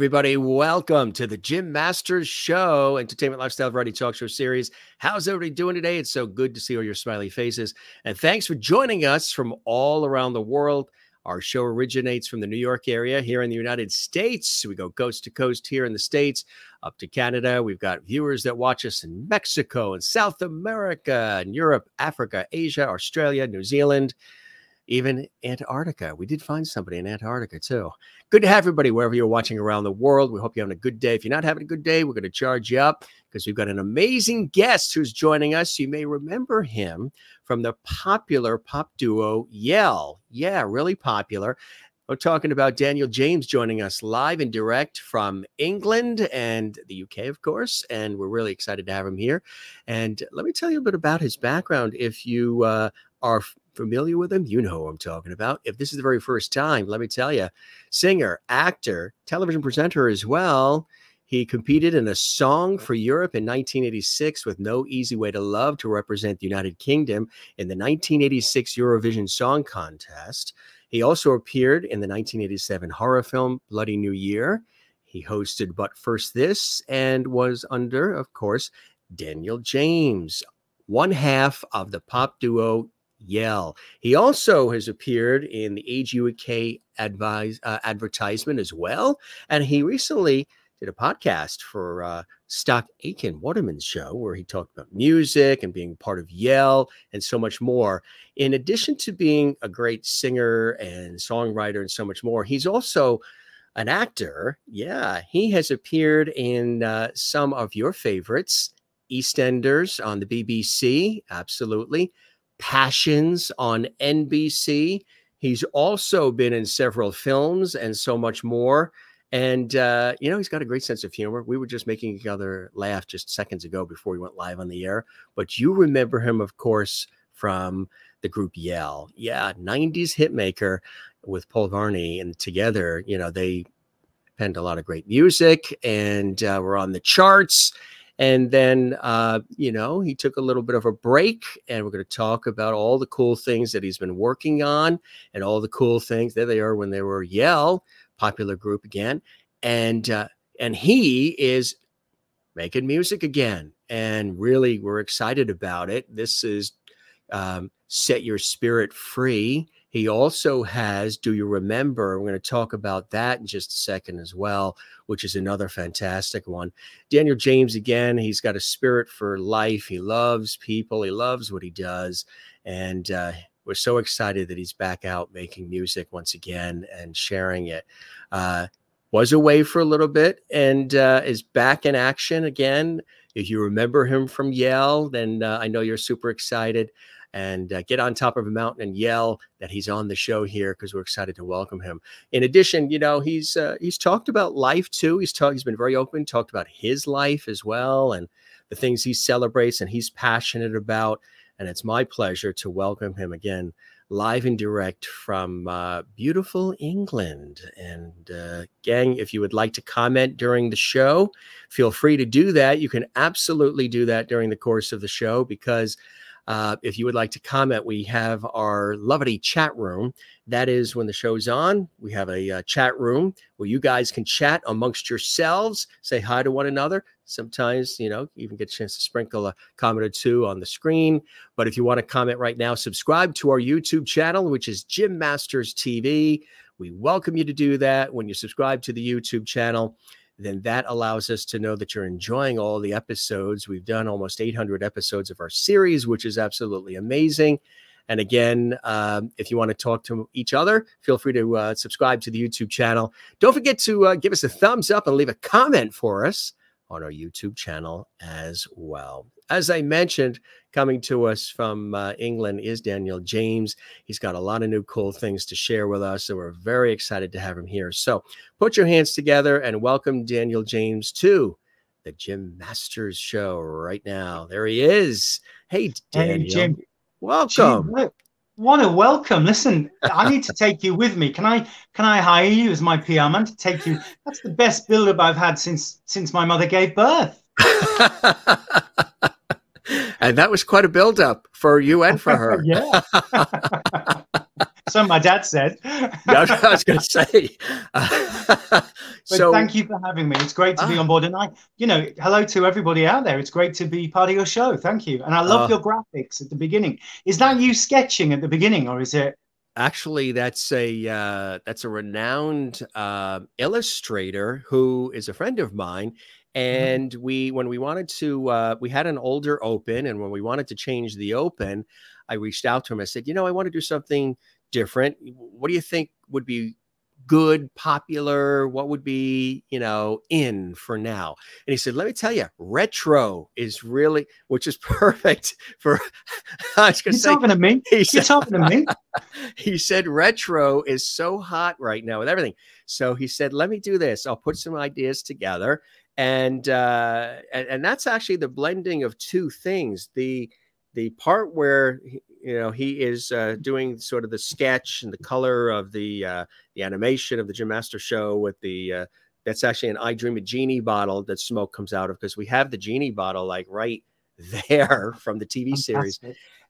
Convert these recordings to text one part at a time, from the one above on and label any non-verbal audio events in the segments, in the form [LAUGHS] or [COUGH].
Everybody, welcome to the Jim Masters Show, Entertainment Lifestyle Variety Talk Show series. How's everybody doing today? It's so good to see all your smiley faces. And thanks for joining us from all around the world. Our show originates from the New York area here in the United States. We go coast to coast here in the States, up to Canada. We've got viewers that watch us in Mexico and South America and Europe, Africa, Asia, Australia, New Zealand even Antarctica. We did find somebody in Antarctica too. Good to have everybody wherever you're watching around the world. We hope you're having a good day. If you're not having a good day, we're going to charge you up because we've got an amazing guest who's joining us. You may remember him from the popular pop duo Yell. Yeah, really popular. We're talking about Daniel James joining us live and direct from England and the UK, of course. And we're really excited to have him here. And let me tell you a bit about his background. If you uh, are familiar with him, you know who I'm talking about. If this is the very first time, let me tell you, singer, actor, television presenter as well. He competed in a song for Europe in 1986 with No Easy Way to Love to represent the United Kingdom in the 1986 Eurovision Song Contest. He also appeared in the 1987 horror film Bloody New Year. He hosted But First This and was under, of course, Daniel James, one half of the pop duo Yell. He also has appeared in the Age UK advise, uh, advertisement as well. And he recently did a podcast for uh, Stock Aitken Waterman's show where he talked about music and being part of Yell and so much more. In addition to being a great singer and songwriter and so much more, he's also an actor. Yeah, he has appeared in uh, some of your favorites EastEnders on the BBC, absolutely. Passions on NBC. He's also been in several films and so much more. And, uh, you know, he's got a great sense of humor. We were just making each other laugh just seconds ago before we went live on the air. But you remember him, of course, from the group Yell. Yeah, 90s hitmaker with Paul Varney. And together, you know, they penned a lot of great music and uh, were on the charts. And then, uh, you know, he took a little bit of a break, and we're going to talk about all the cool things that he's been working on and all the cool things. There they are when they were Yell popular group again, and uh, and he is making music again, and really we're excited about it. This is um, set your spirit free. He also has Do You Remember? We're going to talk about that in just a second as well, which is another fantastic one. Daniel James, again, he's got a spirit for life. He loves people, he loves what he does. And uh, we're so excited that he's back out making music once again and sharing it. Uh, was away for a little bit and uh, is back in action again. If you remember him from Yell, then uh, I know you're super excited. And uh, get on top of a mountain and yell that he's on the show here because we're excited to welcome him. In addition, you know he's uh, he's talked about life too. He's talked. He's been very open. Talked about his life as well and the things he celebrates and he's passionate about and it's my pleasure to welcome him again live and direct from uh, beautiful England. And uh, gang, if you would like to comment during the show, feel free to do that. You can absolutely do that during the course of the show because uh, if you would like to comment, we have our lovely chat room. That is when the show's on. We have a uh, chat room where you guys can chat amongst yourselves, say hi to one another. Sometimes, you know, you even get a chance to sprinkle a comment or two on the screen. But if you want to comment right now, subscribe to our YouTube channel, which is Jim Masters TV. We welcome you to do that when you subscribe to the YouTube channel then that allows us to know that you're enjoying all the episodes. We've done almost 800 episodes of our series, which is absolutely amazing. And again, um, if you want to talk to each other, feel free to uh, subscribe to the YouTube channel. Don't forget to uh, give us a thumbs up and leave a comment for us on our YouTube channel as well. As I mentioned, coming to us from uh, England is Daniel James. He's got a lot of new cool things to share with us, so we're very excited to have him here. So put your hands together and welcome Daniel James to the Jim Masters Show right now. There he is. Hey, Daniel. Hey, Jim. Welcome. Jim, what a welcome. Listen, I need to take you with me. Can I can I hire you as my PR man to take you? That's the best build-up I've had since since my mother gave birth. [LAUGHS] and that was quite a build-up for you and for her. [LAUGHS] yeah. so my dad said. [LAUGHS] yeah, I was going to say. so thank you for having me. It's great to be ah. on board, and I, you know, hello to everybody out there. It's great to be part of your show. Thank you, and I love uh, your graphics at the beginning. Is that you sketching at the beginning, or is it? Actually, that's a uh, that's a renowned uh, illustrator who is a friend of mine. And mm-hmm. we when we wanted to uh, we had an older open, and when we wanted to change the open, I reached out to him. I said, you know, I want to do something different. What do you think would be good, popular? What would be, you know, in for now? And he said, let me tell you, retro is really, which is [LAUGHS] perfect for. [LAUGHS] I was You're say, talking to me. He said, talking to me. [LAUGHS] he said, retro is so hot right now with everything. So he said, let me do this. I'll put some ideas together. And, uh, and and that's actually the blending of two things. The the part where you know he is uh, doing sort of the sketch and the color of the uh, the animation of the Jim Master show with the uh, that's actually an I Dream of Jeannie bottle that smoke comes out of because we have the genie bottle like right [LAUGHS] there from the TV series,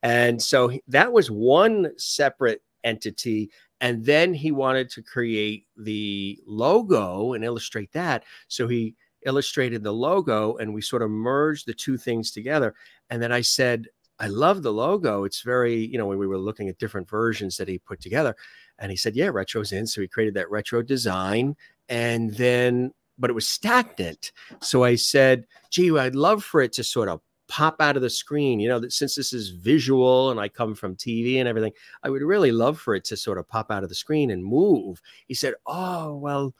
and so that was one separate entity. And then he wanted to create the logo and illustrate that. So he illustrated the logo and we sort of merged the two things together. And then I said, I love the logo. It's very, you know, when we were looking at different versions that he put together, and he said, Yeah, retro's in. So he created that retro design. And then, but it was stagnant. So I said, Gee, I'd love for it to sort of pop out of the screen. You know, that since this is visual and I come from TV and everything, I would really love for it to sort of pop out of the screen and move. He said, Oh, well,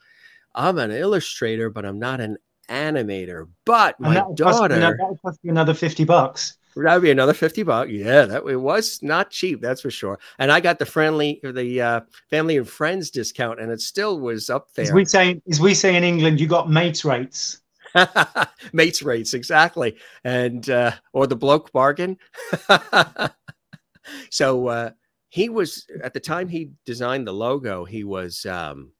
I'm an illustrator, but I'm not an animator. But my that daughter. Cost, that would cost you another 50 bucks. That would be another 50 bucks. Yeah, that it was not cheap, that's for sure. And I got the friendly the uh, family and friends discount, and it still was up there. As we say, as we say in England, you got mates rates. [LAUGHS] mates rates, exactly. And uh, or the bloke bargain. [LAUGHS] so uh, he was at the time he designed the logo, he was um,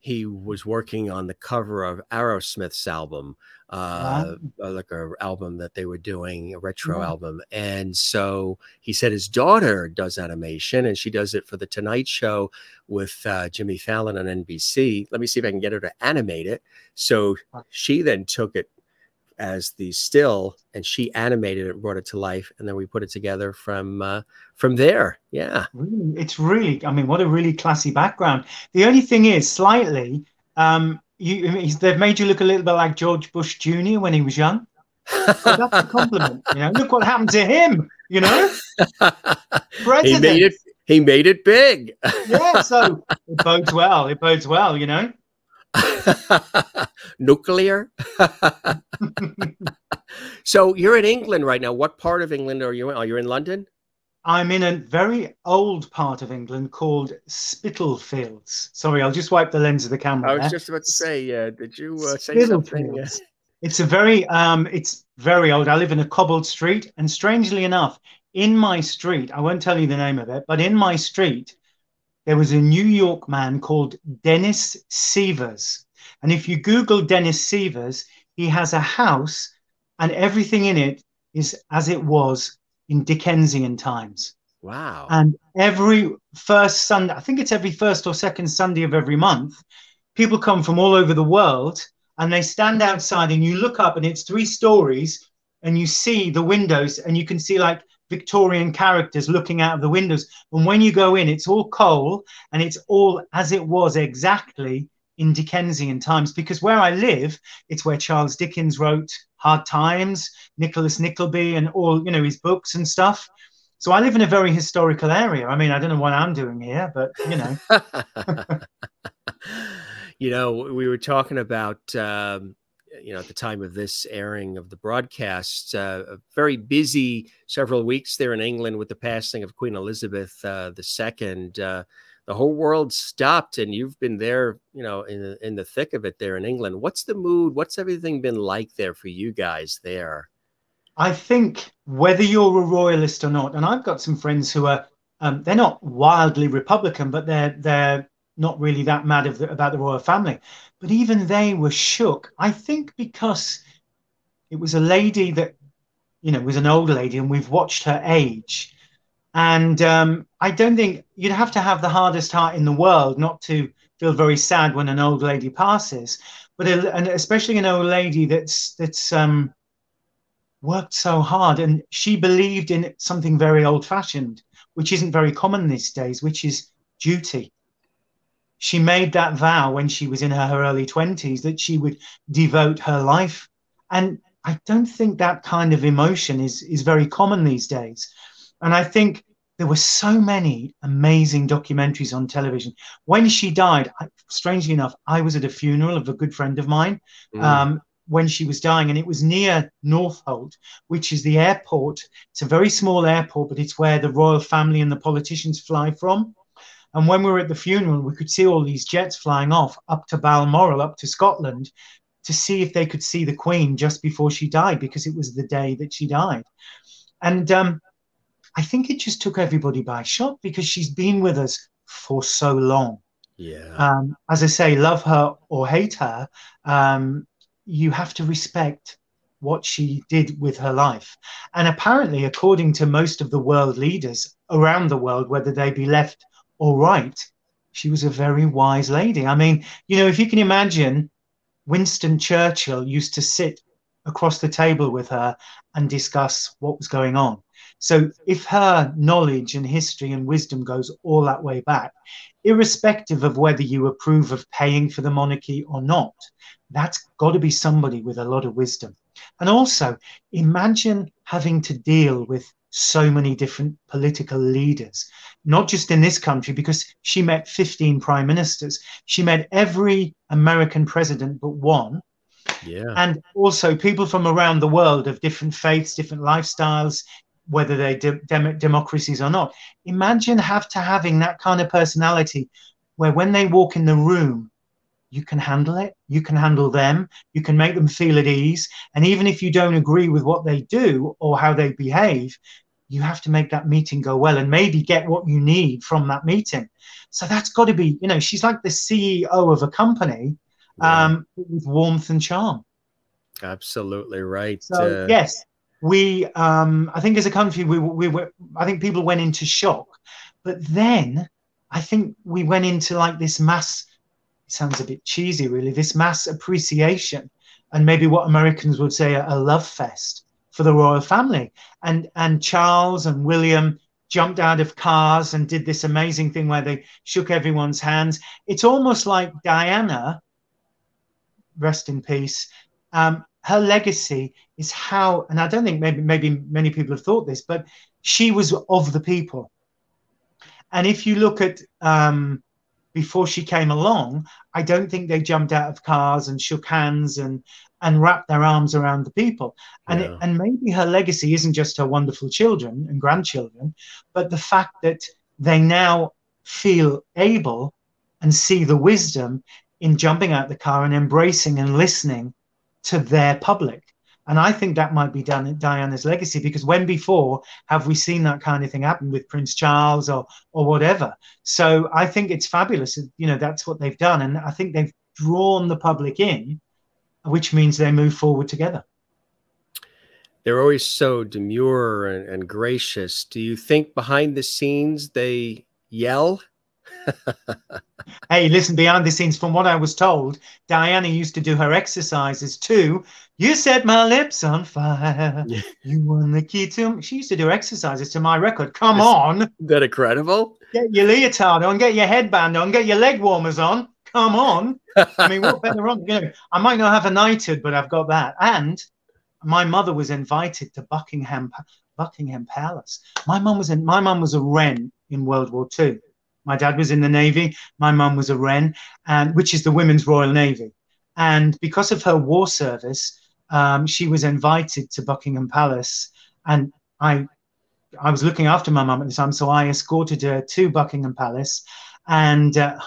he was working on the cover of Aerosmith's album, uh, wow. like a album that they were doing, a retro album. And so he said his daughter does animation, and she does it for the Tonight Show with uh, Jimmy Fallon on NBC. Let me see if I can get her to animate it. So she then took it as the still and she animated it brought it to life and then we put it together from uh, from there. Yeah. It's really i mean what a really classy background. The only thing is slightly um you they've made you look a little bit like george bush jr when he was young. So that's a compliment [LAUGHS] you know. Look what happened to him you know? [LAUGHS] He made it he made it big. Yeah so [LAUGHS] it bodes well it bodes well you know [LAUGHS] Nuclear. [LAUGHS] so you're in England right now. What part of England are you in? Are you in London? I'm in a very old part of England called Spitalfields. Sorry, I'll just wipe the lens of the camera. I was there. just about to say, uh, did you uh, say something? It's a very, um, it's very old. I live in a cobbled street, and strangely enough, in my street, I won't tell you the name of it, but in my street, there was a New York man called Dennis Severs. And if you Google Dennis Severs, he has a house and everything in it is as it was in Dickensian times. Wow. And every first Sunday, I think it's every first or second Sunday of every month, people come from all over the world and they stand outside and you look up and it's three stories and you see the windows and you can see like Victorian characters looking out of the windows. And when you go in, it's all coal and it's all as it was exactly in Dickensian times. Because where I live, it's where Charles Dickens wrote Hard Times, Nicholas Nickleby, and all, you know, his books and stuff. So I live in a very historical area. I mean, I don't know what I'm doing here, but you know. [LAUGHS] you know, we were talking about um, you know, at the time of this airing of the broadcast, uh, a very busy several weeks there in England with the passing of Queen Elizabeth uh, II. Uh, the whole world stopped, and you've been there, you know, in the, in the thick of it there in England. What's the mood? What's everything been like there for you guys there? I think whether you're a royalist or not, and I've got some friends who are, um, they're not wildly Republican, but they're they're not really that mad the, about the royal family. But even they were shook. I think because it was a lady that, you know, was an old lady, and we've watched her age. And um, I don't think you'd have to have the hardest heart in the world not to feel very sad when an old lady passes, but a, and especially an old lady that's that's um, worked so hard and she believed in something very old-fashioned, which isn't very common these days, which is duty. She made that vow when she was in her early 20s that she would devote her life. And I don't think that kind of emotion is, is very common these days. And I think there were so many amazing documentaries on television. When she died, strangely enough, I was at a funeral of a good friend of mine mm. um, when she was dying, and it was near Northolt, which is the airport. It's a very small airport, but it's where the royal family and the politicians fly from. And when we were at the funeral, we could see all these jets flying off up to Balmoral, up to Scotland, to see if they could see the Queen just before she died, because it was the day that she died. And um, I think it just took everybody by shock because she's been with us for so long. Yeah. Um, as I say, love her or hate her, um, you have to respect what she did with her life. And apparently, according to most of the world leaders around the world, whether they be left or right, she was a very wise lady. I mean, you know, if you can imagine, Winston Churchill used to sit across the table with her and discuss what was going on. So if her knowledge and history and wisdom goes all that way back, irrespective of whether you approve of paying for the monarchy or not, that's got to be somebody with a lot of wisdom. And also, imagine having to deal with so many different political leaders, not just in this country, because she met 15 prime ministers. She met every American president but one. Yeah. And also people from around the world of different faiths, different lifestyles, whether they're de- dem- democracies or not. Imagine have to having that kind of personality where when they walk in the room, you can handle it, you can handle them, you can make them feel at ease. And even if you don't agree with what they do or how they behave, you have to make that meeting go well and maybe get what you need from that meeting. So that's got to be, you know, she's like the CEO of a company yeah. um, with warmth and charm. Absolutely right. So, uh, yes, we um, I think as a country we we were I think people went into shock, but then I think we went into like this mass. Sounds a bit cheesy, really. This mass appreciation, and maybe what Americans would say a, a love fest for the royal family. And and Charles and William jumped out of cars and did this amazing thing where they shook everyone's hands. It's almost like Diana, rest in peace, um, her legacy is how, and I don't think maybe maybe many people have thought this, but she was of the people. And if you look at um, before she came along, I don't think they jumped out of cars and shook hands and and wrapped their arms around the people. And yeah. it, and maybe her legacy isn't just her wonderful children and grandchildren, but the fact that they now feel able and see the wisdom in jumping out the car and embracing and listening to their public. And I think that might be Diana's legacy because when before have we seen that kind of thing happen with Prince Charles or or whatever? So I think it's fabulous. Uh, you know, that's what they've done, and I think they've drawn the public in, which means they move forward together. They're always so demure and, and gracious. Do you think behind the scenes they yell [LAUGHS] hey, listen, behind the scenes, from what I was told, Diana used to do her exercises too. You set my lips on fire. [LAUGHS] You won the key to. She used to do exercises to my record. Come Is on. that incredible? Get your leotard on, get your headband on, get your leg warmers on. Come on. I mean, what better on? You know, I might not have a knighthood, but I've got that. And my mother was invited to Buckingham Buckingham Palace. My mum was in. My mum was a Wren in World War Two. My dad was in the Navy. My mum was a Wren, and which is the Women's Royal Navy. And because of her war service, um, she was invited to Buckingham Palace, and I, I was looking after my mum at the time, so I escorted her to Buckingham Palace, and uh,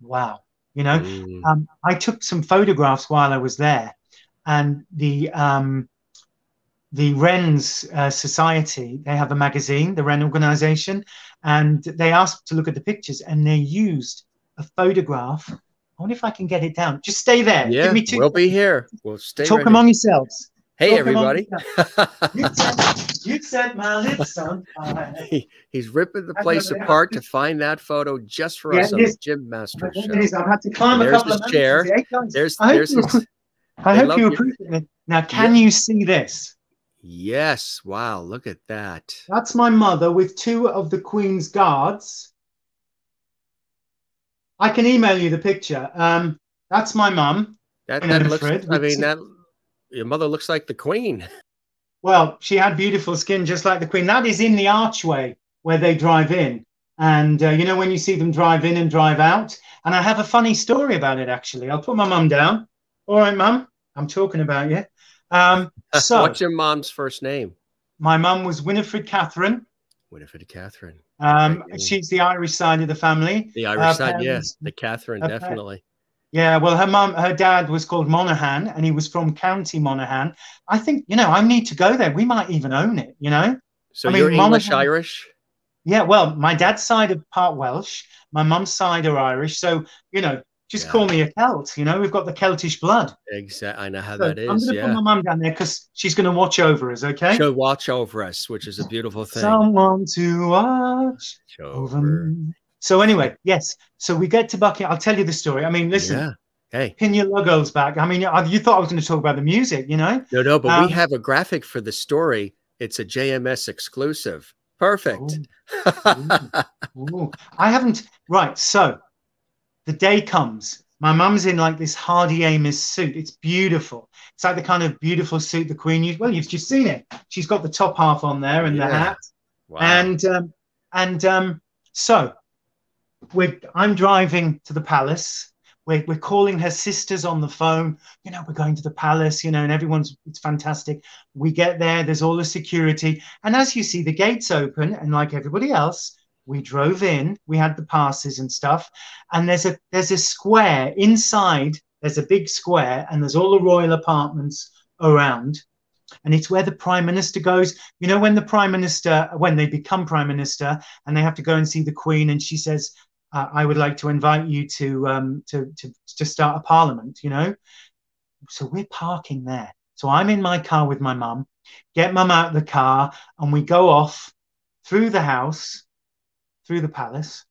wow, you know, mm. um, I took some photographs while I was there, and the um, the Wren's uh, Society, they have a magazine, the Wren organization, and they asked to look at the pictures and they used a photograph. I wonder if I can get it down. Just stay there. Yeah, Give me two. we'll be here. We'll stay. Talk among yourselves. Hey, everybody. you, set, you set my lips on fire. He, he's ripping the place apart to find that photo just for Yeah, us on the. Jim Masters show. is. I've had to climb And a there's couple of chair. Yeah, There's I hope there's you, his, I hope you you. appreciate it. Now, can you see this? Yes. Wow, look at that. That's my mother with two of the Queen's guards. I can email you the picture. Um, that's my mum. That, that looks I mean that your mother looks like the queen. [LAUGHS] Well, she had beautiful skin, just like the Queen. That is in the archway where they drive in. And uh, you know, when you see them drive in and drive out. And I have a funny story about it, actually. I'll put my mum down. All right, mum, I'm talking about you. Um, [LAUGHS] so, What's your mom's first name? my mum was Winifred Catherine. Winifred Catherine. Um, she's the Irish side of the family. The Irish Her side, parents- The Catherine, her definitely. Yeah, well, her mum, her dad was called Monaghan, and he was from County Monaghan. I think, you know, I need to go there. We might even own it, you know? So I mean, you're English Monaghan- Irish? Yeah, well, my dad's side are part Welsh, my mum's side are Irish. So, you know, just Yeah. call me a Celt. You know, we've got the Celtish blood. Exactly. I know how So that I'm going to put my mum down there because she's going to watch over us, okay? She'll watch over us, which is a beautiful thing. Someone to watch over over. me. So, anyway, yes. So we get to Buckingham. I'll tell you the story. I mean, listen, Yeah. Hey. pin your logos back. I mean, you thought I was going to talk about the music, you know? No, no, but Um, we have a graphic for the story. It's a JMS exclusive. Perfect. Ooh, I haven't. Right. So the day comes. My mum's in like this Hardy Amies suit. It's beautiful. It's like the kind of beautiful suit the Queen used. Well, you've just seen it. She's got the top half on there and the hat. wow. And um, and um, so we're I'm driving to the palace. We're, we're calling her sisters on the phone. You know, we're going to the palace, you know, and everyone's it's fantastic. We get there, there's all the security. And as you see, the gates open, and like everybody else, we drove in, we had the passes and stuff. And there's a there's a square inside, there's a big square, and there's all the royal apartments around. And it's where the prime minister goes. You know when the prime minister when they become prime minister and they have to go and see the queen and she says uh, i would like to invite you to um to, to to start a parliament you know? So we're parking there. So i'm in my car with my mum get mum out of the car and we go off through the house through the palace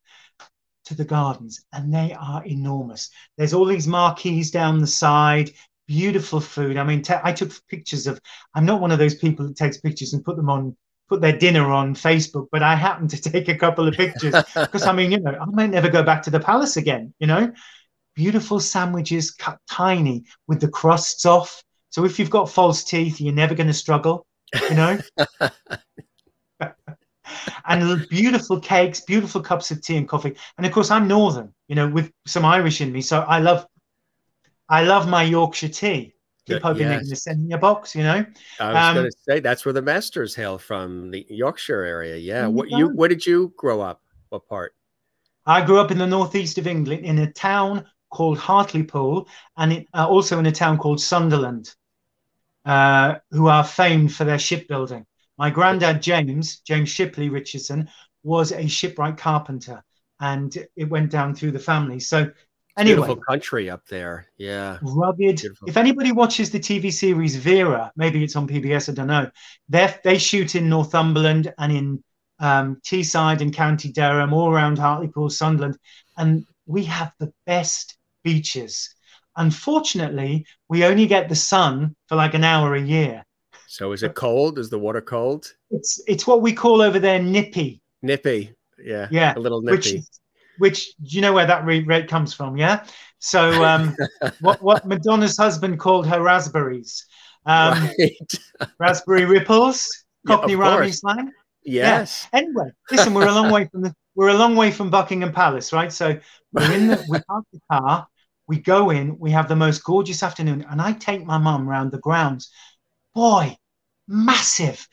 to the gardens and they are enormous there's all these marquees down the side beautiful food. I mean, te- I took pictures of. I'm not one of those people that takes pictures and put them on, put their dinner on Facebook, but I happened to [LAUGHS] take a couple of pictures [LAUGHS] because I mean, you know, I might never go back to the palace again. You know, beautiful sandwiches cut tiny with the crusts off. So if you've got false teeth, you're never going to struggle. You know. [LAUGHS] and beautiful cakes, beautiful cups of tea and coffee. And of course, I'm northern, you know, with some Irish in me. So I love I love my Yorkshire tea. Keep hoping they're yes. going to send me a box, you know. I was um, going to say that's where the Masters hail from, the Yorkshire area. Yeah. You What you? Where did you grow up? What part? I grew up in the northeast of England in a town called Hartlepool and it, uh, also in a town called Sunderland, uh, who are famed for their shipbuilding. My granddad, James, James Shipley Richardson, was a shipwright carpenter and it went down through the family. So, anyway, Beautiful country up there. Yeah. rugged. Beautiful. If anybody watches the TV series Vera, maybe it's on PBS, I don't know. They they shoot in Northumberland and in um, Teesside and County Durham, all around Hartlepool, Sunderland, and we have the best beaches. Unfortunately, we only get the sun for like an hour a year. So is it cold? Is the water cold? It's it's what we call over there nippy. Nippy. Yeah. Yeah, A little nippy. which do you know where that rate comes from? Yeah. So um, [LAUGHS] what what Madonna's husband called her raspberries. Um, right. [LAUGHS] raspberry ripples, Cockney of rhyming slang. Yes. Anyway, listen, we're a long way from the [LAUGHS] we're a long way from Buckingham Palace, right? So we're in the we park the car, we go in, we have the most gorgeous afternoon, and I take my mum round the grounds. Boy, massive.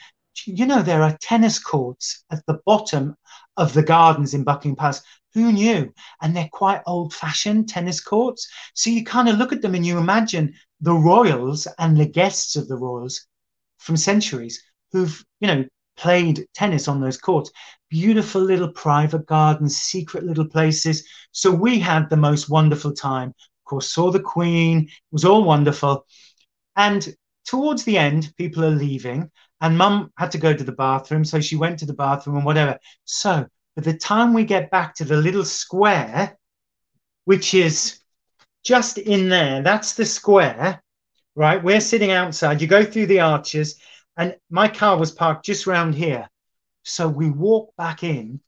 You know, there are tennis courts at the bottom of the gardens in Buckingham Palace. Who knew? And they're quite old fashioned tennis courts. So you kind of look at them and you imagine the royals and the guests of the royals from centuries who've, you know, played tennis on those courts. Beautiful little private gardens, secret little places. So we had the most wonderful time. Of course, saw the Queen, it was all wonderful. And towards the end, people are leaving, and mum had to go to the bathroom. So she went to the bathroom and whatever. So by the time we get back to the little square, which is just in there, that's the square, right? We're sitting outside. You go through the arches, and my car was parked just round here. So we walk back in,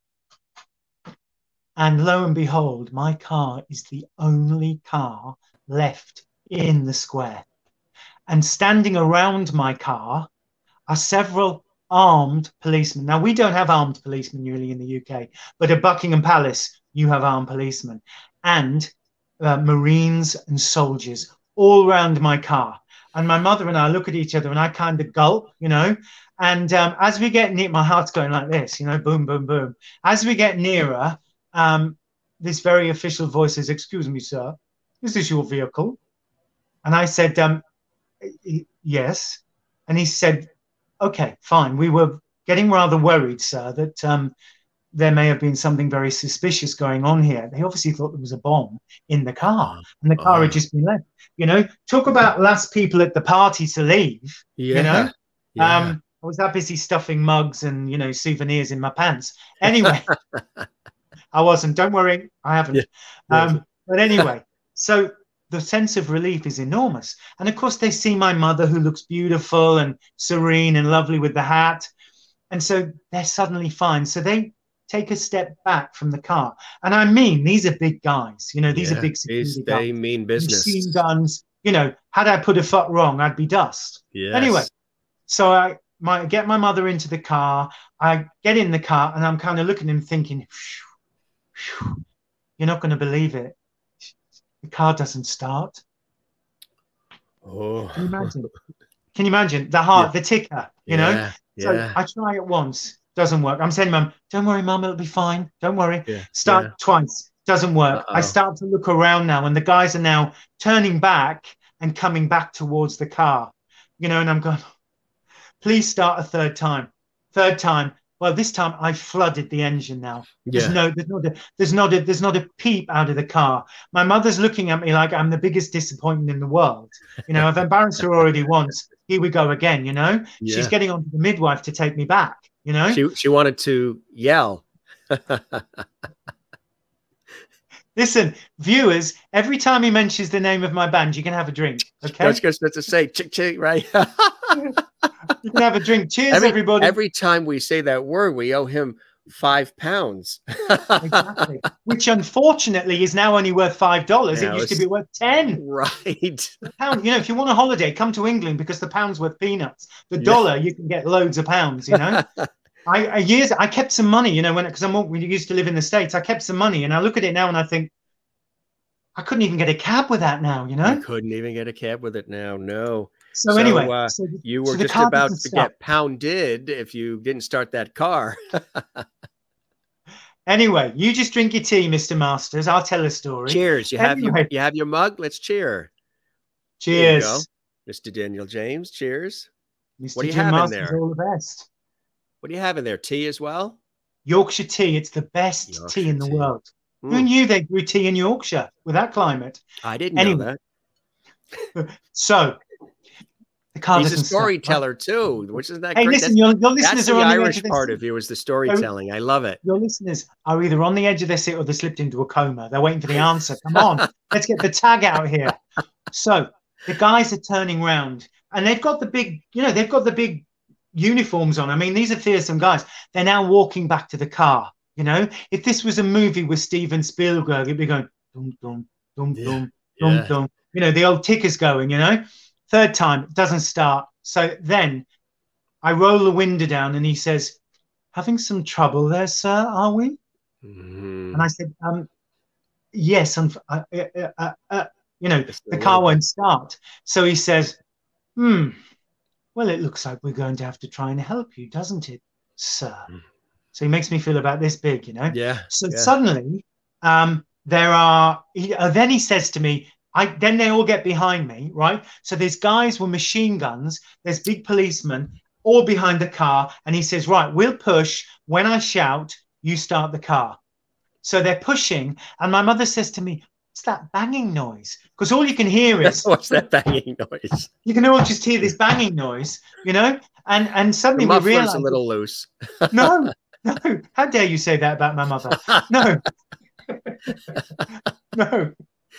and lo and behold, my car is the only car left in the square. And standing around my car are several armed policemen. Now, we don't have armed policemen really in the UK, but at Buckingham Palace, you have armed policemen and uh, Marines and soldiers all around my car. And my mother and I look at each other and I kind of gulp, you know. And um, as we get near, my heart's going like this, you know, boom, boom, boom. As we get nearer, um, this very official voice says, Excuse me, sir, this is your vehicle? And I said, um, Yes. And he said, Okay, fine. We were getting rather worried, sir, that um, there may have been something very suspicious going on here. They obviously thought there was a bomb in the car, and the car uh-huh. had just been left. You know, talk about last people at the party to leave. Yeah. You know, [LAUGHS] yeah. um, I was that busy stuffing mugs and you know souvenirs in my pants. Anyway, [LAUGHS] I wasn't. Don't worry, I haven't. Yeah. Um, but anyway, so the sense of relief is enormous. And of course, they see my mother who looks beautiful and serene and lovely with the hat. And so they're suddenly fine. So they take a step back from the car. And I mean, these are big guys. You know, these yeah, are big security They guys. mean business. Machine guns. You know, had I put a foot wrong, I'd be dust. Yes. Anyway, so I my, get my mother into the car. I get in the car and I'm kind of looking at him thinking, you're not going to believe it. The car doesn't start. Oh. Can you imagine? Can you imagine the heart, yeah. the ticker? You yeah. know. So yeah. I try it once, doesn't work. I'm saying, Mum, don't worry, Mum, it'll be fine. Don't worry. Start twice, doesn't work. Uh-oh. I start to look around now, and the guys are now turning back and coming back towards the car. You know, and I'm going, please start a third time. Third time, well, this time I flooded the engine now. Yeah. There's no, there's not, a, there's not, a, there's not a peep out of the car. My mother's looking at me like I'm the biggest disappointment in the world. You know, I've embarrassed her already once. Here we go again. You know, yeah. she's getting on to the midwife to take me back. You know, she she wanted to yell. [LAUGHS] Listen, viewers, every time he mentions the name of my band, you can have a drink. Okay. I was going to say chick chick, right? [LAUGHS] have a drink. Cheers, every, everybody. Every time we say that word, we owe him five pounds. exactly. [LAUGHS] Which unfortunately is now only worth five dollars. It used to be worth ten. Right. pound. You know, if you want a holiday, come to England because the pound's worth peanuts. The dollar, you can get loads of pounds. You know. [LAUGHS] I, I years I kept some money, you know, when because I'm we used to live in the states. I kept some money, and I look at it now and I think I couldn't even get a cab with that now. You know, I couldn't even get a cab with it now. No. So, so anyway, uh, so you were so just about to stop. get pounded if you didn't start that car. [LAUGHS] anyway, you just drink your tea, Mr. Masters. I'll tell a story. Cheers. You have your you have your mug. Let's cheer. Cheers, Mr. Daniel James. Cheers. Mr. What do you Jim have Masters, in there? All the best. What do you have in there? Tea as well? Yorkshire tea. It's the best Yorkshire tea in the tea. world. Mm. Who knew they grew tea in Yorkshire with that climate? I didn't anyway, know that. [LAUGHS] so the He's a storyteller stop, too, which is that. Hey, great. listen, your, your listeners are the on Irish the part of you is the [LAUGHS] storytelling. I love it. Your listeners are either on the edge of their seat or they slipped into a coma. They're waiting for the answer. Come on, [LAUGHS] let's get the tag out here. So the guys are turning round and they've got the big, you know, they've got the big uniforms on. I mean, these are fearsome guys. They're now walking back to the car. You know, if this was a movie with Steven Spielberg, it'd be going dum dum dum yeah. dum dum yeah. dum. You know, the old ticker's going. You know, third time it doesn't start. So then I roll the window down, and he says, "Having some trouble there, sir? Are we?" Mm-hmm. And I said, um, "Yes." And uh, uh, uh, uh, you know, the car won't start. So he says, "Hmm." Well, it looks like we're going to have to try and help you, doesn't it, sir? Mm. So he makes me feel about this big, you know? Yeah. So yeah. suddenly, um, there are, he, uh, then he says to me, I, then they all get behind me, right? So there's guys with machine guns, there's big policemen all behind the car. And he says, Right, we'll push. When I shout, you start the car. So they're pushing. And my mother says to me, What's that banging noise? Because all you can hear is [LAUGHS] What's that banging noise? you can all just hear this banging noise, you know, and and suddenly we realize a little loose. [LAUGHS] no, no. How dare you say that about my mother? No, [LAUGHS] no.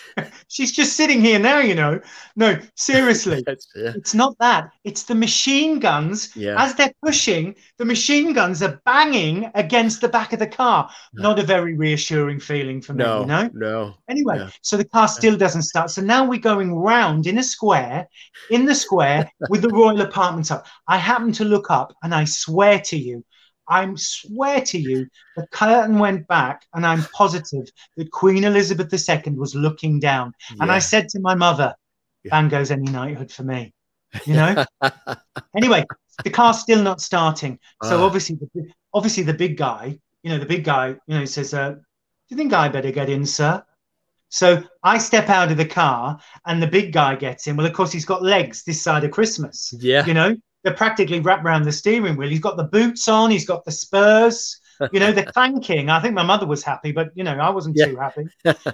[LAUGHS] She's just sitting here now, you know. No, seriously. [LAUGHS] It's not that. It's the machine guns. Yeah. As they're pushing, the machine guns are banging against the back of the car. Not a very reassuring feeling for me, No, you know? no. Anyway, so the car still doesn't start. So now we're going round in a square, in the square [LAUGHS] with the Royal Apartments up. I happen to look up and I swear to you, I swear to you, the curtain went back and I'm positive that Queen Elizabeth II was looking down. And I said to my mother, Yeah. Van Gogh's any knighthood for me. You [LAUGHS] know? [LAUGHS] anyway, the car's still not starting. So Ah. obviously, the, obviously the big guy, you know, the big guy, you know, he says, uh, "Do you think I better get in, sir?" So I step out of the car, and the big guy gets in. Well, of course, he's got legs this side of Christmas. yeah. You know, they're practically wrapped around the steering wheel. He's got the boots on. He's got the spurs. [LAUGHS] You know, they're clanking. I think my mother was happy, but you know, I wasn't Yeah. too happy.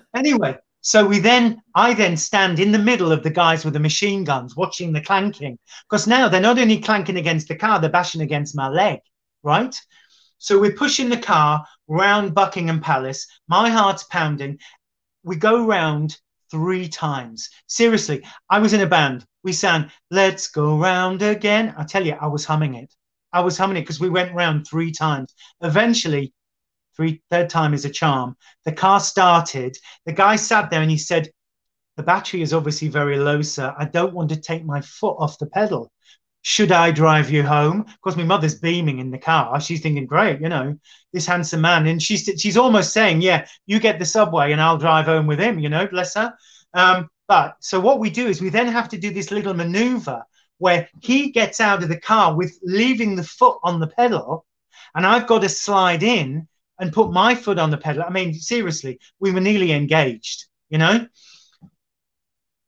[LAUGHS] anyway, so we then, I then stand in the middle of the guys with the machine guns, watching the clanking, because now they're not only clanking against the car, they're bashing against my leg, right? So we're pushing the car round Buckingham Palace. My heart's pounding. We go round three times. Seriously, I was in a band. We sang "Let's Go Round Again." I tell you, I was humming it. I was humming it because we went round three times. Eventually, three third time is a charm. The car started. The guy sat there and he said, "The battery is obviously very low, sir. I don't want to take my foot off the pedal. Should I drive you home?" Of course, my mother's beaming in the car. She's thinking, "Great, you know, this handsome man." And she's she's almost saying, "Yeah, you get the subway and I'll drive home with him." You know, bless her. Um, but so what we do is we then have to do this little maneuver where he gets out of the car with leaving the foot on the pedal, and I've got to slide in and put my foot on the pedal. I mean, seriously, we were nearly engaged, you know?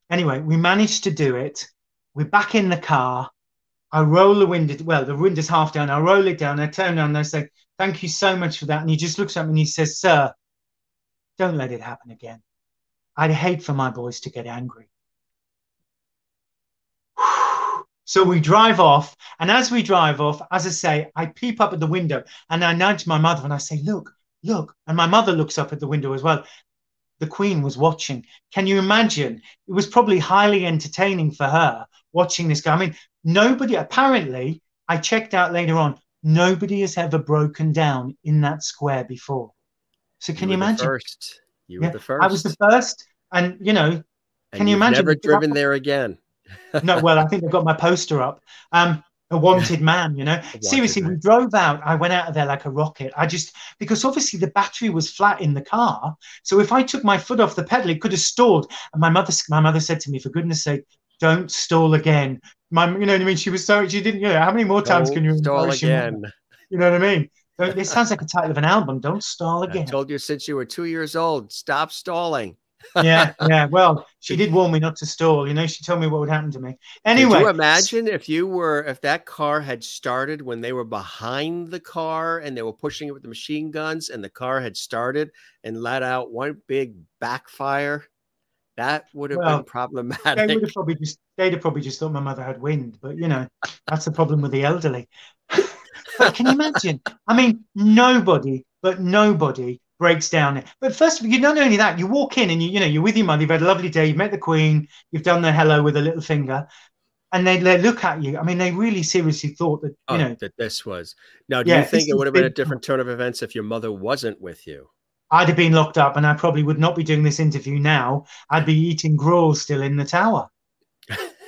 Anyway, we managed to do it. We're back in the car. I roll the window, well, the window's half down. I roll it down. I turn around and I say, Thank you so much for that. And he just looks at me and he says, Sir, don't let it happen again. I'd hate for my boys to get angry. [SIGHS] So we drive off, and as we drive off, as I say, I peep up at the window and I nudge my mother and I say, Look, look. And my mother looks up at the window as well. The Queen was watching. Can you imagine? It was probably highly entertaining for her watching this guy. I mean, nobody, apparently, I checked out later on, nobody has ever broken down in that square before. So can you, the imagine? first. You Yeah, were the first. I was the first, and you know, And can you imagine? Never driven there again. no, [LAUGHS] well, I think they've got my poster up. Um, a wanted man, you know. Seriously, we drove out. I went out of there like a rocket. I just because obviously the battery was flat in the car. So if I took my foot off the pedal, it could have stalled. And my mother, my mother said to me, "For goodness' sake, don't stall again." My, you know what I mean. She was so she didn't. You know, how many more times can you Don't stall again. You know what I mean? This sounds like a title of an album. Don't stall again. I told you since you were two years old. Stop stalling. yeah, [LAUGHS] yeah. Well, she did warn me not to stall. You know, she told me what would happen to me. Could Anyway, you imagine if you were if that car had started when they were behind the car and they were pushing it with the machine guns and the car had started and let out one big backfire? That would have Well, been they problematic. would have probably just they'd have probably just thought my mother had wind, but you know, that's the problem with the elderly. But can you imagine? I mean, nobody, but nobody breaks down. But first of all, you not only that, you walk in and you, you know, you're with your mother, you've had a lovely day, you've met the Queen, you've done the hello with a little finger, and they, they look at you. I mean, they really seriously thought that, you Oh, know, that this was. Now, do Yeah, you think it would have been a different turn of events if your mother wasn't with you? I'd have been locked up and I probably would not be doing this interview now. I'd be eating gruel still in the tower. [LAUGHS]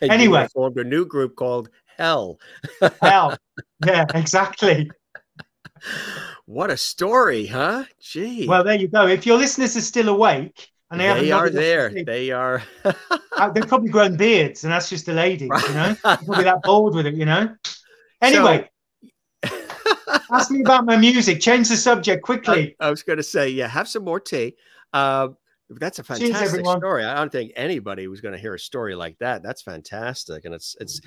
And you would Anyway. formed a new group called Hell. Hell. [LAUGHS] yeah, exactly. What a story, huh? Gee. Well, there you go. If your listeners are still awake and they, they are nodded off to there. sleep, They are. [LAUGHS] uh, they've probably grown beards, and that's just the ladies, you know. They're probably that bold with it, you know. Anyway, [LAUGHS] ask me about my music. Change the subject quickly. I, I was going to say, yeah, have some more tea. Uh, that's a fantastic everyone. story. I don't think anybody was going to hear a story like that. That's fantastic, and it's it's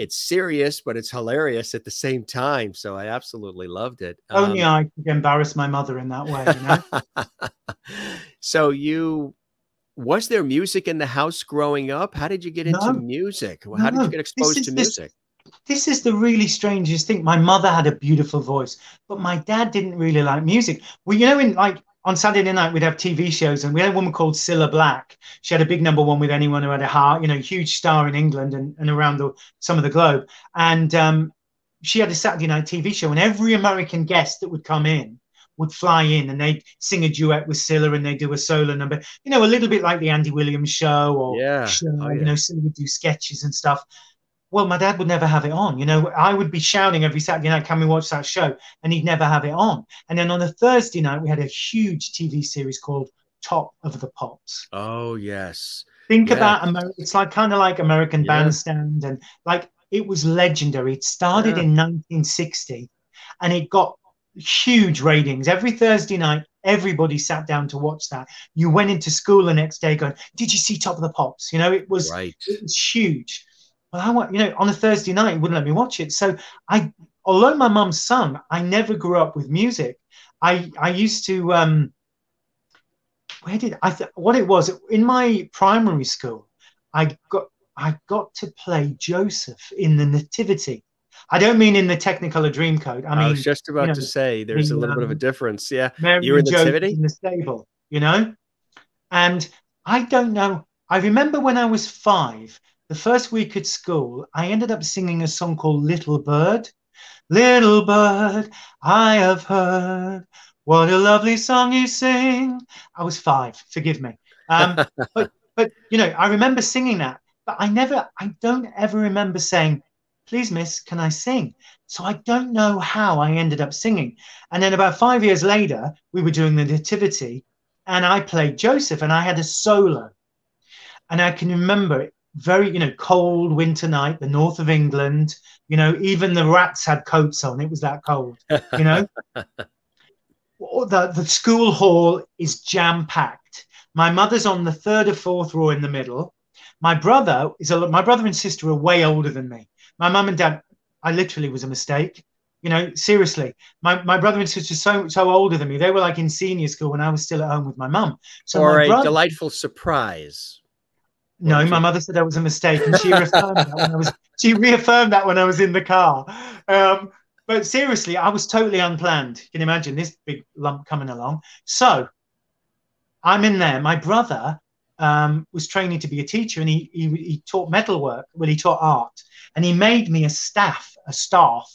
it's serious, but it's hilarious at the same time. So I absolutely loved it. Only um, I could embarrass my mother in that way. You know? [LAUGHS] so you was there music in the house growing up? How did you get into no, music? How no, did you get exposed to music? This, this is the really strangest thing. My mother had a beautiful voice, but my dad didn't really like music. Well, you know, in like on Saturday night we'd have TV shows, and we had a woman called Cilla Black. She had a big number one with anyone who had a heart, you know, huge star in England and, and around the, some of the globe. And um, she had a Saturday night TV show, and every American guest that would come in would fly in and they'd sing a duet with Cilla and they'd do a solo number, you know, a little bit like the Andy Williams show or yeah. show, oh, yeah. you know, Cilla would do sketches and stuff. Well, my dad would never have it on. You know, I would be shouting every Saturday night, "Can we watch that show?" And he'd never have it on. And then on a Thursday night, we had a huge TV series called Top of the Pops. Oh yes. Think about America. It's like kind of like American yeah. Bandstand, and like it was legendary. It started yeah. in 1960, and it got huge ratings. Every Thursday night, everybody sat down to watch that. You went into school the next day going, Did you see Top of the Pops? You know, it was, right. it was huge. But I want, you know, on a Thursday night, it wouldn't let me watch it. So I, although my mum sung, I never grew up with music. I, I used to, um, where did I, th- what it was in my primary school, I got, I got to play Joseph in the Nativity. I don't mean in the Technicolor Dreamcoat. I mean, I was just about you know, to say there's the, a little um, bit of a um, difference. Yeah, Mary you were in the nativity in the stable, you know, and I don't know. I remember when I was five, the first week at school, I ended up singing a song called "Little Bird." Little bird, I have heard what a lovely song you sing. I was five. Forgive me. Um, [LAUGHS] but but you know, I remember singing that, but I never, I don't ever remember saying please, miss, can I sing? So I don't know how I ended up singing. And then about five years later, we were doing the Nativity and I played Joseph and I had a solo. And I can remember it very, you know, cold winter night, the north of England, you know, even the rats had coats on. It was that cold, you know. [LAUGHS] the, the school hall is jam packed. My mother's on the third or fourth row in the middle. My brother is a my brother and sister are way older than me. My mum and dad, I literally was a mistake. You know, seriously, my, my brother and sister so so older than me. They were like in senior school when I was still at home with my mum. So or a brother, delightful surprise. No, my mother said that was a mistake, and she [LAUGHS] reaffirmed that when I was she reaffirmed that when I was in the car. Um, but seriously, I was totally unplanned. You can imagine this big lump coming along. So I'm in there. My brother um, was training to be a teacher, and he, he he taught metalwork. Well, he taught art, and he made me a staff, a staff,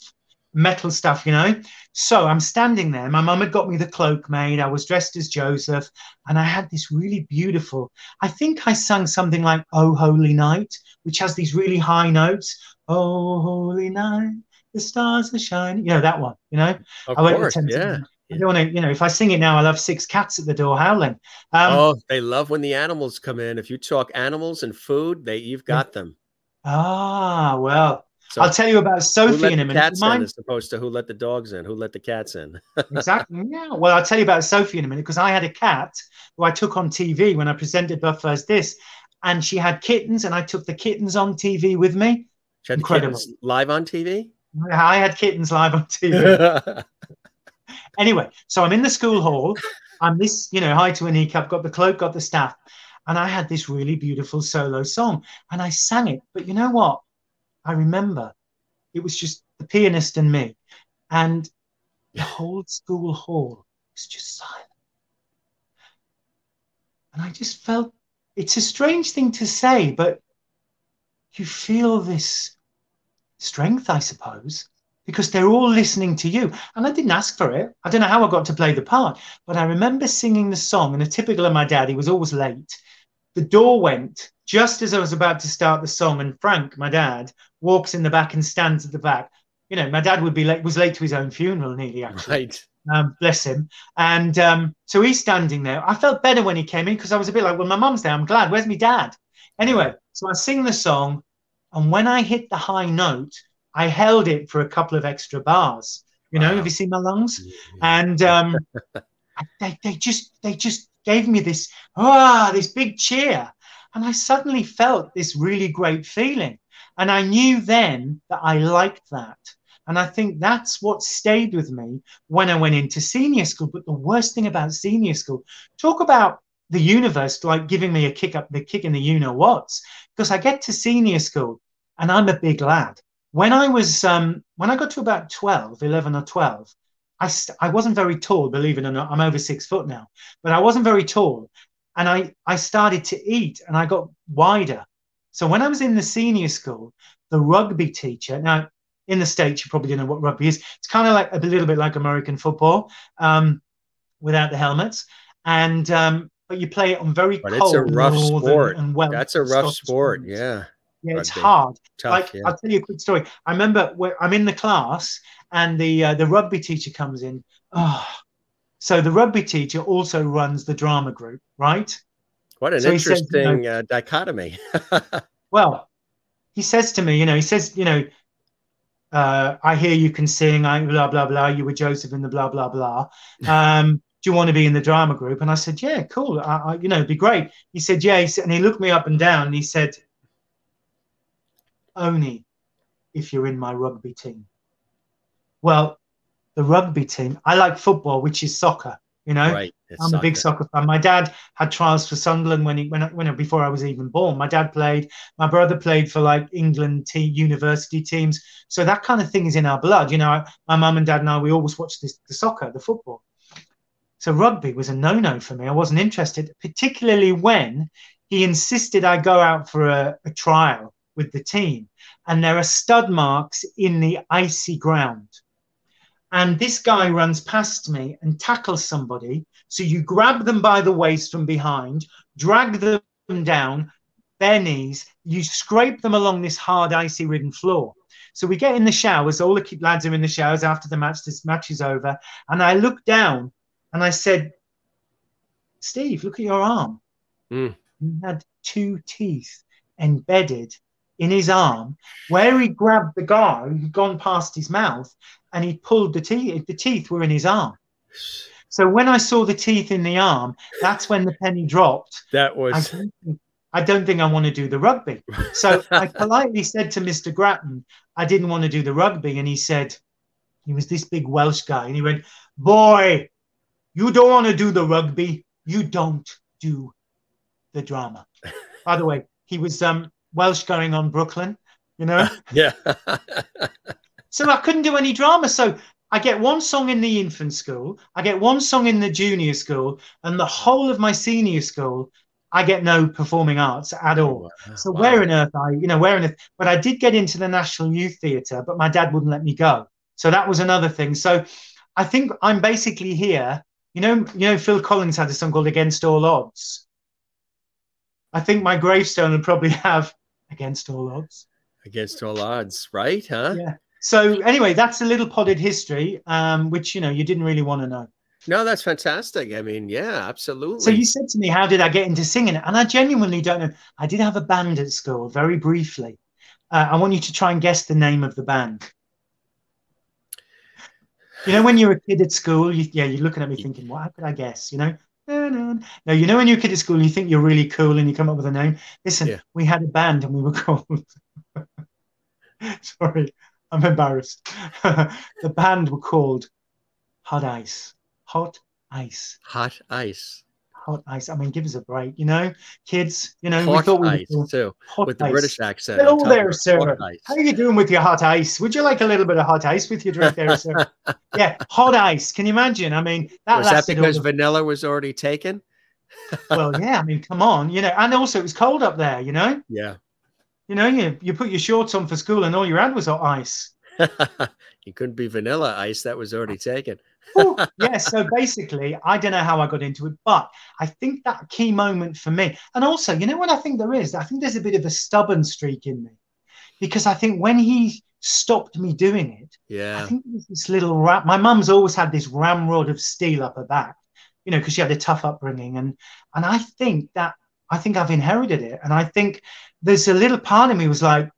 metal stuff, you know. So I'm standing there. My mum had got me the cloak made. I was dressed as Joseph, and I had this really beautiful. I think I sung something like "Oh Holy Night," which has these really high notes. Oh Holy Night, the stars are shining. You know that one. You know. Of I course, yeah. I don't want to, you know, if I sing it now, I'll have six cats at the door howling. Um, oh, they love when the animals come in. If you talk animals and food, they you've got them. Ah, well, so I'll tell you about Sophie in a minute. Cats in as opposed to who let the dogs in, who let the cats in. [LAUGHS] exactly. Yeah. Well, I'll tell you about Sophie in a minute because I had a cat who I took on TV when I presented But First This, and she had kittens, and I took the kittens on TV with me. She had Incredible. live on TV. I had kittens live on TV. [LAUGHS] anyway, so I'm in the school hall. I'm this, you know, high to a kneecap, got the cloak, got the staff. And I had this really beautiful solo song and I sang it. But you know what? I remember it was just the pianist and me. And the whole school hall was just silent. And I just felt it's a strange thing to say, but you feel this strength, I suppose, because they're all listening to you. And I didn't ask for it. I don't know how I got to play the part, but I remember singing the song. And a typical of my dad, he was always late the door went just as I was about to start the song, and Frank, my dad, walks in the back and stands at the back. You know, my dad would be late, was late to his own funeral, nearly actually. Right. Um, bless him. And um, so he's standing there. I felt better when he came in because I was a bit like, well, my mum's there. I'm glad. Where's my dad? Anyway, so I sing the song, and when I hit the high note, I held it for a couple of extra bars. You know, wow. have you seen my lungs? And um, [LAUGHS] they, they just they just gave me this ah this big cheer and i suddenly felt this really great feeling And I knew then that I liked that. And I think that's what stayed with me when I went into senior school. But the worst thing about senior school, talk about the universe like giving me a kick up the kick in the you know what's because I get to senior school and I'm a big lad. When I was um, when I got to about 12, 11 or 12, I, I wasn't very tall, believe it or not. I'm over six foot now, but I wasn't very tall. And I, I started to eat and I got wider. So when I was in the senior school, the rugby teacher, now in the States, you probably don't know what rugby is. It's kind of like a little bit like American football um, without the helmets. And um, but you play it on very but cold. It's a rough sport. And well, That's a rough sport. Yeah. Yeah, it's hard. Tough, like yeah. I'll tell you a quick story. I remember where I'm in the class and the uh, the rugby teacher comes in. Oh, so the rugby teacher also runs the drama group, right? What an so interesting says, you know, uh, dichotomy. [LAUGHS] well, he says to me, you know, he says, you know, uh, I hear you can sing, I blah blah blah. You were Joseph in the blah blah blah. Um, do you want to be in the drama group? And I said, yeah, cool. I, I, you know, it'd be great. He said, yeah. He said, and he looked me up and down and he said, only if you're in my rugby team. Well, the rugby team, I like football, which is soccer. You know, right. I'm soccer. a big soccer fan. My dad had trials for Sunderland when he when, when before I was even born. My dad played. My brother played for like England team, university teams. So that kind of thing is in our blood. You know, my mum and dad and I we always watched this the soccer, the football. So rugby was a no-no for me. I wasn't interested, particularly when he insisted I go out for a, a trial with the team, and there are stud marks in the icy ground. And this guy runs past me and tackles somebody. So you grab them by the waist from behind, drag them down, bare knees, you scrape them along this hard, icy ridden floor. So we get in the showers, all the lads are in the showers after the match, this match is over. And I look down and I said, Steve, look at your arm. Mm. He had two teeth embedded in his arm where he grabbed the guy who'd gone past his mouth and he pulled the teeth. The teeth were in his arm. So when I saw the teeth in the arm, that's when the penny dropped. That was. I don't think I, don't think I want to do the rugby. So I [LAUGHS] politely said to Mr. Grattan, I didn't want to do the rugby. And he said, he was this big Welsh guy. And he went, Boy, you don't want to do the rugby. You don't do the drama. [LAUGHS] By the way, he was um, Welsh going on Brooklyn, you know? [LAUGHS] yeah. So I couldn't do any drama. So I get one song in the infant school, I get one song in the junior school, and the whole of my senior school, I get no performing arts at all. Wow. So where on earth I, you know, where on earth? But I did get into the National Youth Theatre, but my dad wouldn't let me go. So that was another thing. So I think I'm basically here you know, you know, Phil Collins had a song called "Against All Odds." I think my gravestone would probably [LAUGHS] have "Against All Odds." Against all odds, right? Huh? Yeah. So anyway, that's a little potted history, um, which you know you didn't really want to know. No, that's fantastic. I mean, yeah, absolutely. So you said to me, "How did I get into singing?" And I genuinely don't know. I did have a band at school, very briefly. Uh, I want you to try and guess the name of the band. You know, when you're a kid at school, you, yeah, you're looking at me thinking, what could I guess? You know, no, you know, when you're a kid at school, you think you're really cool and you come up with a name. Listen, yeah. we had a band and we were [LAUGHS] called. [LAUGHS] Sorry, I'm embarrassed. [LAUGHS] the band were called Hot Ice. Hot Ice. Hot Ice hot ice. I mean, give us a break, you know, kids. You know, hot we thought we ice were too with the British accent. Hello there, sir. How are you doing with your hot ice? Would you like a little bit of hot ice with your drink there, [LAUGHS] sir? yeah, hot ice. Can you imagine? I mean, that was that because vanilla was already taken. well, yeah. I mean, come on, you know, and also it was cold up there, you know. [LAUGHS] Yeah. You know, you you put your shorts on for school, and all you had was hot ice. [LAUGHS] you couldn't be vanilla ice; that was already taken [LAUGHS] yeah, so basically, I don't know how I got into it, but I think that key moment for me, and also, you know what I think there is? I think there's a bit of a stubborn streak in me because I think when he stopped me doing it, yeah, I think this little ram. My mum's always had this ramrod of steel up her back, you know, because she had a tough upbringing, and and I think that I think I've inherited it, and I think there's a little part of me was like,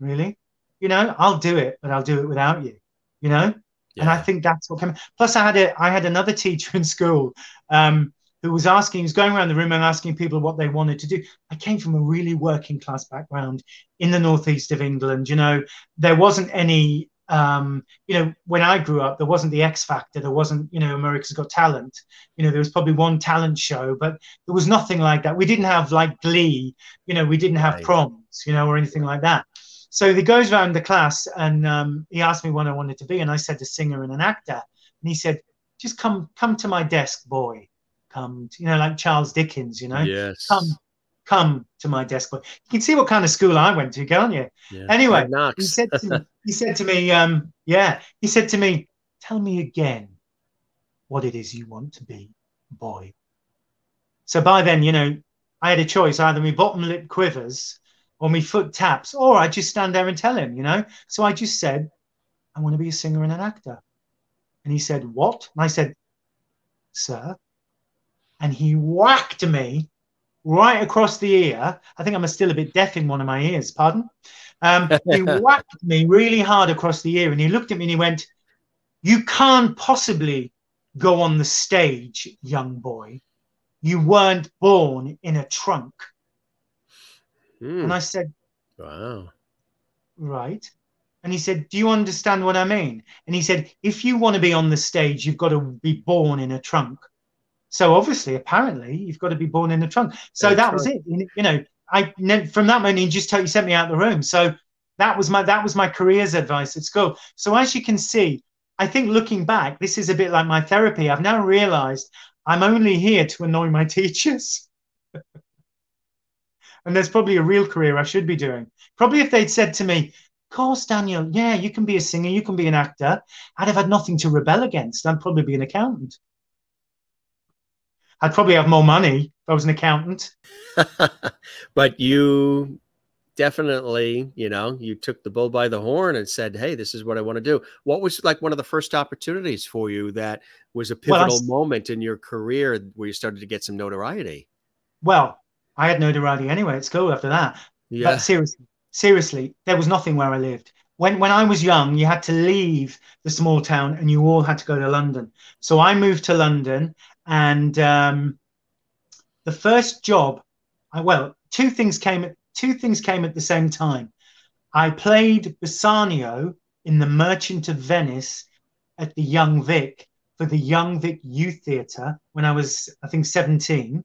really, you know, I'll do it, but I'll do it without you, you know. Yeah. And I think that's what came. Plus, I had a I had another teacher [LAUGHS] in school um, who was asking, he was going around the room and asking people what they wanted to do. I came from a really working class background in the northeast of England. You know, there wasn't any um, you know, when I grew up, there wasn't the X Factor, there wasn't, you know, America's Got Talent. You know, there was probably one talent show, but there was nothing like that. We didn't have like Glee, you know, we didn't have right. proms, you know, or anything like that. So he goes around the class and um, he asked me what I wanted to be, and I said a singer and an actor, and he said, "Just come, come to my desk, boy. Come, to, you know, like Charles Dickens, you know, yes. come, come to my desk. But you can see what kind of school I went to, can't you? Yeah. Anyway, he said to me, [LAUGHS] he said to me, um, yeah, he said to me, tell me again what it is you want to be, boy. So by then, you know, I had a choice either my bottom lip quivers or my foot taps, or I just stand there and tell him, you know. So I just said, I want to be a singer and an actor. And he said, What? And I said, Sir. And he whacked me right across the ear. I think I'm still a bit deaf in one of my ears, pardon. Um, [LAUGHS] he whacked me really hard across the ear and he looked at me and he went, You can't possibly go on the stage, young boy. You weren't born in a trunk. Mm. And I said, Wow. Right. And he said, Do you understand what I mean? And he said, If you want to be on the stage, you've got to be born in a trunk. So obviously, apparently, you've got to be born in the trunk. So That's that was it. You know, I from that moment he just totally sent me out the room. So that was my that was my careers advice at school. So as you can see, I think looking back, this is a bit like my therapy. I've now realized I'm only here to annoy my [LAUGHS] teachers. and there's probably a real career I should be doing. Probably if they'd said to me, of course, Daniel, yeah, you can be a singer, you can be an actor, I'd have had nothing to rebel against. I'd probably be an accountant. I'd probably have more money if I was an accountant. [LAUGHS] but you definitely, you know, you took the bull by the horn and said, "Hey, this is what I want to do." What was like one of the first opportunities for you that was a pivotal well, moment in your career where you started to get some notoriety? Well, I had notoriety anyway at school after that. Yeah. But seriously, seriously, there was nothing where I lived. When when I was young, you had to leave the small town and you all had to go to London. So I moved to London and um, the first job, I, well, two things came at two things came at the same time. I played Bassanio in the Merchant of Venice at the Young Vic for the Young Vic Youth Theatre when I was, I think, 17.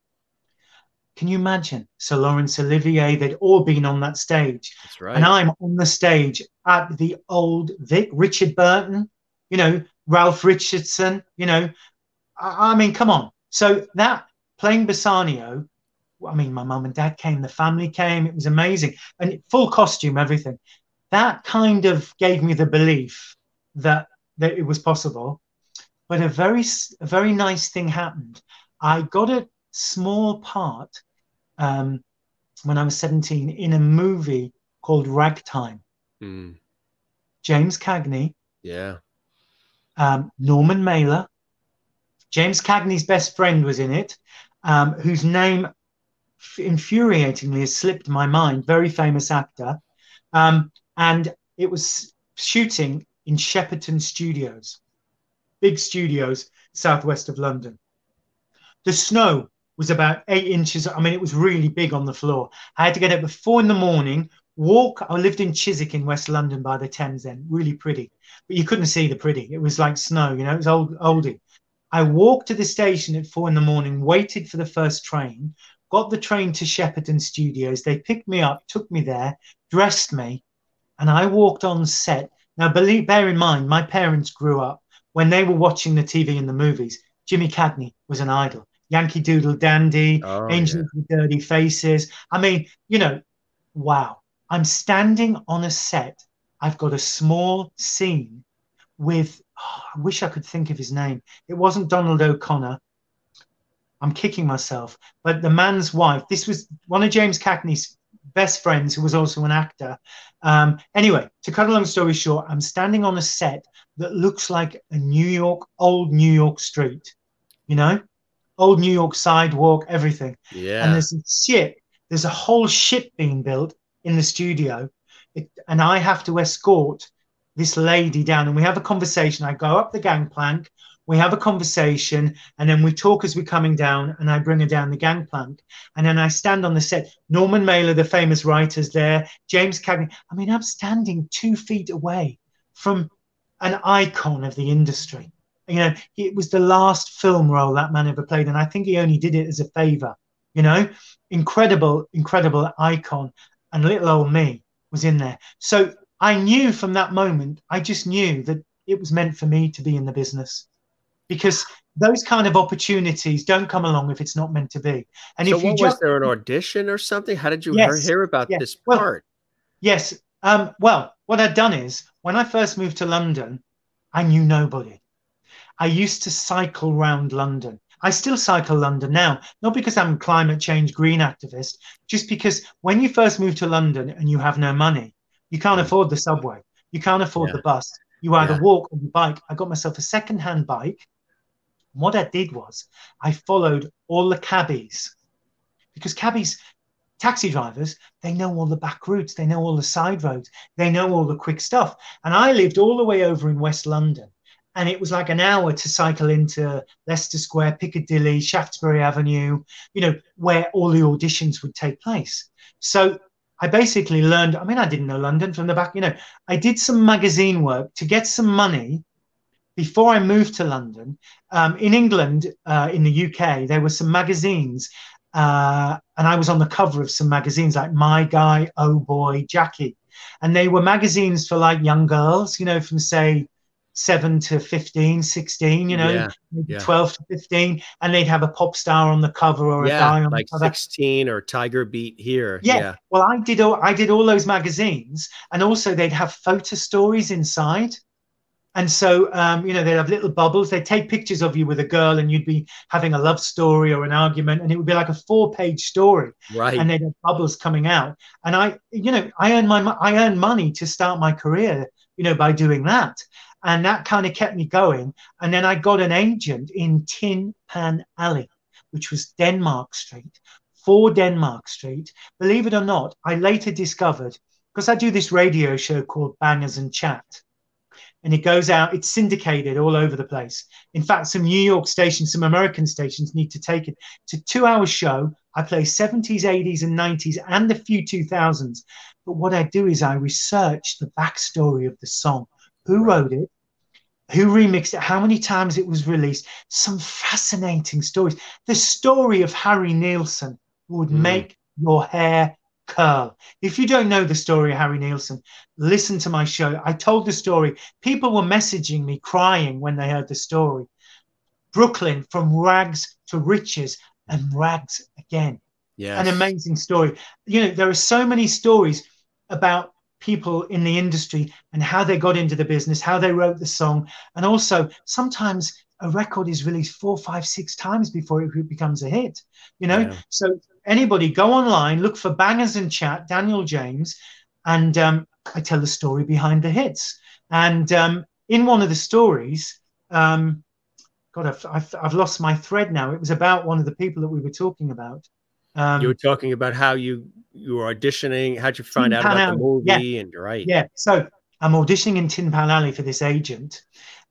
Can you imagine? Sir Laurence Olivier, they'd all been on that stage. That's right. And I'm on the stage at the old Vic, Richard Burton, you know, Ralph Richardson, you know, I, I mean, come on. So that playing Bassanio, I mean, my mum and dad came, the family came, it was amazing, and full costume, everything. That kind of gave me the belief that that it was possible. But a very a very nice thing happened. I got a small part um, when I was 17 in a movie called Ragtime. Mm. James Cagney. Yeah. Um, Norman Mailer. James Cagney's best friend was in it, um, whose name infuriatingly has slipped my mind. Very famous actor, um, and it was shooting in Shepperton Studios, big studios southwest of London. The snow was about eight inches. I mean, it was really big on the floor. I had to get up at four in the morning, walk. I lived in Chiswick in West London by the Thames then, really pretty, but you couldn't see the pretty. It was like snow, you know, it was old, oldie. I walked to the station at four in the morning, waited for the first train, got the train to Shepperton Studios. They picked me up, took me there, dressed me, and I walked on set. Now, believe, bear in mind, my parents grew up when they were watching the TV and the movies. Jimmy Cagney was an idol. Yankee Doodle Dandy, oh, Angels yeah. with Dirty Faces. I mean, you know, wow. I'm standing on a set. I've got a small scene with oh, [SIGHS] I wish I could think of his name. It wasn't Donald O'Connor. I'm kicking myself. But the man's wife, this was one of James Cagney's best friends who was also an actor. Um, anyway, to cut a long story short, I'm standing on a set that looks like a New York, old New York street, you know, old New York sidewalk, everything. Yeah. And there's a ship, there's a whole ship being built in the studio. It, and I have to escort this lady down and we have a conversation. I go up the gangplank. we have a conversation, and then we talk as we're coming down, and I bring her down the gangplank. And then I stand on the set. Norman Mailer, the famous writer's there, James Cagney. I mean, I'm standing two feet away from an icon of the industry. You know, it was the last film role that man ever played, and I think he only did it as a favor. You know, incredible, incredible icon, and little old me was in there. So I knew from that moment, I just knew that it was meant for me to be in the business because those kind of opportunities don't come along if it's not meant to be. And so if you was there an audition or something? How did you yes, hear about yes. this part? Well, yes. Um, well, what I'd done is when I first moved to London, I knew nobody. I used to cycle around London. I still cycle London now, not because I'm a climate change green activist, just because when you first move to London and you have no money, you can't afford the subway, you can't afford yeah. the bus. You either yeah. walk or you bike. I got myself a second-hand bike. What I did was I followed all the cabbies because cabbies, taxi drivers, they know all the back routes, they know all the side roads, they know all the quick stuff. And I lived all the way over in West London and it was like an hour to cycle into Leicester Square, Piccadilly, Shaftesbury Avenue, you know, where all the auditions would take place. So I basically learned, I mean, I didn't know London from the back, you know, I did some magazine work to get some money before I moved to London. Um, in England, uh, in the UK, there were some magazines, uh, and I was on the cover of some magazines like My Guy, Oh Boy, Jackie. And they were magazines for like young girls, you know, from say 7 to 15, 16, you know, yeah, yeah. 12 to 15, and they'd have a pop star on the cover or yeah, a guy on like the cover. 16 or Tiger Beat here. Yeah. Well, I did all I did all those magazines, and also they'd have photo stories inside. And so, um, you know, they'd have little bubbles. They'd take pictures of you with a girl, and you'd be having a love story or an argument, and it would be like a four-page story. Right. And they'd have bubbles coming out. And I, you know, I earned my I earned money to start my career, you know, by doing that and that kind of kept me going. And then I got an agent in Tin Pan Alley, which was Denmark Street, for Denmark Street. Believe it or not, I later discovered because I do this radio show called Bangers and Chat. And it goes out, it's syndicated all over the place. In fact, some New York stations, some American stations need to take it. It's a two hour show. I play 70s, 80s, and 90s, and a few 2000s. But what I do is I research the backstory of the song who wrote it, who remixed it, how many times it was released, some fascinating stories. The story of Harry Nilsson would mm. make your hair curl. If you don't know the story of Harry Nilsson, listen to my show. I told the story. People were messaging me crying when they heard the story. Brooklyn from rags to riches and rags again. Yeah. An amazing story. You know, there are so many stories about people in the industry and how they got into the business, how they wrote the song, and also sometimes a record is released four, five, six times before it becomes a hit. You know, yeah. so anybody go online, look for Bangers and Chat, Daniel James, and um, I tell the story behind the hits. And um, in one of the stories, um, God, I've, I've, I've lost my thread now. It was about one of the people that we were talking about. Um, you were talking about how you you were auditioning. How'd you find Tin out Pan about Alley. the movie? Yeah. And right. Yeah. So I'm auditioning in Tin Pan Alley for this agent,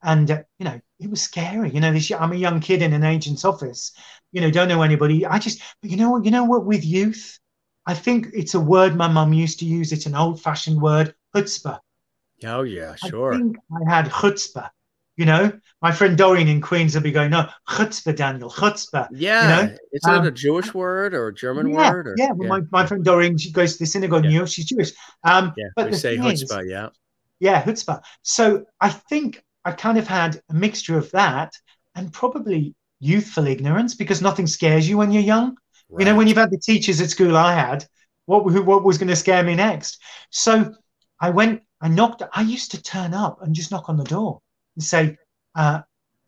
and uh, you know it was scary. You know, this I'm a young kid in an agent's office. You know, don't know anybody. I just, but you know what? You know what? With youth, I think it's a word my mum used to use. It's an old-fashioned word, chutzpah. Oh yeah, sure. I think I had chutzpah. You know, my friend Dorian in Queens will be going, no, chutzpah, Daniel, chutzpah. Yeah. You know? Is um, a Jewish word or a German yeah, word? Or, yeah. Well, yeah. My, my friend Dorian, she goes to the synagogue yeah. in New York. She's Jewish. Um, yeah, but we say chutzpah, is, yeah. Yeah, chutzpah. So I think I kind of had a mixture of that and probably youthful ignorance because nothing scares you when you're young. Right. You know, when you've had the teachers at school I had, what, what was going to scare me next? So I went, I knocked, I used to turn up and just knock on the door and say, uh,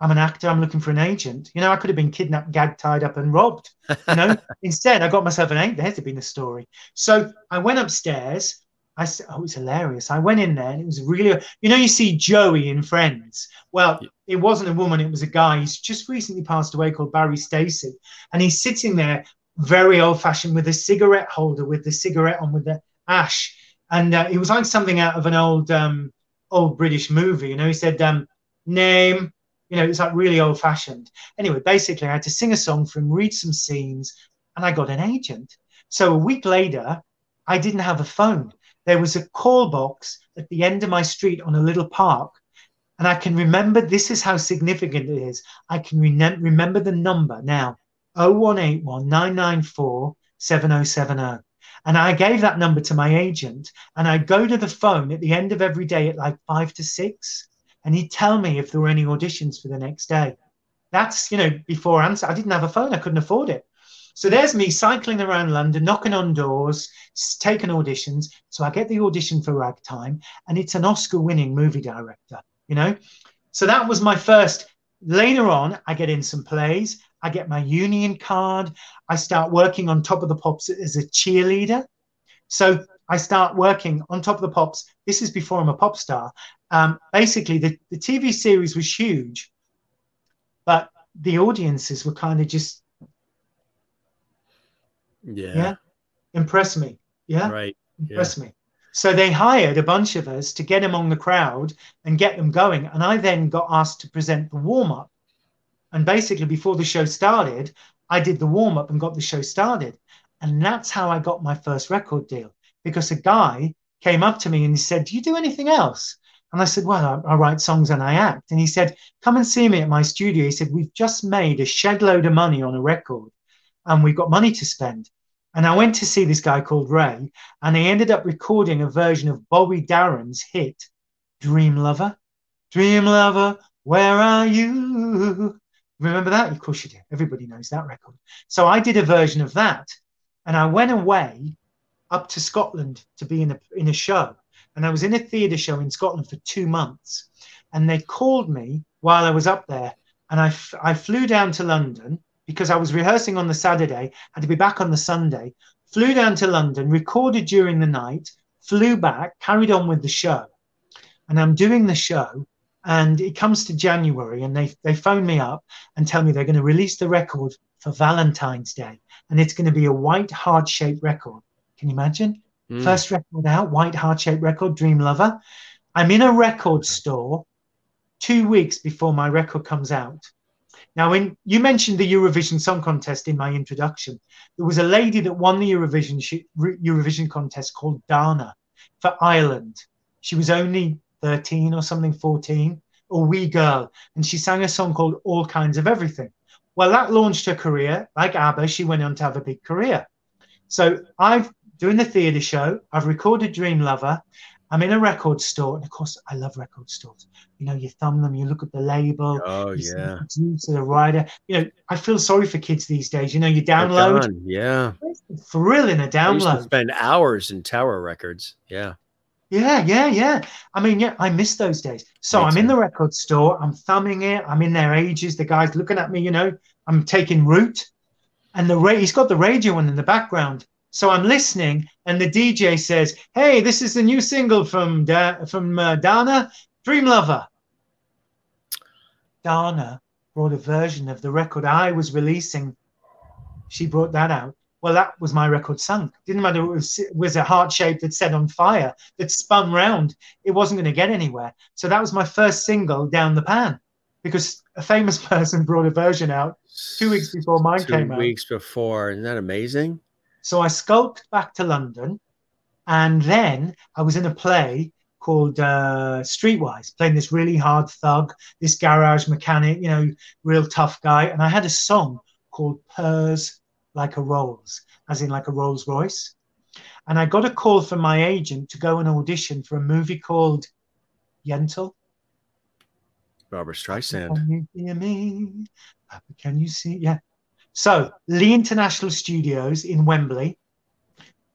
I'm an actor, I'm looking for an agent. You know, I could have been kidnapped, gagged, tied up, and robbed. You know, [LAUGHS] instead, I got myself an agent. There's been a story. So I went upstairs. I said, oh, it was hilarious. I went in there and it was really, you know, you see Joey in Friends. Well, it wasn't a woman, it was a guy. He's just recently passed away called Barry Stacey. And he's sitting there very old fashioned with a cigarette holder with the cigarette on with the ash. And uh, it was like something out of an old, um, old British movie. You know, he said, um, name, You know, it's like really old fashioned. Anyway, basically, I had to sing a song for him, read some scenes, and I got an agent. So a week later, I didn't have a phone. There was a call box at the end of my street on a little park. And I can remember this is how significant it is. I can re- remember the number now 0181 994 7070. And I gave that number to my agent, and I'd go to the phone at the end of every day at like five to six, and he'd tell me if there were any auditions for the next day. That's, you know, before answer. I didn't have a phone, I couldn't afford it. So there's me cycling around London, knocking on doors, taking auditions. So I get the audition for Ragtime, and it's an Oscar winning movie director, you know? So that was my first. Later on, I get in some plays. I get my union card. I start working on Top of the Pops as a cheerleader. So I start working on Top of the Pops. This is before I'm a pop star. Um, basically, the, the TV series was huge, but the audiences were kind of just, yeah, yeah, impress me. Yeah, right, impress yeah. me. So they hired a bunch of us to get among the crowd and get them going. And I then got asked to present the warm up. And basically, before the show started, I did the warm up and got the show started. And that's how I got my first record deal because a guy came up to me and he said, Do you do anything else? And I said, Well, I, I, write songs and I act. And he said, Come and see me at my studio. He said, We've just made a shed load of money on a record and we've got money to spend. And I went to see this guy called Ray, and he ended up recording a version of Bobby Darin's hit, Dream Lover. Dream Lover, where are you? Remember that? Of course you do. Everybody knows that record. So I did a version of that, and I went away up to Scotland to be in a in a show. And I was in a theatre show in Scotland for two months, and they called me while I was up there, and I, f- I flew down to London because I was rehearsing on the Saturday, had to be back on the Sunday. Flew down to London, recorded during the night, flew back, carried on with the show, and I'm doing the show and it comes to January and they, they phone me up and tell me they're going to release the record for Valentine's Day and it's going to be a white heart shaped record. Can you imagine? Mm. First record out, white heart shaped record, Dream Lover. I'm in a record store two weeks before my record comes out. Now, when you mentioned the Eurovision Song Contest in my introduction, there was a lady that won the Eurovision Eurovision contest called Dana for Ireland. She was only 13 or something, 14, a wee girl, and she sang a song called All Kinds of Everything. Well, that launched her career. Like ABBA, she went on to have a big career. So I've doing the theatre show. I've recorded Dream Lover. I'm in a record store, and of course, I love record stores. You know, you thumb them, you look at the label. Oh yeah. The producer, the writer. You know, I feel sorry for kids these days. You know, you download. Yeah. Thrill in a download. spend hours in Tower Records. Yeah. Yeah, yeah, yeah. I mean, yeah, I miss those days. So me I'm too. in the record store, I'm thumbing it, I'm in their ages, the guy's looking at me, you know, I'm taking root. And the ra- he's got the radio on in the background. So I'm listening, and the DJ says, "Hey, this is the new single from da- from uh, Dana, Dream Lover." Dana brought a version of the record I was releasing. She brought that out well, that was my record sunk. Didn't matter it was, it was a heart shape that set on fire, that spun round. It wasn't going to get anywhere. So that was my first single down the pan because a famous [LAUGHS] person brought a version out two weeks before mine two came out. Two weeks before. Isn't that amazing? So I skulked back to London and then I was in a play called uh, Streetwise, playing this really hard thug, this garage mechanic, you know, real tough guy. And I had a song called Purrs like a Rolls, as in like a Rolls Royce. And I got a call from my agent to go and audition for a movie called Yentl. Barbra Streisand. Can you hear me? Can you see? Yeah. So Lee International Studios in Wembley.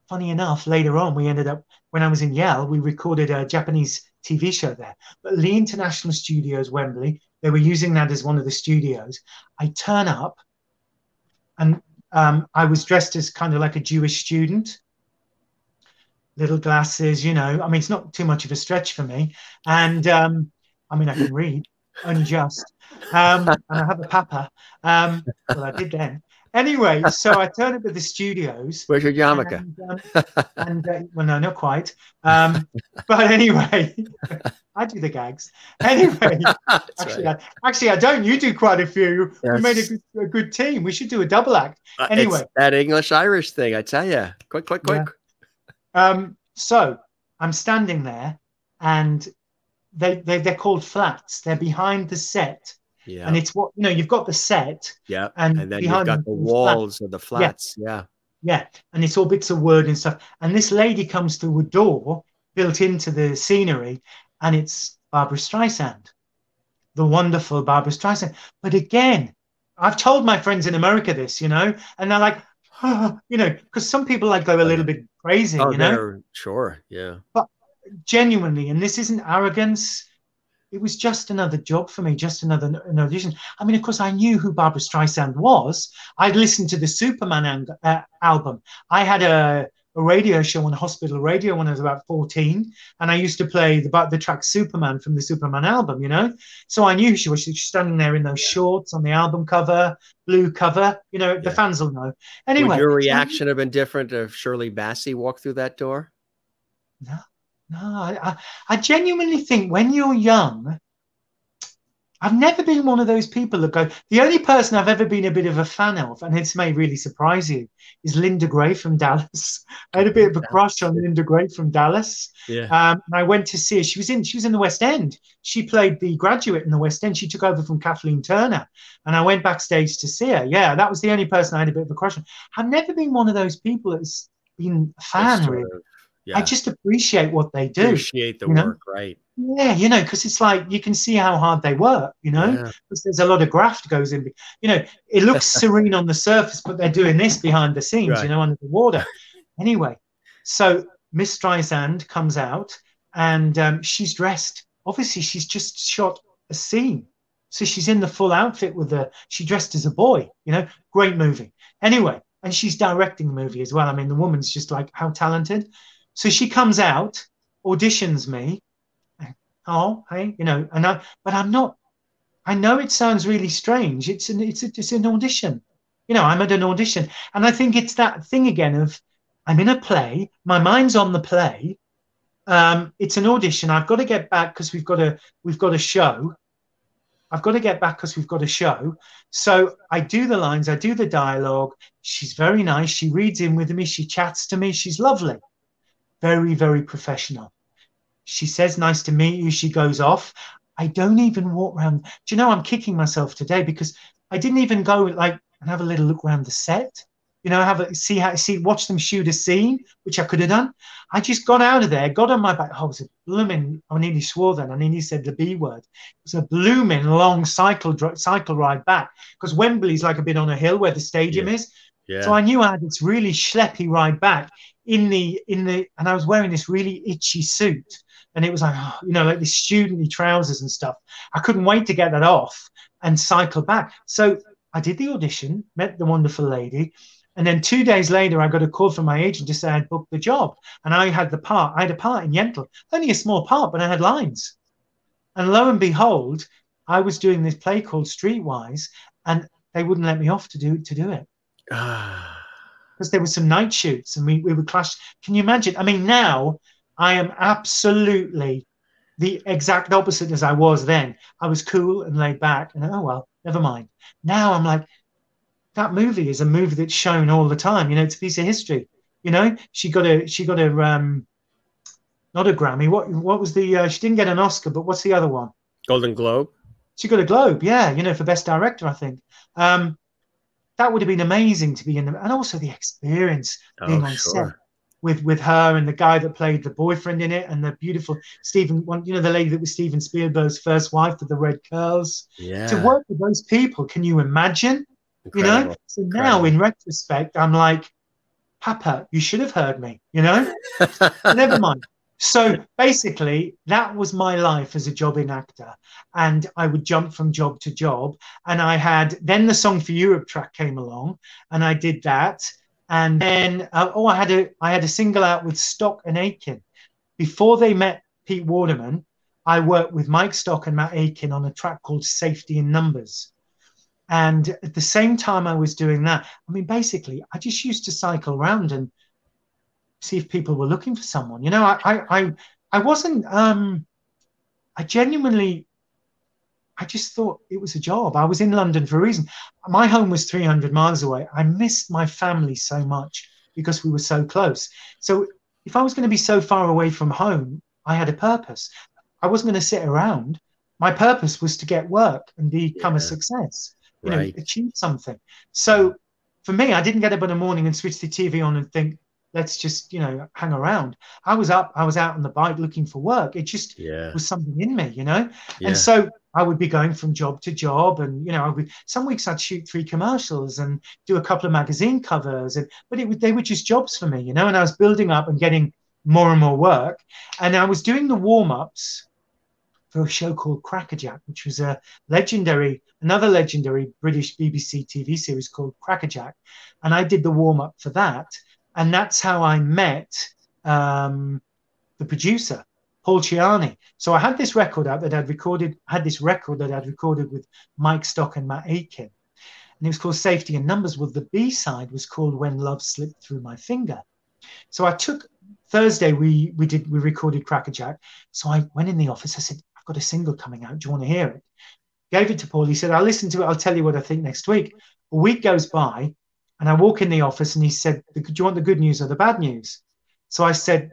Funny enough, later on we ended up when I was in Yell, we recorded a Japanese TV show there. But Lee International Studios, Wembley, they were using that as one of the studios. I turn up, and um, I was dressed as kind of like a Jewish student, little glasses, you know. I mean, it's not too much of a stretch for me. And um, I mean, I can read. Unjust. Um, and I have a papa. Um, well, I did then. Anyway, so I turn up at the studios. Where's your yarmulke? And, um, and uh, well, no, not quite. Um, but anyway, I do the gags. Anyway, [LAUGHS] actually, right. I, actually, I don't. You do quite a few. We made a good, a good team. We should do a double act. Uh, Anyway. it's that English Irish thing, I tell you. Quick, quick, quick. Um, so I'm standing there, and they, they they're called flats. They're behind the set, Yeah. and it's what you know. You've got the set, yeah. and, And then you've got the is flats. walls of the flats. Yeah. Yeah, and it's all bits of wood and stuff. And this lady comes through a door built into the scenery, and it's Barbra Streisand, the wonderful Barbra Streisand. But again, I've told my friends in America this, you know, and they're like, oh, [LAUGHS] you know, because some people like go a little bit crazy, Oh, you know, sure. Yeah. Genuinely. And this isn't arrogance. It was just another job for me, just another an audition. I mean, of course, I knew who Barbra Streisand was. I'd listened to the Superman ang- uh, album. I had a, a radio show on hospital radio when I was about 14, and I used to play the the track Superman from the Superman album, you know. So I knew she was. She was standing there in those shorts on the album cover, blue cover. You know, the fans will know. Anyway, Would your so- reaction have been different if Shirley Bassey walked through that door? No, I, I, I genuinely think when you're young, I've never been one of those people that go. The only person I've ever been a bit of a fan of, and this may really surprise you, is Linda Gray from Dallas. I had a bit of a crush on Linda Gray from Dallas. Yeah. Um, and I went to see her. She was in. She was in the West End. She played the graduate in the West End. She took over from Kathleen Turner, and I went backstage to see her. Yeah, that was the only person I had a bit of a crush on. I've never been one of those people that's been a fan. Really, yeah. I just appreciate what they do. appreciate the you know? work, right? Yeah, you know, because it's like you can see how hard they work, you know, Yeah. because there's a lot of graft goes in. You know, it looks [LAUGHS] serene on the surface, but they're doing this behind the scenes, Right. you know, under the water. Anyway, so Miss Streisand comes out and um, she's dressed. Obviously, she's just shot a scene. So she's in the full outfit with the, she dressed as a boy, you know, great movie. Anyway, and she's directing the movie as well. I mean, the woman's just like, how talented. So she comes out, auditions me. Oh, hey, you know, and I, but I'm not. I know it sounds really strange. It's an, it's, a, it's an audition. You know, I'm at an audition, and I think it's that thing again of I'm in a play. My mind's on the play. Um, it's an audition. I've got to get back because we've got a we've got a show. I've got to get back because we've got a show. So I do the lines, I do the dialogue. She's very nice. She reads in with me. She chats to me. She's lovely. Very, very professional. She says, Nice to meet you. She goes off. I don't even walk around. Do you know, I'm kicking myself today because I didn't even go like and have a little look around the set. You know, have a see how see watch them shoot a scene, which I could have done. I just got out of there, got on my back. Oh, it was a blooming. I nearly swore then. I nearly said the B word. It was a blooming long cycle cycle ride back because Wembley's like a bit on a hill where the stadium Yeah. is. Yeah. So I knew I had this really schleppy ride back in the in the, and I was wearing this really itchy suit, and it was like oh, [SIGHS] you know like the studenty trousers and stuff. I couldn't wait to get that off and cycle back. So I did the audition, met the wonderful lady, and then two days later I got a call from my agent to say I'd booked the job, and I had the part. I had a part in Yentl, only a small part, but I had lines. And lo and behold, I was doing this play called Streetwise, and they wouldn't let me off to do to do it [SIGHS] because there were some night shoots and we, we would clash. Can you imagine? I mean, now I am absolutely the exact opposite as I was then. I was cool and laid back, and oh well, never mind. Now I'm like, that movie is a movie that's shown all the time. You know, it's a piece of history. You know, she got a she got a um, not a Grammy. What what was the? Uh, she didn't get an Oscar, but what's the other one? Golden Globe. She got a Globe, yeah, you know, for Best Director, I think. Um, that would have been amazing to be in, the, and also the experience oh, being Oh, on set with with her and the guy that played the boyfriend in it, and the beautiful Stephen, one, you know, the lady that was Steven Spielberg's first wife with the red curls. Yeah. To work with those people, can you imagine? You know. Incredible. So now, in retrospect, I'm like, Papa, you should have heard me. You know. [LAUGHS] Never mind. So basically, that was my life as a jobbing actor. And I would jump from job to job. And I had, then the Song for Europe track came along, and I did that. And then, uh, oh, I had a, I had a single out with Stock and Aitken. Before they met Pete Waterman, I worked with Mike Stock and Matt Aitken on a track called Safety in Numbers. And at the same time I was doing that, I mean, basically, I just used to cycle around and see if people were looking for someone. You know, I I I, I wasn't um I genuinely I just thought it was a job. I was in London for a reason. My home was 300 miles away. I missed my family so much because we were so close. So if I was going to be so far away from home, I had a purpose. I wasn't going to sit around. My purpose was to get work and become yeah. a success, you right. know, achieve something. So for me, I didn't get up in the morning and switch the TV on and think, let's just you know hang around. I was up i was out on the bike looking for work. It just yeah. was something in me you know? Yeah. and so i would be going from job to job and you know I would, some weeks i'd shoot three commercials and do a couple of magazine covers and but it would they were just jobs for me you know? And i was building up and getting more and more work. And i was doing the warm-ups for a show called crackerjack which was a legendary another legendary british bbc tv series called crackerjack. And i did the warm-up for that and that's how I met um, the producer, Paul Ciani. So I had this record out that I'd recorded, had this record that I'd recorded with Mike Stock and Matt Aitken. And it was called Safety in Numbers. Well, the B side was called When Love Slipped Through My Finger. So I took Thursday, we we did we recorded Crackerjack. So I went in the office. I said, I've got a single coming out. Do you want to hear it? Gave it to Paul. He said, I'll listen to it. I'll tell you what I think next week. A week goes by. And I walk in the office and he said, Do you want the good news or the bad news? So I said,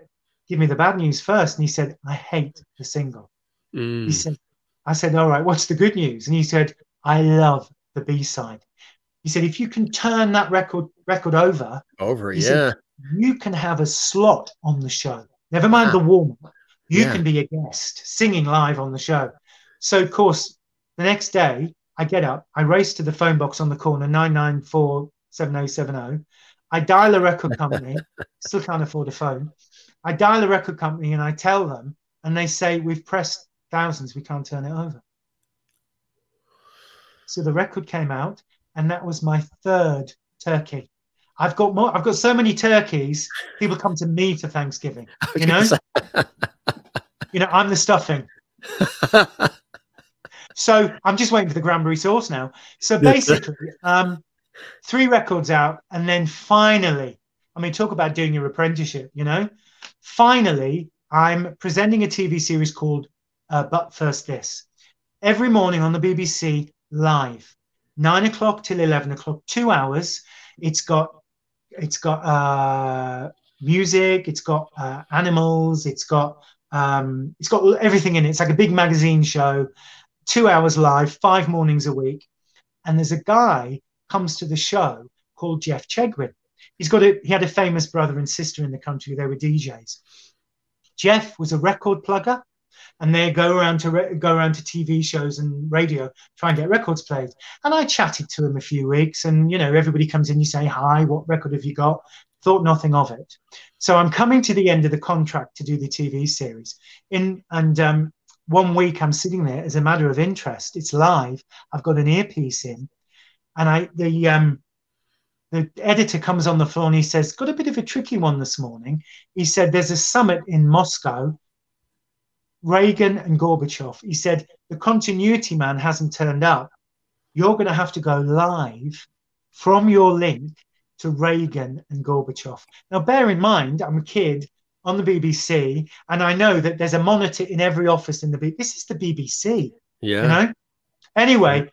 Give me the bad news first. And he said, I hate the single. Mm. He said, I said, All right, what's the good news? And he said, I love the B side. He said, if you can turn that record record over, over, yeah, said, you can have a slot on the show. Never mind wow. the warm up. You yeah. can be a guest singing live on the show. So, of course, the next day I get up, I race to the phone box on the corner, 994 7070. I dial a record [LAUGHS] company, still can't afford a phone. I dial a record company and I tell them, and they say, We've pressed thousands, we can't turn it over. So the record came out, and that was my third turkey. I've got more, I've got so many turkeys, people come to me for Thanksgiving. [LAUGHS] You know? you know, I'm the stuffing. [LAUGHS] so I'm just waiting for the cranberry sauce now. So basically, um, three records out, and then finally, I mean, talk about doing your apprenticeship, you know? Finally, I'm presenting a TV series called uh, But First This. Every morning on the BBC, live, nine o'clock till 11 o'clock, two hours. It's got, it's got uh, music, it's got uh, animals, it's got, um, it's got everything in it. It's like a big magazine show, two hours live, five mornings a week. And there's a guy comes to the show called Jeff Chegwin. He's got a he had a famous brother and sister in the country. They were DJs. Jeff was a record plugger, and they go around to re- go around to TV shows and radio, try and get records played. And I chatted to him a few weeks, and you know everybody comes in, you say hi, what record have you got? Thought nothing of it. So I'm coming to the end of the contract to do the TV series. In and um, one week I'm sitting there as a matter of interest. It's live. I've got an earpiece in, and I the um, the editor comes on the floor and he says, "Got a bit of a tricky one this morning." He said, "There's a summit in Moscow." Reagan and Gorbachev. He said, "The continuity man hasn't turned up. You're going to have to go live from your link to Reagan and Gorbachev." Now, bear in mind, I'm a kid on the BBC, and I know that there's a monitor in every office in the BBC. This is the BBC. Yeah. You know. Anyway,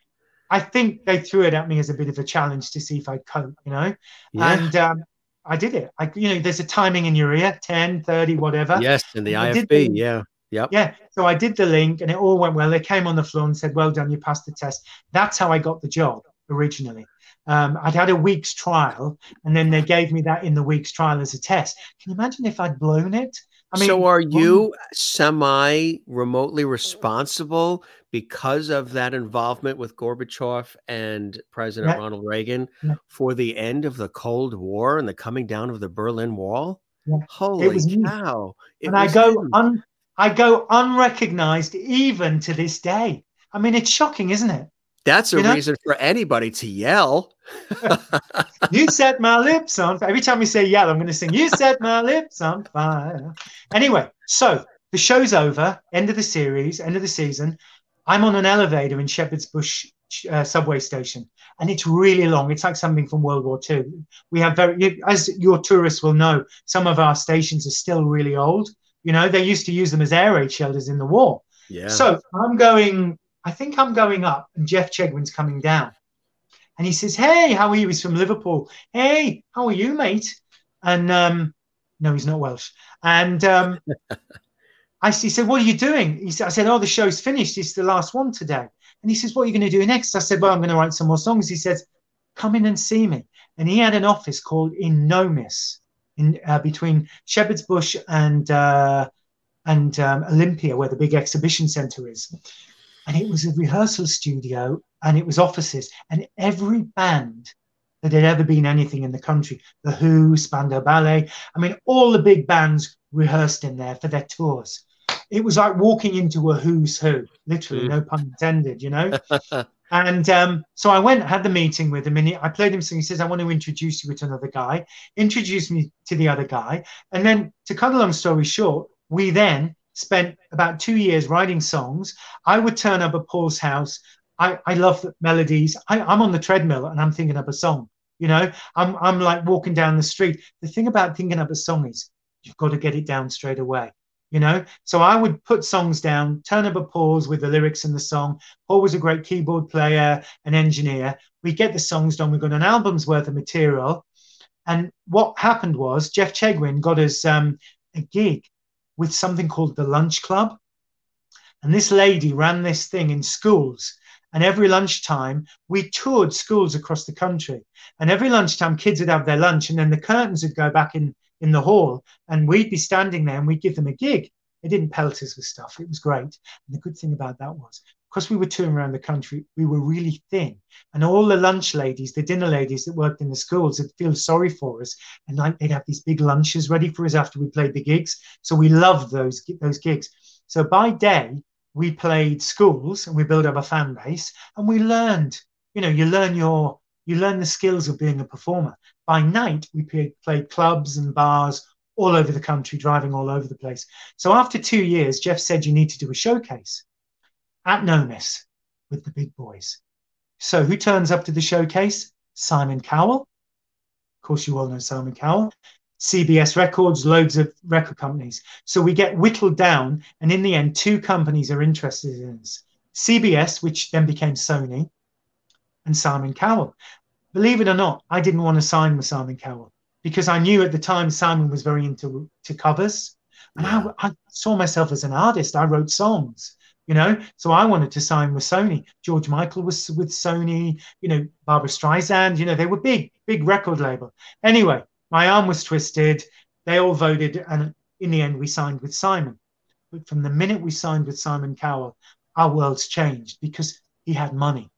I think they threw it at me as a bit of a challenge to see if I'd cope, you know? Yeah. And um, I did it. I, you know, there's a timing in your ear 10, 30, whatever. Yes, in the IFB. The, yeah. Yep. Yeah. So I did the link and it all went well. They came on the floor and said, Well done, you passed the test. That's how I got the job originally. Um, I'd had a week's trial and then they gave me that in the week's trial as a test. Can you imagine if I'd blown it? I mean, so are you semi remotely responsible because of that involvement with Gorbachev and President yeah. Ronald Reagan yeah. for the end of the Cold War and the coming down of the Berlin Wall? Yeah. Holy it cow! It and I go un, I go unrecognized even to this day. I mean, it's shocking, isn't it? That's a you know? reason for anybody to yell. [LAUGHS] you set my [LAUGHS] lips on. Every time we say yell, I'm going to sing. You set my lips on fire. Anyway, so the show's over, end of the series, end of the season. I'm on an elevator in Shepherd's Bush uh, subway station, and it's really long. It's like something from World War II. We have very, as your tourists will know, some of our stations are still really old. You know, they used to use them as air raid shelters in the war. Yeah. So I'm going, I think I'm going up, and Jeff Chegwin's coming down. And he says, Hey, how are you? He's from Liverpool. Hey, how are you, mate? And um, no, he's not Welsh. And um, [LAUGHS] I he said, What are you doing? He said, I said, Oh, the show's finished. It's the last one today. And he says, What are you going to do next? I said, Well, I'm going to write some more songs. He says, Come in and see me. And he had an office called In Nomis in uh, between Shepherd's Bush and uh, and um, Olympia, where the big exhibition center is. And it was a rehearsal studio and it was offices. And every band that had ever been anything in the country, The Who, Spandau Ballet, I mean, all the big bands rehearsed in there for their tours. It was like walking into a who's who, literally, mm. no pun intended, you know? [LAUGHS] and um, so I went, had the meeting with him, and he, I played him something. He says, I want to introduce you to another guy, introduced me to the other guy. And then, to cut a long story short, we then spent about two years writing songs. I would turn up at Paul's house. I, I love melodies. I, I'm on the treadmill and I'm thinking of a song. You know, I'm, I'm like walking down the street. The thing about thinking of a song is you've got to get it down straight away. You know, so I would put songs down, turn up a Paul's with the lyrics and the song. Paul was a great keyboard player and engineer. We get the songs done. We got an album's worth of material. And what happened was Jeff Chegwin got us um, a gig with something called the Lunch Club. And this lady ran this thing in schools. And every lunchtime, we toured schools across the country. And every lunchtime, kids would have their lunch, and then the curtains would go back in, in the hall, and we'd be standing there and we'd give them a gig. They didn't pelt us with stuff. It was great. And the good thing about that was because we were touring around the country, we were really thin. And all the lunch ladies, the dinner ladies that worked in the schools would feel sorry for us. And like they'd have these big lunches ready for us after we played the gigs. So we loved those, those gigs. So by day, we played schools and we built up a fan base and we learned, you know, you learn your, you learn the skills of being a performer. By night, we played, played clubs and bars all over the country, driving all over the place. So after two years, Jeff said, you need to do a showcase at Nomis with the big boys. So who turns up to the showcase? Simon Cowell. Of course, you all know Simon Cowell. CBS Records, loads of record companies. So we get whittled down, and in the end, two companies are interested in us CBS, which then became Sony, and Simon Cowell. Believe it or not, I didn't want to sign with Simon Cowell because I knew at the time Simon was very into to covers. And I, I saw myself as an artist. I wrote songs you know? So i wanted to sign with sony. George michael was with sony you know barbra streisand you know they were big big record label. Anyway my arm was twisted. They all voted and in the end we signed with simon. But from the minute we signed with simon cowell our worlds changed because he had money.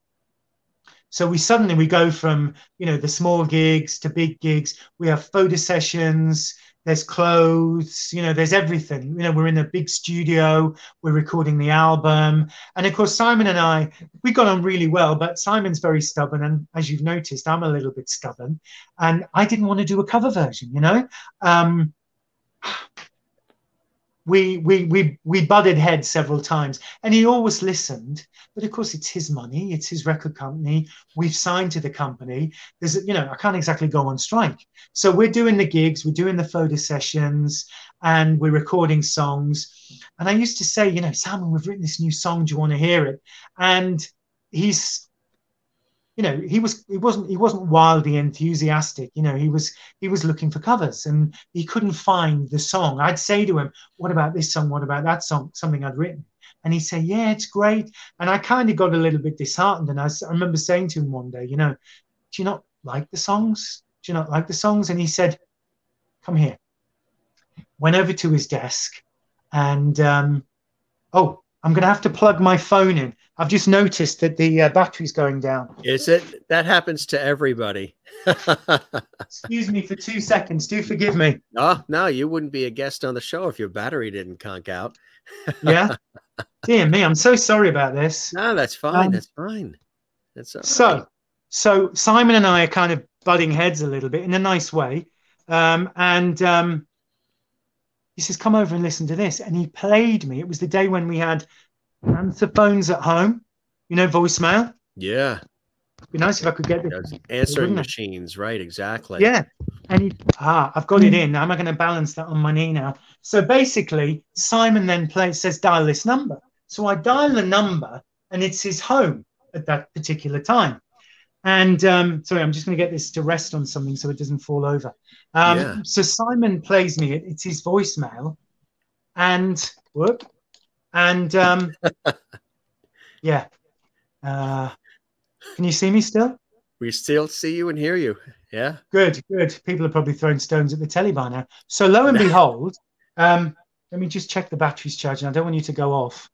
So we suddenly we go from you know the small gigs to big gigs. We have photo sessions there's clothes, you know, there's everything. You know, we're in a big studio, we're recording the album. And of course, Simon and I, we got on really well, but Simon's very stubborn. And as you've noticed, I'm a little bit stubborn. And I didn't want to do a cover version, you know? Um, we we we we butted heads several times. And he always listened but of course it's his money it's his record company. We've signed to the company. There's you know i can't exactly go on strike. So we're doing the gigs we're doing the photo sessions and we're recording songs. And i used to say you know simon we've written this new song do you want to hear it? And he's you know he was he wasn't he wasn't wildly enthusiastic you know he was he was looking for covers and he couldn't find the song. I'd say to him what about this song? What about that song? Something i'd written. And he'd say yeah it's great. And i kind of got a little bit disheartened. And I, I remember saying to him one day you know do you not like the songs? Do you not like the songs? And he said come here. Went over to his desk and um, oh i'm going to have to plug my phone in I've just noticed that the uh, battery's going down. Is it? That happens to everybody. [LAUGHS] Excuse me for two seconds. Do forgive me. Oh, no, you wouldn't be a guest on the show if your battery didn't conk out. [LAUGHS] yeah. Dear me, I'm so sorry about this. No, that's fine. Um, that's fine. That's so. Right. So Simon and I are kind of butting heads a little bit in a nice way, um, and um, he says, come over and listen to this. And he played me. It was the day when we had answer phones at home, you know, voicemail. Yeah. It'd be nice if I could get this. Answering machines, right? Exactly. Yeah. And he, ah, I've got it in. How am I going to balance that on my knee now? So basically, Simon then plays, says, dial this number. So I dial the number and it's his home at that particular time. And um, sorry, I'm just going to get this to rest on something so it doesn't fall over. Um, yeah. So Simon plays me. It's his voicemail, and whoop, and um, [LAUGHS] yeah. Uh, can you see me still? We still see you and hear you. Yeah. Good, good. People are probably throwing stones at the telly by now. So lo and [LAUGHS] behold, um, let me just check the battery's charging. I don't want you to go off.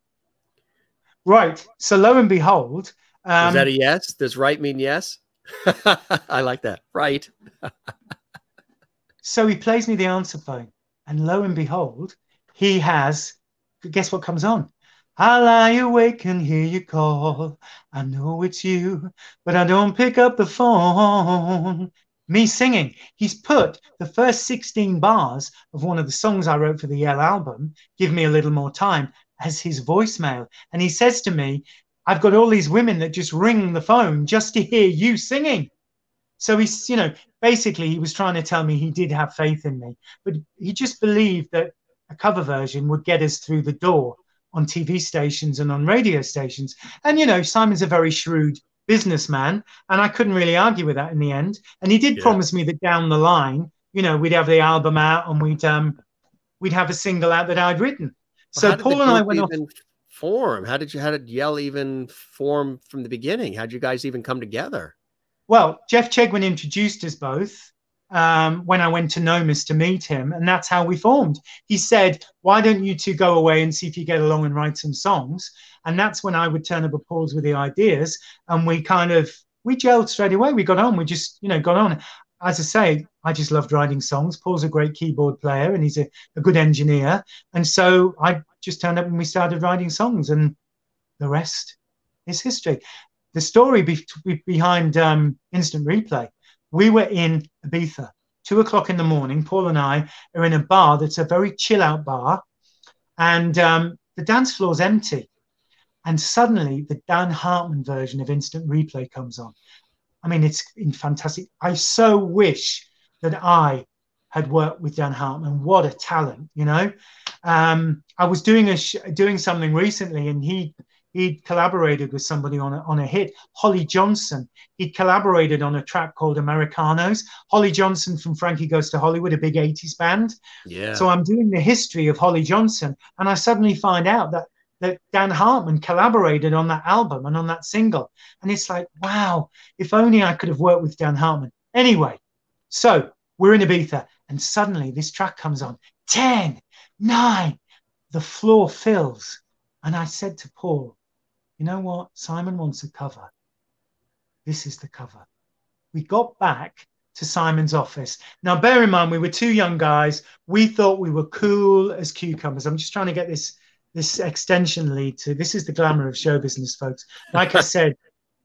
Right. So lo and behold, um, Is that a yes? Does right mean yes? [LAUGHS] I like that. Right. so he plays me the answer phone, and lo and behold, he has. Guess what comes on? I lie awake and hear you call. I know it's you, but I don't pick up the phone. Me singing. He's put the first 16 bars of one of the songs I wrote for the Yell album, Give Me a Little More Time, as his voicemail. And he says to me, I've got all these women that just ring the phone just to hear you singing. So he's, you know, basically he was trying to tell me he did have faith in me, but he just believed that a cover version would get us through the door on TV stations and on radio stations. And, you know, Simon's a very shrewd businessman, and I couldn't really argue with that in the end. And he did yeah. promise me that down the line, you know, we'd have the album out and we'd um we'd have a single out that I'd written. Well, so Paul and I went even, off form? How did you how did Yell even form from the beginning? How did you guys even come together? Well, Jeff Chegwin introduced us both um, when I went to Nomis to meet him, and that's how we formed. He said, "Why don't you two go away and see if you get along and write some songs?" And that's when I would turn up a Paul's with the ideas, and we kind of we gelled straight away. We got on. We just you know got on. As I say, I just loved writing songs. Paul's a great keyboard player and he's a, a good engineer, and so I just turned up and we started writing songs, and the rest is history. The story be- behind um, Instant Replay, we were in Ibiza, two o'clock in the morning. Paul and I are in a bar that's a very chill out bar, and um, the dance floor's empty. And suddenly, the Dan Hartman version of Instant Replay comes on. I mean, it's fantastic. I so wish that I had worked with Dan Hartman. What a talent, you know. Um, I was doing a sh- doing something recently, and he he'd collaborated with somebody on a, on a hit, Holly Johnson. He'd collaborated on a track called Americanos. Holly Johnson from Frankie Goes to Hollywood, a big 80s band. Yeah. So I'm doing the history of Holly Johnson, and I suddenly find out that that Dan Hartman collaborated on that album and on that single. And it's like, wow, if only I could have worked with Dan Hartman. Anyway, so we're in Ibiza, and suddenly this track comes on 10, nine, the floor fills. And I said to Paul, you know what? Simon wants a cover. This is the cover. We got back to Simon's office. Now, bear in mind, we were two young guys. We thought we were cool as cucumbers. I'm just trying to get this this extension lead to this is the glamour of show business, folks. Like I [LAUGHS] said,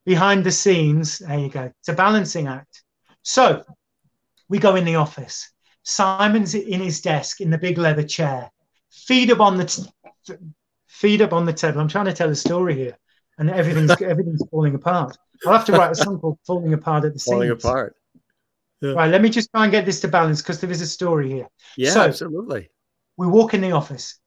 behind the scenes, there you go. It's a balancing act. So we go in the office. Simon's in his desk in the big leather chair feed up on the t- feed up on the table. I'm trying to tell a story here, and everything's [LAUGHS] everything's falling apart. I'll have to write a song called "Falling Apart at the Seams." Falling apart. Yeah. Right. Let me just try and get this to balance because there is a story here. Yeah, so, absolutely. We walk in the office.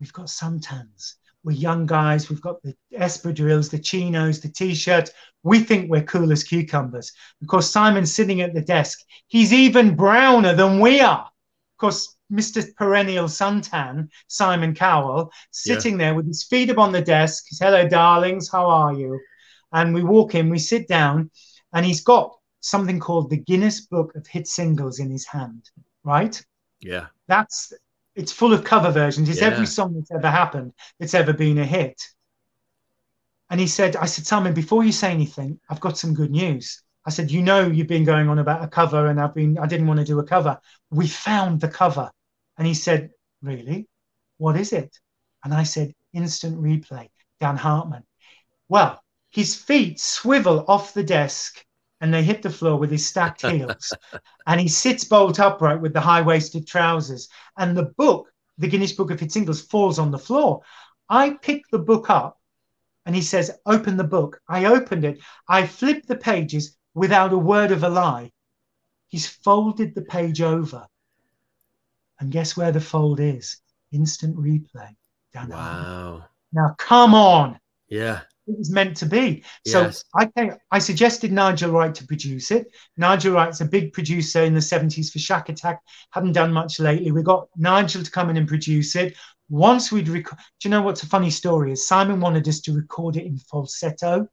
We've got suntans. We're young guys. We've got the espadrilles, the chinos, the t-shirts. We think we're cool as cucumbers. Of course, Simon's sitting at the desk. He's even browner than we are. Of course, Mr. Perennial Suntan, Simon Cowell, sitting yeah. there with his feet up on the desk. He's, hello, darlings, how are you? And we walk in, we sit down, and he's got something called the Guinness Book of Hit Singles in his hand, right? Yeah. That's it's full of cover versions. It's yeah. every song that's ever happened that's ever been a hit. And he said, I said, Simon, before you say anything, I've got some good news. I said, you know, you've been going on about a cover, and I've been, I didn't want to do a cover. We found the cover. And he said, Really? What is it? And I said, Instant replay, Dan Hartman. Well, his feet swivel off the desk and they hit the floor with his stacked [LAUGHS] heels. and he sits bolt upright with the high waisted trousers. And the book the Guinness Book of Hit Singles falls on the floor. I pick the book up and he says, Open the book. I opened it. I flipped the pages without a word of a lie. He's folded the page over. And guess where the fold is? Instant replay. Down wow. Now, come on. Yeah it was meant to be. So yes. I came, I suggested Nigel Wright to produce it. Nigel Wright's a big producer in the 70s for Shakatak. Hadn't done much lately. We got Nigel to come in and produce it. Once we'd record, do you know what's a funny story is Simon wanted us to record it in falsetto.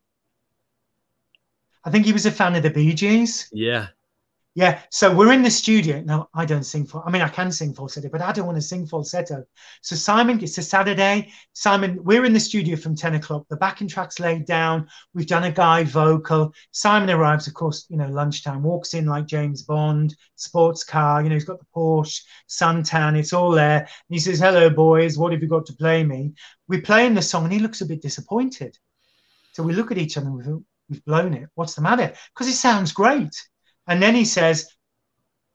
I think he was a fan of the Bee Gees. Yeah. Yeah, so we're in the studio. Now, I don't sing for, I mean, I can sing falsetto, but I don't want to sing falsetto. So, Simon, it's a Saturday. Simon, we're in the studio from 10 o'clock. The backing track's laid down. We've done a guy vocal. Simon arrives, of course, you know, lunchtime, walks in like James Bond, sports car, you know, he's got the Porsche, suntan, it's all there. And he says, Hello, boys, what have you got to play me? We're playing the song, and he looks a bit disappointed. So, we look at each other and we we've blown it. What's the matter? Because it sounds great. And then he says,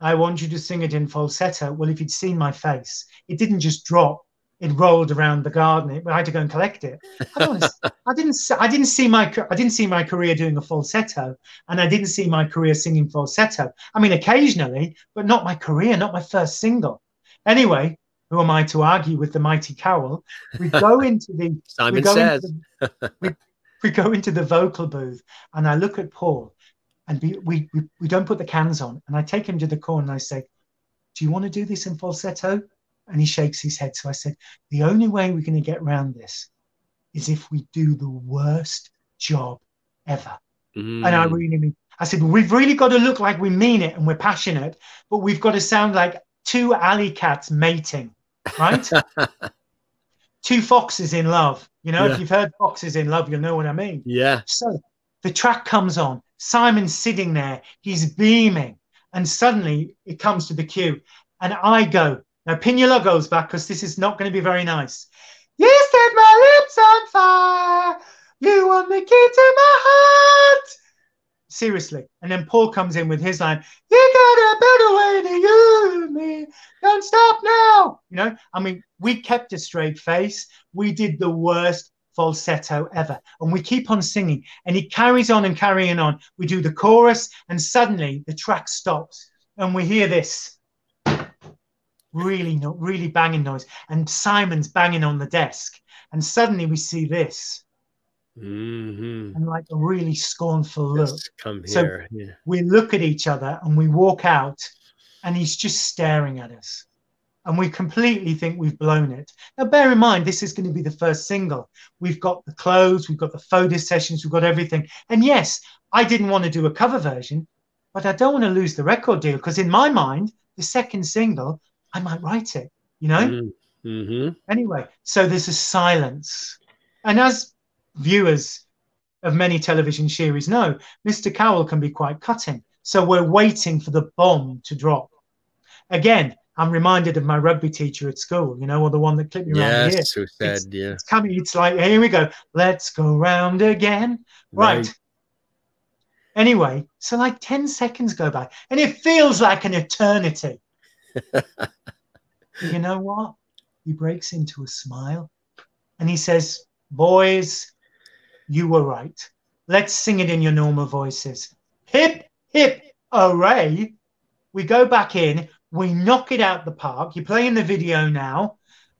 I want you to sing it in falsetto. Well, if you'd seen my face, it didn't just drop. It rolled around the garden. I had to go and collect it. I, I didn't. I didn't see my. I didn't see my career doing a falsetto, and I didn't see my career singing falsetto. I mean, occasionally, but not my career, not my first single. Anyway, who am I to argue with the mighty Cowell? [LAUGHS] We go into the. Simon says. The, we, we go into the vocal booth, and I look at Paul, and we, we, we, we don't put the cans on. And I take him to the corner and I say, Do you want to do this in falsetto? And he shakes his head. So I said, The only way we're going to get around this is if we do the worst job ever. Mm. And I really mean, I said, We've really got to look like we mean it and we're passionate, but we've got to sound like two alley cats mating, right? [LAUGHS] two foxes in love. You know, yeah. if you've heard foxes in love, you'll know what I mean. Yeah. So the track comes on Simon's sitting there, he's beaming, and suddenly it comes to the cue, and I go. Now Pinula goes back because this is not going to be very nice. You set my lips on fire. You want the key to my heart. Seriously. And then Paul comes in with his line, You got a better way to use me. Don't stop now. You know, I mean, we kept a straight face. We did the worst falsetto ever. And we keep on singing, and he carries on and carrying on. We do the chorus, and suddenly the track stops, and we hear this really, no, really banging noise, and Simon's banging on the desk, and suddenly we see this. Mm-hmm. And like a really scornful look. Just come here. So yeah. we look at each other and we walk out, and he's just staring at us and we completely think we've blown it. Now, bear in mind, this is going to be the first single. We've got the clothes, we've got the photo sessions, we've got everything. And yes, I didn't want to do a cover version, but I don't want to lose the record deal because, in my mind, the second single, I might write it, you know? Mm-hmm. mm-hmm. Anyway, so there's a silence. And as viewers of many television series know, Mr. Cowell can be quite cutting. So we're waiting for the bomb to drop. Again, I'm reminded of my rugby teacher at school, you know, or the one that clipped me yes, around the ear. who said, it's, yeah. It's coming. It's like, here we go. Let's go round again. Right. right. Anyway, so like 10 seconds go by and it feels like an eternity. [LAUGHS] you know what? He breaks into a smile and he says, Boys, you were right. Let's sing it in your normal voices. Hip, hip, hooray. We go back in we knock it out the park. You're playing the video now,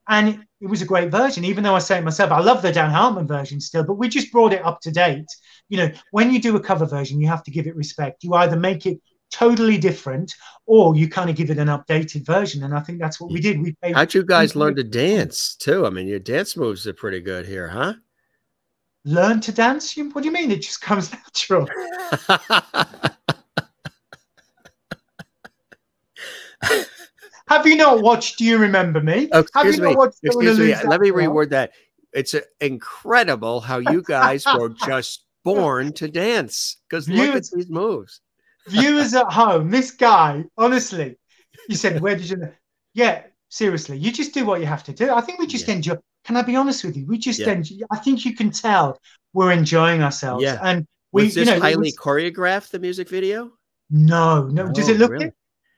and it was a great version. Even though I say it myself, I love the Dan Hartman version still, but we just brought it up to date. You know, when you do a cover version, you have to give it respect. You either make it totally different or you kind of give it an updated version and i think that's what we did we played, how'd you guys learn to dance too i mean your dance moves are pretty good here huh learn to dance what do you mean it just comes [LAUGHS] natural [LAUGHS] Have you not watched Do You Remember Me? Oh, excuse me. Excuse me. Let me reword that. It's incredible how you guys were [LAUGHS] just born to dance because look at these moves. viewers at home, this guy, honestly, you said, Where did you know? Yeah, seriously, you just do what you have to do. I think we just yeah. enjoy. Can I be honest with you? We just yeah. enjoy. I think you can tell we're enjoying ourselves. Yeah. And we, was this you know, highly was, choreographed, the music video? No, no. Does oh, it look really?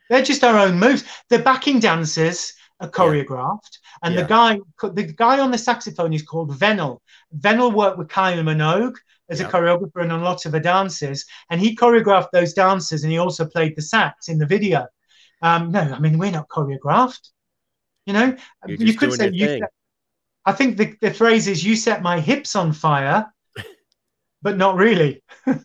They're just our own moves. The backing dancers are choreographed, and Yeah. the guy the guy on the saxophone is called Venel. Venel worked with Kylie Minogue as Yeah. a choreographer and on lots of the dances, and he choreographed those dances, and he also played the sax in the video. Um, no, I mean we're not choreographed. You know, you could say you. Set, I think the, the phrase is "you set my hips on fire," [LAUGHS] but not really. [LAUGHS]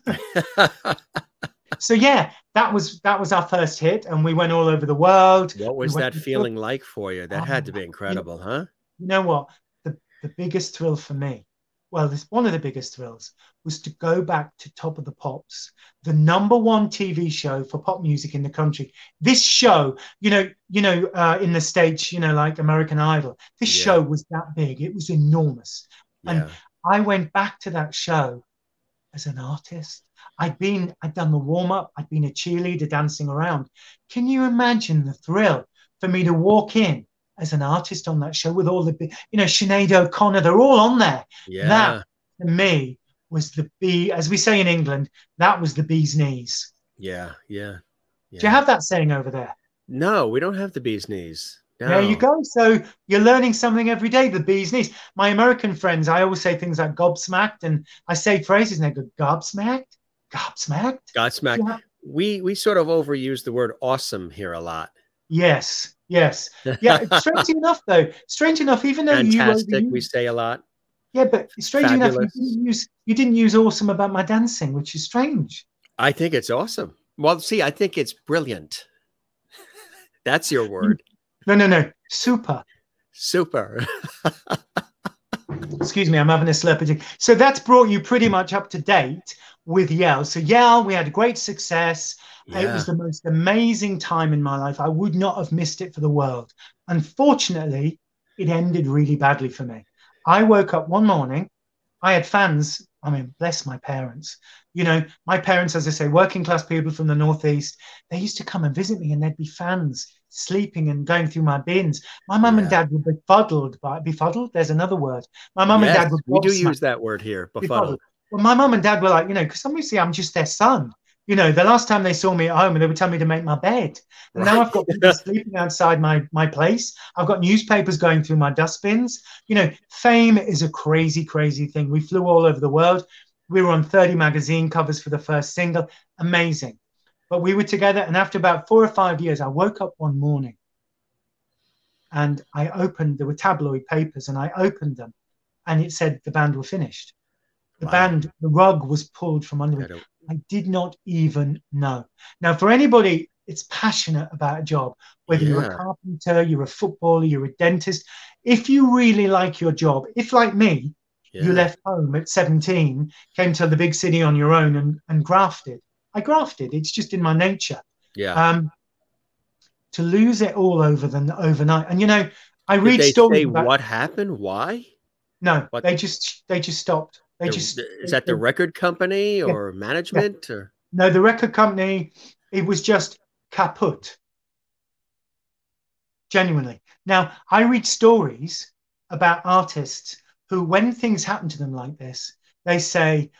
So yeah, that was that was our first hit, and we went all over the world. what was went that feeling like for you? That had to be you- incredible, huh? You know what? The the biggest thrill for me, well, this one of the biggest thrills was to go back to Top of the Pops, the number one TV show for pop music in the country. This show, you know, you know, uh, in the states, you know, like American Idol. This Yeah. show was that big; it was enormous. And Yeah. I went back to that show as an artist. I'd been, I'd done the warm up, I'd been a cheerleader dancing around. Can you imagine the thrill for me to walk in as an artist on that show with all the, you know, Sinead O'Connor, they're all on there. Yeah. That to me was the bee, as we say in England, that was the bee's knees. Yeah. Yeah. Do you have that saying over there? No, we don't have the bee's knees. No. There you go. So you're learning something every day, the bee's knees. My American friends, I always say things like gobsmacked, and I say phrases and they go, gobsmacked? Gobsmacked? Godsmack. Yeah. We we sort of overuse the word awesome here a lot. Yes, yes. Yeah, [LAUGHS] strange enough though, strange enough, even though you Fantastic, overused- we say a lot. yeah, but strange enough, you didn't use you didn't use awesome about my dancing, which is strange. I think it's awesome. Well, see, I think it's brilliant. [LAUGHS] That's your word. No, no, no, super. Super. [LAUGHS] Excuse me, I'm having a slurp. So that's brought you pretty much up to date with Yell. So Yell, we had great success. It was the most amazing time in my life. I would not have missed it for the world. Unfortunately, it ended really badly for me. I woke up one morning. I had fans. I mean, bless my parents. You know, my parents, as I say, working class people from the Northeast, they used to come and visit me and they'd be fans sleeping and going through my bins. My mum and Yeah. dad were befuddled by befuddled. There's another word. My mum and dad were we do use that word here, befuddled. Well, my mum and dad were like, you know, because obviously I'm just their son. You know, the last time they saw me at home, they would tell me to make my bed. And now I've got people [LAUGHS] sleeping outside my my place. I've got newspapers going through my dustbins. You know, fame is a crazy, crazy thing. We flew all over the world. We were on 30 magazine covers for the first single. Amazing. But we were together, and after about four or five years, I woke up one morning and I opened, there were tabloid papers, and I opened them, and it said the band were finished. The Wow. band, the rug was pulled from under me. I did not even know. Now, for anybody it's passionate about a job, whether you're a carpenter, you're a footballer, you're a dentist, if you really like your job, if like me, you left home at 17, came to the big city on your own and, and grafted. I grafted. It's just in my nature. Yeah. Um, to lose it all over the overnight, and you know, I Did read they stories say about what happened? Why? no, what- they just they just stopped. They The- just is that the record company or management or no, the record company. It was just kaput. Genuinely. Now I read stories about artists who, when things happen to them like this, they say,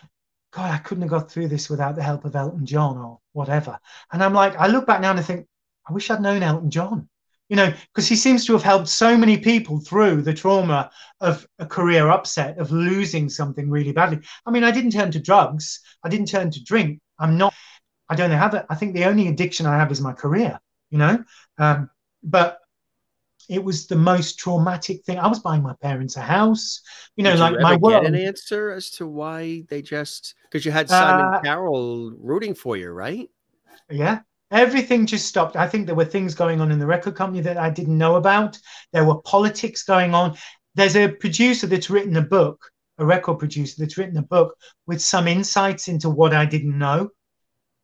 God, I couldn't have got through this without the help of Elton John or whatever. And I'm like, I look back now and I think, I wish I'd known Elton John, you know, because he seems to have helped so many people through the trauma of a career upset, of losing something really badly. I mean, I didn't turn to drugs, I didn't turn to drink. I'm not, I don't have it. I think the only addiction I have is my career, you know, um, but it was the most traumatic thing. I was buying my parents a house, you know, Did like you my world. get an answer as to why they just because you had Simon Uh, Cowell rooting for you, right? Yeah. Everything just stopped. I think there were things going on in the record company that I didn't know about. There were politics going on. There's a producer that's written a book, a record producer that's written a book with some insights into what I didn't know.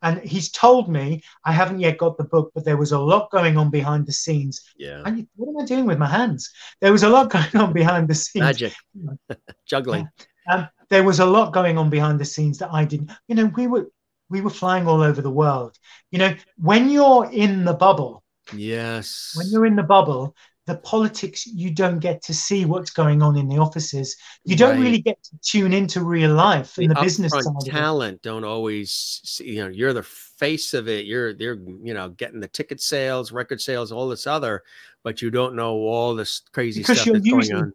And he's told me, I haven't yet got the book, but there was a lot going on behind the scenes. Yeah. I, what am I doing with my hands? There was a lot [LAUGHS] going on behind the scenes. Magic. [LAUGHS] Juggling. Um, there was a lot going on behind the scenes that I didn't. You know, we were we were flying all over the world. You know, when you're in the bubble, Yes. when you're in the bubble, the politics you don't get to see what's going on in the offices. You don't Right. really get to tune into real life the in the business side of it. talent don't always see, you know you're the face of it. You're you're you know getting the ticket sales, record sales, all this other, but you don't know all this crazy because stuff that's usually, going on.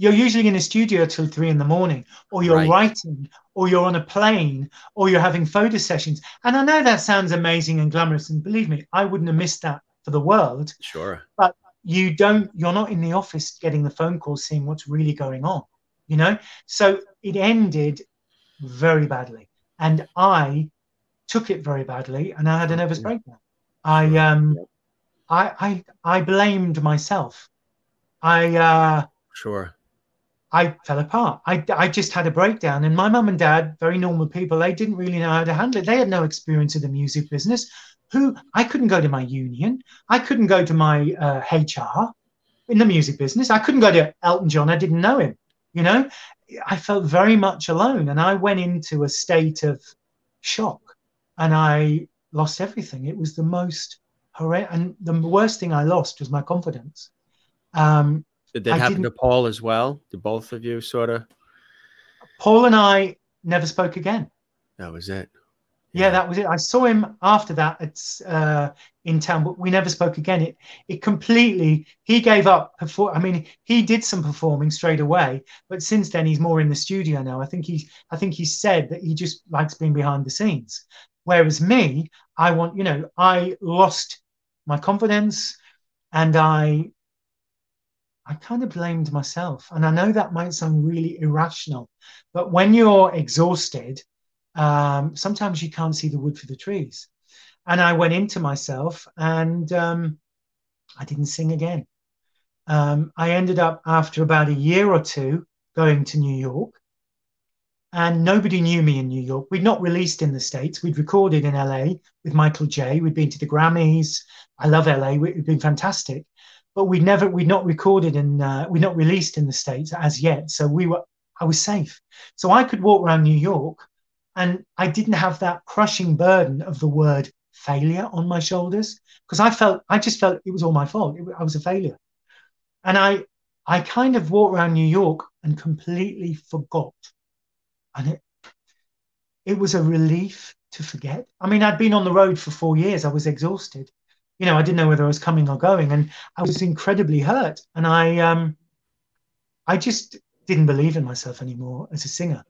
You're usually in a studio till three in the morning, or you're Right. writing, or you're on a plane, or you're having photo sessions. And I know that sounds amazing and glamorous, and believe me, I wouldn't have missed that for the world. Sure. But you don't you're not in the office getting the phone calls seeing what's really going on you know so it ended very badly and i took it very badly and i had a nervous Mhm. breakdown i um i i i blamed myself i uh Sure. I fell apart. I, I just had a breakdown. And my mum and dad, very normal people, they didn't really know how to handle it. They had no experience of the music business. Who I couldn't go to my union. I couldn't go to my uh, HR in the music business. I couldn't go to Elton John. I didn't know him. You know, I felt very much alone. And I went into a state of shock and I lost everything. It was the most horrendous. And the worst thing I lost was my confidence. Um, Did that I happen to Paul as well? Did both of you sort of? Paul and I never spoke again. That was it. Yeah, that was it. I saw him after that at uh, in town, but we never spoke again. It it completely. He gave up. Before, I mean, he did some performing straight away, but since then he's more in the studio now. I think he's. I think he said that he just likes being behind the scenes. Whereas me, I want you know, I lost my confidence, and I I kind of blamed myself. And I know that might sound really irrational, but when you're exhausted um, sometimes you can't see the wood for the trees. And I went into myself and um, I didn't sing again. Um, I ended up, after about a year or two, going to New York. And nobody knew me in New York. We'd not released in the States. We'd recorded in LA with Michael J. We'd been to the Grammys. I love LA. It'd been fantastic. But we'd never, we'd not recorded and uh, we'd not released in the States as yet. So we were, I was safe. So I could walk around New York and I didn't have that crushing burden of the word failure on my shoulders because I felt I just felt it was all my fault. It, I was a failure, and I I kind of walked around New York and completely forgot, and it it was a relief to forget. I mean, I'd been on the road for four years. I was exhausted. You know, I didn't know whether I was coming or going, and I was incredibly hurt. And I um I just didn't believe in myself anymore as a singer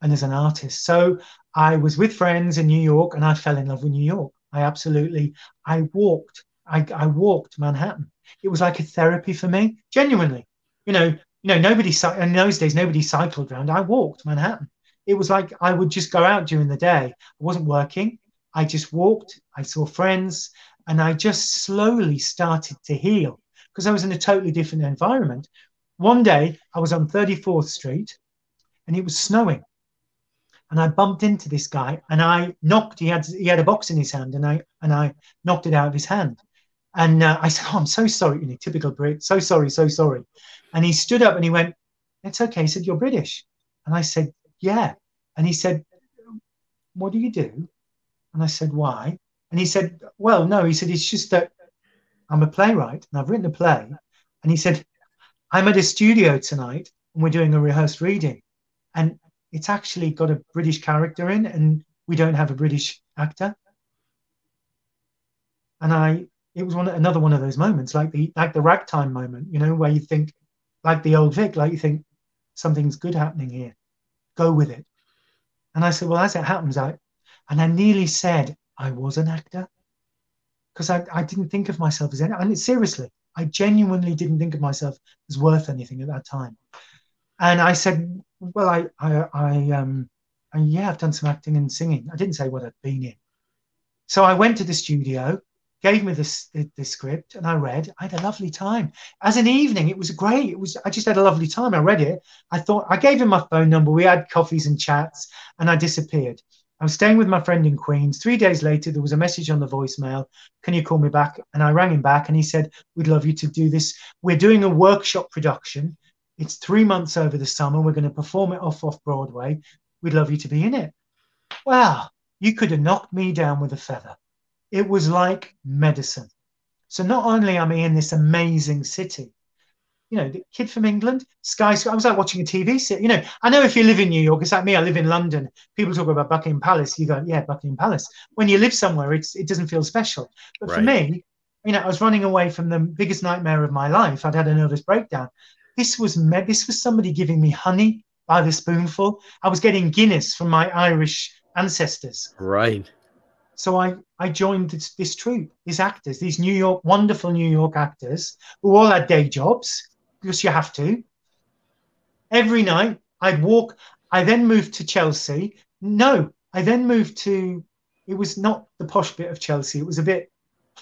and as an artist. So I was with friends in New York and I fell in love with New York. I absolutely, I walked, I, I walked Manhattan. It was like a therapy for me, genuinely. You know, you know, nobody in those days, nobody cycled around. I walked Manhattan. It was like I would just go out during the day. I wasn't working. I just walked. I saw friends, and I just slowly started to heal because I was in a totally different environment. One day, I was on 34th Street, and it was snowing and I bumped into this guy and I knocked. He had he had a box in his hand and I and I knocked it out of his hand. And uh, I said, "Oh, I'm so sorry." You know, typical Brit. So sorry, so sorry. And he stood up and he went, "It's okay." He said, "You're British." And I said, "Yeah." And he said, "What do you do?" And I said, "Why?" And he said, "Well, no." He said, "It's just that I'm a playwright and I've written a play." And he said, "I'm at a studio tonight and we're doing a rehearsed reading." And it's actually got a British character in, and we don't have a British actor. And I, it was one another one of those moments, like the like the ragtime moment, you know, where you think, like the old Vic, like you think something's good happening here, go with it. And I said, well, as it happens, I, and I nearly said I was an actor, because I, I didn't think of myself as any, and seriously, I genuinely didn't think of myself as worth anything at that time. And I said, well, I, I, I, um, I, yeah, I've done some acting and singing. I didn't say what I'd been in. So I went to the studio, gave me this the script, and I read. I had a lovely time. As an evening, it was great. It was. I just had a lovely time. I read it. I thought I gave him my phone number. We had coffees and chats, and I disappeared. I was staying with my friend in Queens. Three days later, there was a message on the voicemail. Can you call me back? And I rang him back, and he said, "We'd love you to do this. We're doing a workshop production." It's three months over the summer. We're going to perform it off off Broadway. We'd love you to be in it. Wow, you could have knocked me down with a feather. It was like medicine. So not only am I in this amazing city, you know, the kid from England, Sky. I was like watching a TV set. You know, I know if you live in New York, it's like me. I live in London. People talk about Buckingham Palace. You go, yeah, Buckingham Palace. When you live somewhere, it's it doesn't feel special. But right. for me, you know, I was running away from the biggest nightmare of my life. I'd had a nervous breakdown. This was me- this was somebody giving me honey by the spoonful. I was getting Guinness from my Irish ancestors. Right. So I, I joined this, this troupe, these actors, these New York, wonderful New York actors who all had day jobs because you have to. Every night I'd walk. I then moved to Chelsea. No, I then moved to, it was not the posh bit of Chelsea. It was a bit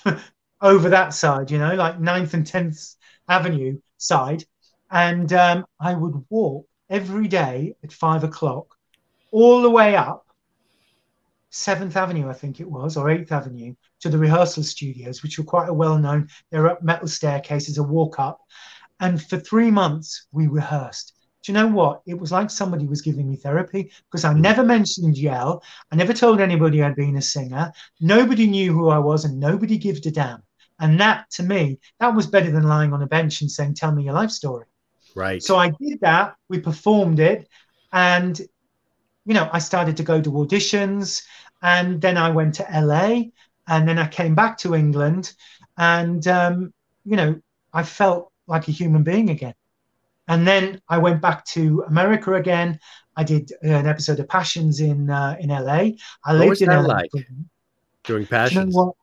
[LAUGHS] over that side, you know, like 9th and 10th Avenue side. And um, I would walk every day at five o'clock all the way up Seventh Avenue, I think it was, or Eighth Avenue, to the rehearsal studios, which were quite a well known. They're up metal staircases, a walk up. And for three months, we rehearsed. Do you know what? It was like somebody was giving me therapy because I never mentioned Yell. I never told anybody I'd been a singer. Nobody knew who I was and nobody gave a damn. And that, to me, that was better than lying on a bench and saying, Tell me your life story. Right. So I did that. We performed it. And you know, I started to go to auditions and then I went to LA and then I came back to England and, um, you know, I felt like a human being again. And then I went back to America again. I did an episode of Passions in uh, in LA. I what lived in LA like during Passions. You know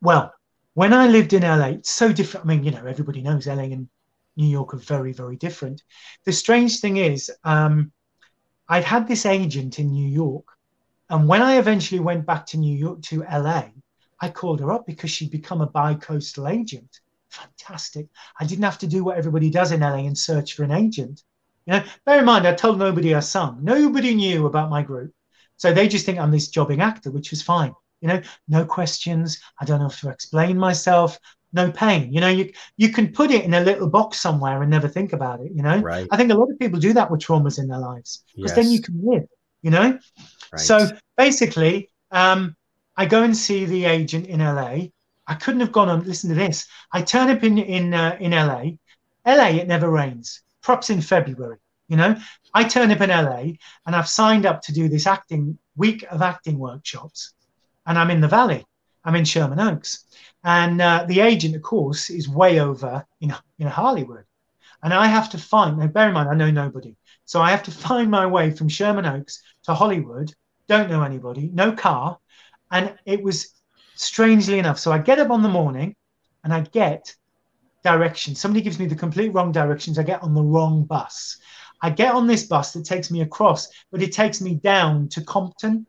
well, when I lived in LA, it's so different. I mean, you know, everybody knows LA and New York are very, very different. The strange thing is, um, I'd had this agent in New York. And when I eventually went back to New York to LA, I called her up because she'd become a bi coastal agent. Fantastic. I didn't have to do what everybody does in LA and search for an agent. You know, bear in mind, I told nobody I sung. Nobody knew about my group. So they just think I'm this jobbing actor, which was fine. You know, no questions. I don't have to explain myself no pain. You know, you you can put it in a little box somewhere and never think about it. You know, right. I think a lot of people do that with traumas in their lives because yes. then you can live. You know, right. so basically, um, I go and see the agent in LA. I couldn't have gone on. Listen to this. I turn up in in uh, in LA. LA, it never rains. Props in February. You know, I turn up in LA and I've signed up to do this acting week of acting workshops, and I'm in the Valley. I'm in Sherman Oaks. And uh, the agent, of course, is way over in, in Hollywood. And I have to find, now bear in mind, I know nobody. So I have to find my way from Sherman Oaks to Hollywood, don't know anybody, no car. And it was strangely enough. So I get up on the morning and I get directions. Somebody gives me the complete wrong directions. I get on the wrong bus. I get on this bus that takes me across, but it takes me down to Compton.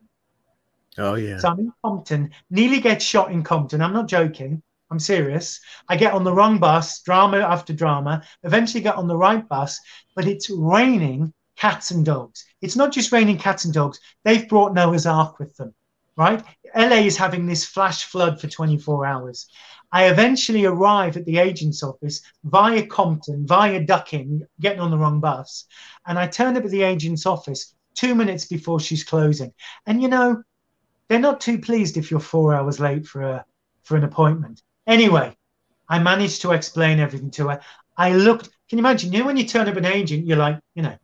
Oh yeah. So I'm in Compton, nearly get shot in Compton. I'm not joking. I'm serious. I get on the wrong bus, drama after drama, eventually get on the right bus, but it's raining cats and dogs. It's not just raining cats and dogs. They've brought Noah's Ark with them, right? LA is having this flash flood for 24 hours. I eventually arrive at the agent's office via Compton, via ducking, getting on the wrong bus. And I turn up at the agent's office two minutes before she's closing. And you know, they're not too pleased if you're four hours late for a for an appointment. Anyway, I managed to explain everything to her. I looked. Can you imagine? You know, when you turn up an agent, you're like, you know,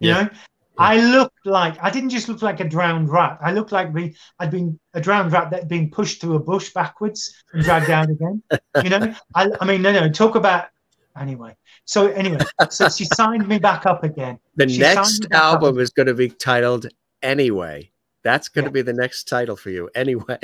you yeah. know. I looked like I didn't just look like a drowned rat. I looked like we I'd been a drowned rat that had been pushed through a bush backwards and dragged down again. You know, [LAUGHS] I, I mean, no, no. Talk about anyway. So anyway, so she signed me back up again. The she next album is going to be titled Anyway. That's going yeah. to be the next title for you, anyway.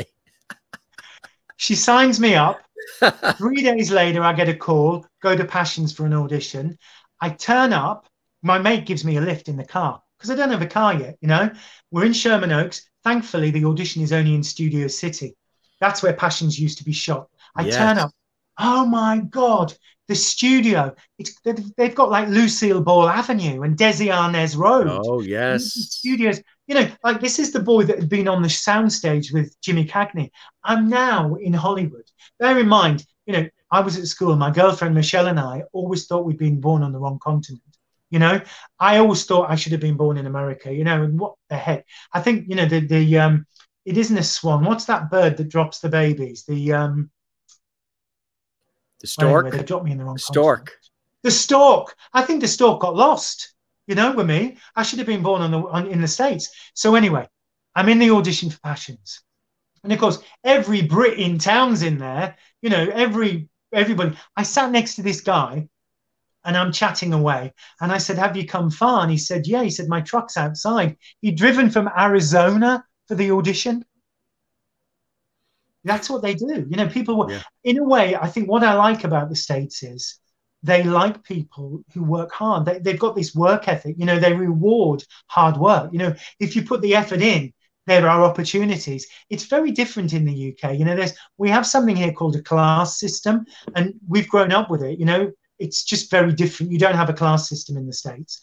[LAUGHS] she signs me up. [LAUGHS] Three days later, I get a call, go to Passions for an audition. I turn up. My mate gives me a lift in the car because I don't have a car yet. You know, we're in Sherman Oaks. Thankfully, the audition is only in Studio City. That's where Passions used to be shot. I yes. turn up. Oh my God, the studio. It's they've got like Lucille Ball Avenue and Desi Arnaz Road. Oh yes, studios you know, like this is the boy that had been on the soundstage with Jimmy Cagney. I'm now in Hollywood. Bear in mind, you know, I was at school. My girlfriend Michelle and I always thought we'd been born on the wrong continent. You know, I always thought I should have been born in America. You know, and what the heck? I think you know the the um, it isn't a swan. What's that bird that drops the babies? The um, The stork. Anyway, they dropped me in the wrong stork. The stork. I think the stork got lost. You know, with me, I should have been born on the on, in the states. So anyway, I'm in the audition for Passions, and of course, every Brit in town's in there. You know, every everybody. I sat next to this guy, and I'm chatting away, and I said, "Have you come far?" And he said, "Yeah." He said, "My truck's outside." He'd driven from Arizona for the audition. That's what they do. You know, people. Yeah. In a way, I think what I like about the states is they like people who work hard. They, they've got this work ethic. You know, they reward hard work. You know, if you put the effort in, there are opportunities. It's very different in the UK. You know, there's we have something here called a class system, and we've grown up with it. You know, it's just very different. You don't have a class system in the states.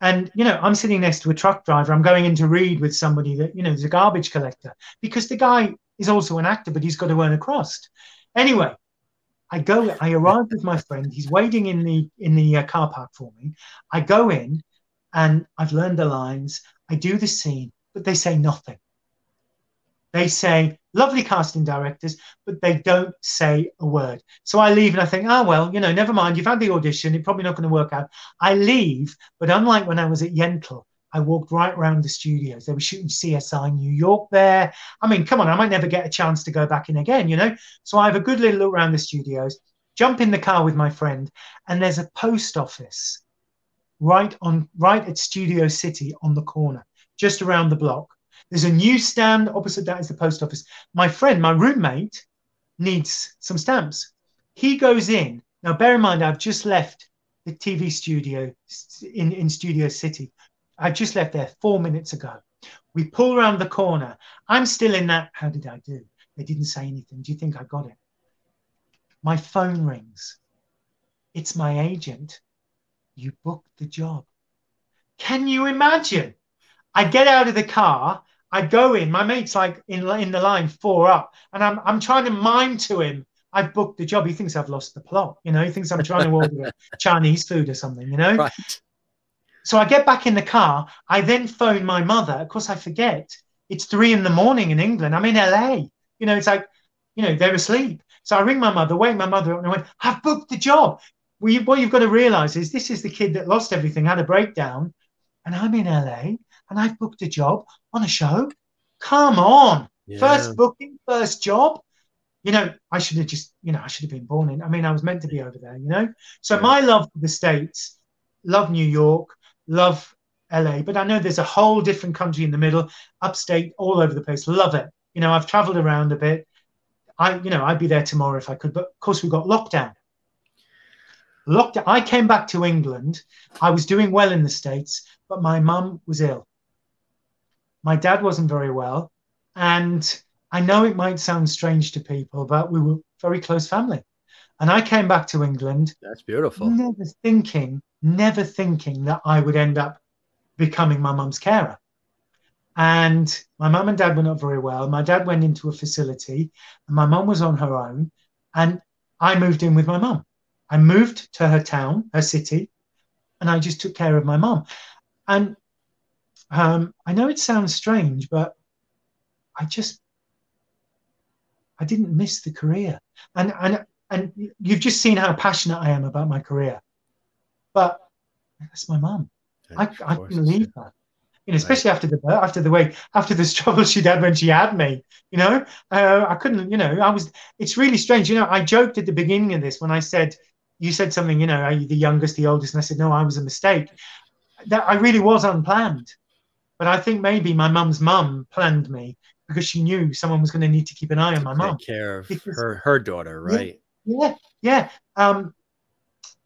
And you know, I'm sitting next to a truck driver. I'm going in to read with somebody that you know is a garbage collector because the guy is also an actor, but he's got to earn a crust. Anyway, I go, I arrive with my friend. He's waiting in the in the uh, car park for me. I go in, and I've learned the lines. I do the scene, but they say nothing. They say lovely casting directors, but they don't say a word. So I leave and I think, oh well, you know, never mind. You've had the audition. It's probably not going to work out. I leave, but unlike when I was at Yentl, I walked right around the studios. They were shooting CSI New York there. I mean, come on, I might never get a chance to go back in again, you know? So I have a good little look around the studios, jump in the car with my friend, and there's a post office right on right at Studio City on the corner, just around the block. There's a newsstand opposite that is the post office. My friend, my roommate, needs some stamps. He goes in. Now, bear in mind, I've just left the TV studio in, in Studio City. I just left there four minutes ago. We pull around the corner. I'm still in that. How did I do? They didn't say anything. Do you think I got it? My phone rings. It's my agent. You booked the job. Can you imagine? I get out of the car. I go in. My mate's like in, in the line four up, and I'm I'm trying to mime to him. I've booked the job. He thinks I've lost the plot. You know, he thinks I'm trying to order [LAUGHS] Chinese food or something. You know. Right. So I get back in the car. I then phone my mother. Of course, I forget. It's three in the morning in England. I'm in LA. You know, it's like, you know, they're asleep. So I ring my mother, wake my mother up, and I went, I've booked the job. Well, you, what you've got to realize is this is the kid that lost everything, had a breakdown, and I'm in LA and I've booked a job on a show. Come on. Yeah. First booking, first job. You know, I should have just, you know, I should have been born in. I mean, I was meant to be over there, you know? So yeah. my love for the States, love New York, love LA, but I know there's a whole different country in the middle, upstate, all over the place. Love it. You know, I've traveled around a bit. I, you know, I'd be there tomorrow if I could, but of course we got lockdown. Lockdown. I came back to England. I was doing well in the States, but my mum was ill. My dad wasn't very well. And I know it might sound strange to people, but we were very close family. And I came back to England. That's beautiful. Never thinking never thinking that I would end up becoming my mum's carer. And my mum and dad were not very well. My dad went into a facility, and my mum was on her own. And I moved in with my mum. I moved to her town, her city, and I just took care of my mum. And um, I know it sounds strange, but I just I didn't miss the career. And and and you've just seen how passionate I am about my career. But that's my mum. I, I couldn't leave her. You know, especially right. after the after the way after the [LAUGHS] struggle she'd had when she had me. You know, uh, I couldn't. You know, I was. It's really strange. You know, I joked at the beginning of this when I said you said something. You know, are you the youngest, the oldest? And I said no, I was a mistake. That I really was unplanned. But I think maybe my mum's mum planned me because she knew someone was going to need to keep an eye on my mum. Take care of because, her her daughter, right? Yeah, yeah. yeah. Um,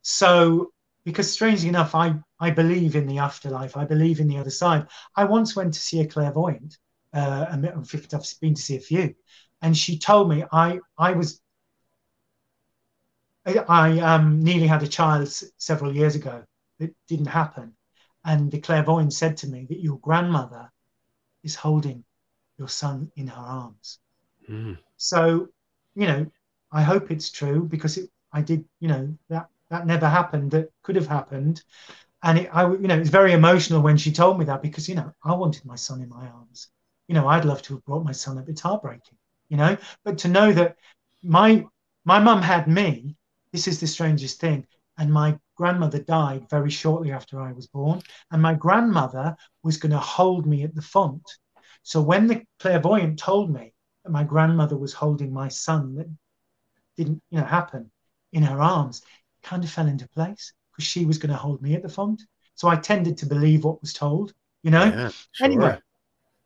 so because strangely enough, I, I believe in the afterlife. I believe in the other side. I once went to see a clairvoyant. Uh, I've been to see a few, and she told me I I was I, I um, nearly had a child s- several years ago. It didn't happen, and the clairvoyant said to me that your grandmother is holding your son in her arms. Mm. So, you know, I hope it's true because it, I did, you know, that that never happened that could have happened and it, I, you know, it was very emotional when she told me that because, you know, I wanted my son in my arms. You know, I'd love to have brought my son up. It's heartbreaking, you know, but to know that my my mum had me this is the strangest thing. And my grandmother died very shortly after I was born. And my grandmother was going to hold me at the font. So when the clairvoyant told me that my grandmother was holding my son that didn't you know happen in her arms, it kind of fell into place because she was going to hold me at the font. So I tended to believe what was told, you know. Yeah, sure. Anyway,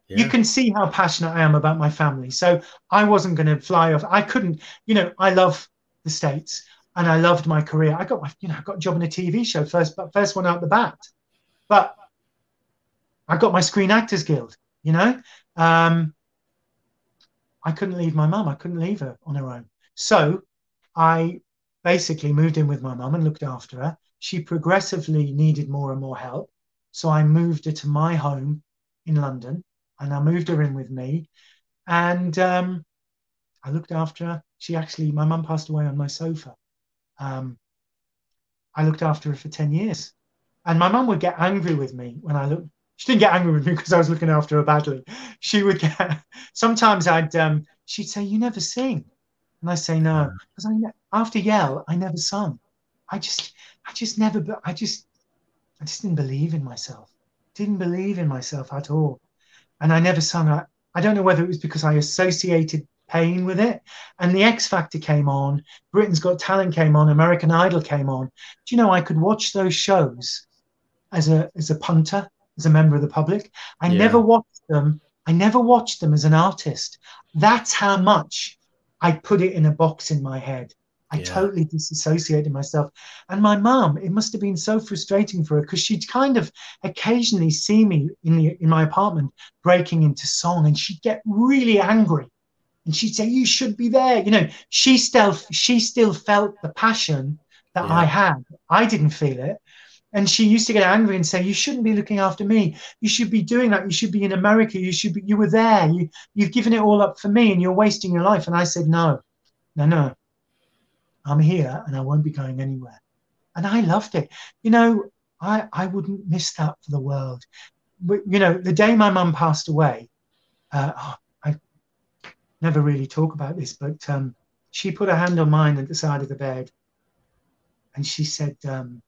yeah. you can see how passionate I am about my family. So I wasn't going to fly off. I couldn't, you know, I love the States and I loved my career. I got my, you know, I got a job in a TV show first, but first one out the bat. But I got my Screen Actors Guild, you know. Um, I couldn't leave my mum. I couldn't leave her on her own. So I basically moved in with my mum and looked after her. She progressively needed more and more help. So I moved her to my home in London and I moved her in with me. And um, I looked after her. She actually, my mum passed away on my sofa. Um, I looked after her for 10 years. And my mum would get angry with me when I looked. She didn't get angry with me [LAUGHS] because I was looking after her badly. She would get, [LAUGHS] sometimes I'd, um, she'd say, You never sing. And I say, No, because I, after Yell, I never sung. I just, I just never, I just, I just didn't believe in myself. Didn't believe in myself at all and I never sung. I, I don't know whether it was because I associated pain with it. And the X Factor came on, Britain's Got Talent came on, American Idol came on. Do you know I could watch those shows as a as a punter, as a member of the public. I yeah. never watched them. I never watched them as an artist. That's how much I put it in a box in my head. I yeah. totally disassociated myself. And my mum, it must have been so frustrating for her because she'd kind of occasionally see me in the in my apartment breaking into song and she'd get really angry. And she'd say, You should be there. You know, she still she still felt the passion that yeah. I had. I didn't feel it. And she used to get angry and say, You shouldn't be looking after me. You should be doing that. You should be in America. You should be you were there. You you've given it all up for me and you're wasting your life. And I said, No, no, no I'm here and I won't be going anywhere. And I loved it. You know, I, I wouldn't miss that for the world. But, you know, the day my mum passed away, uh, oh, never really talk about this, but um, she put her hand on mine at the side of the bed and she said, um,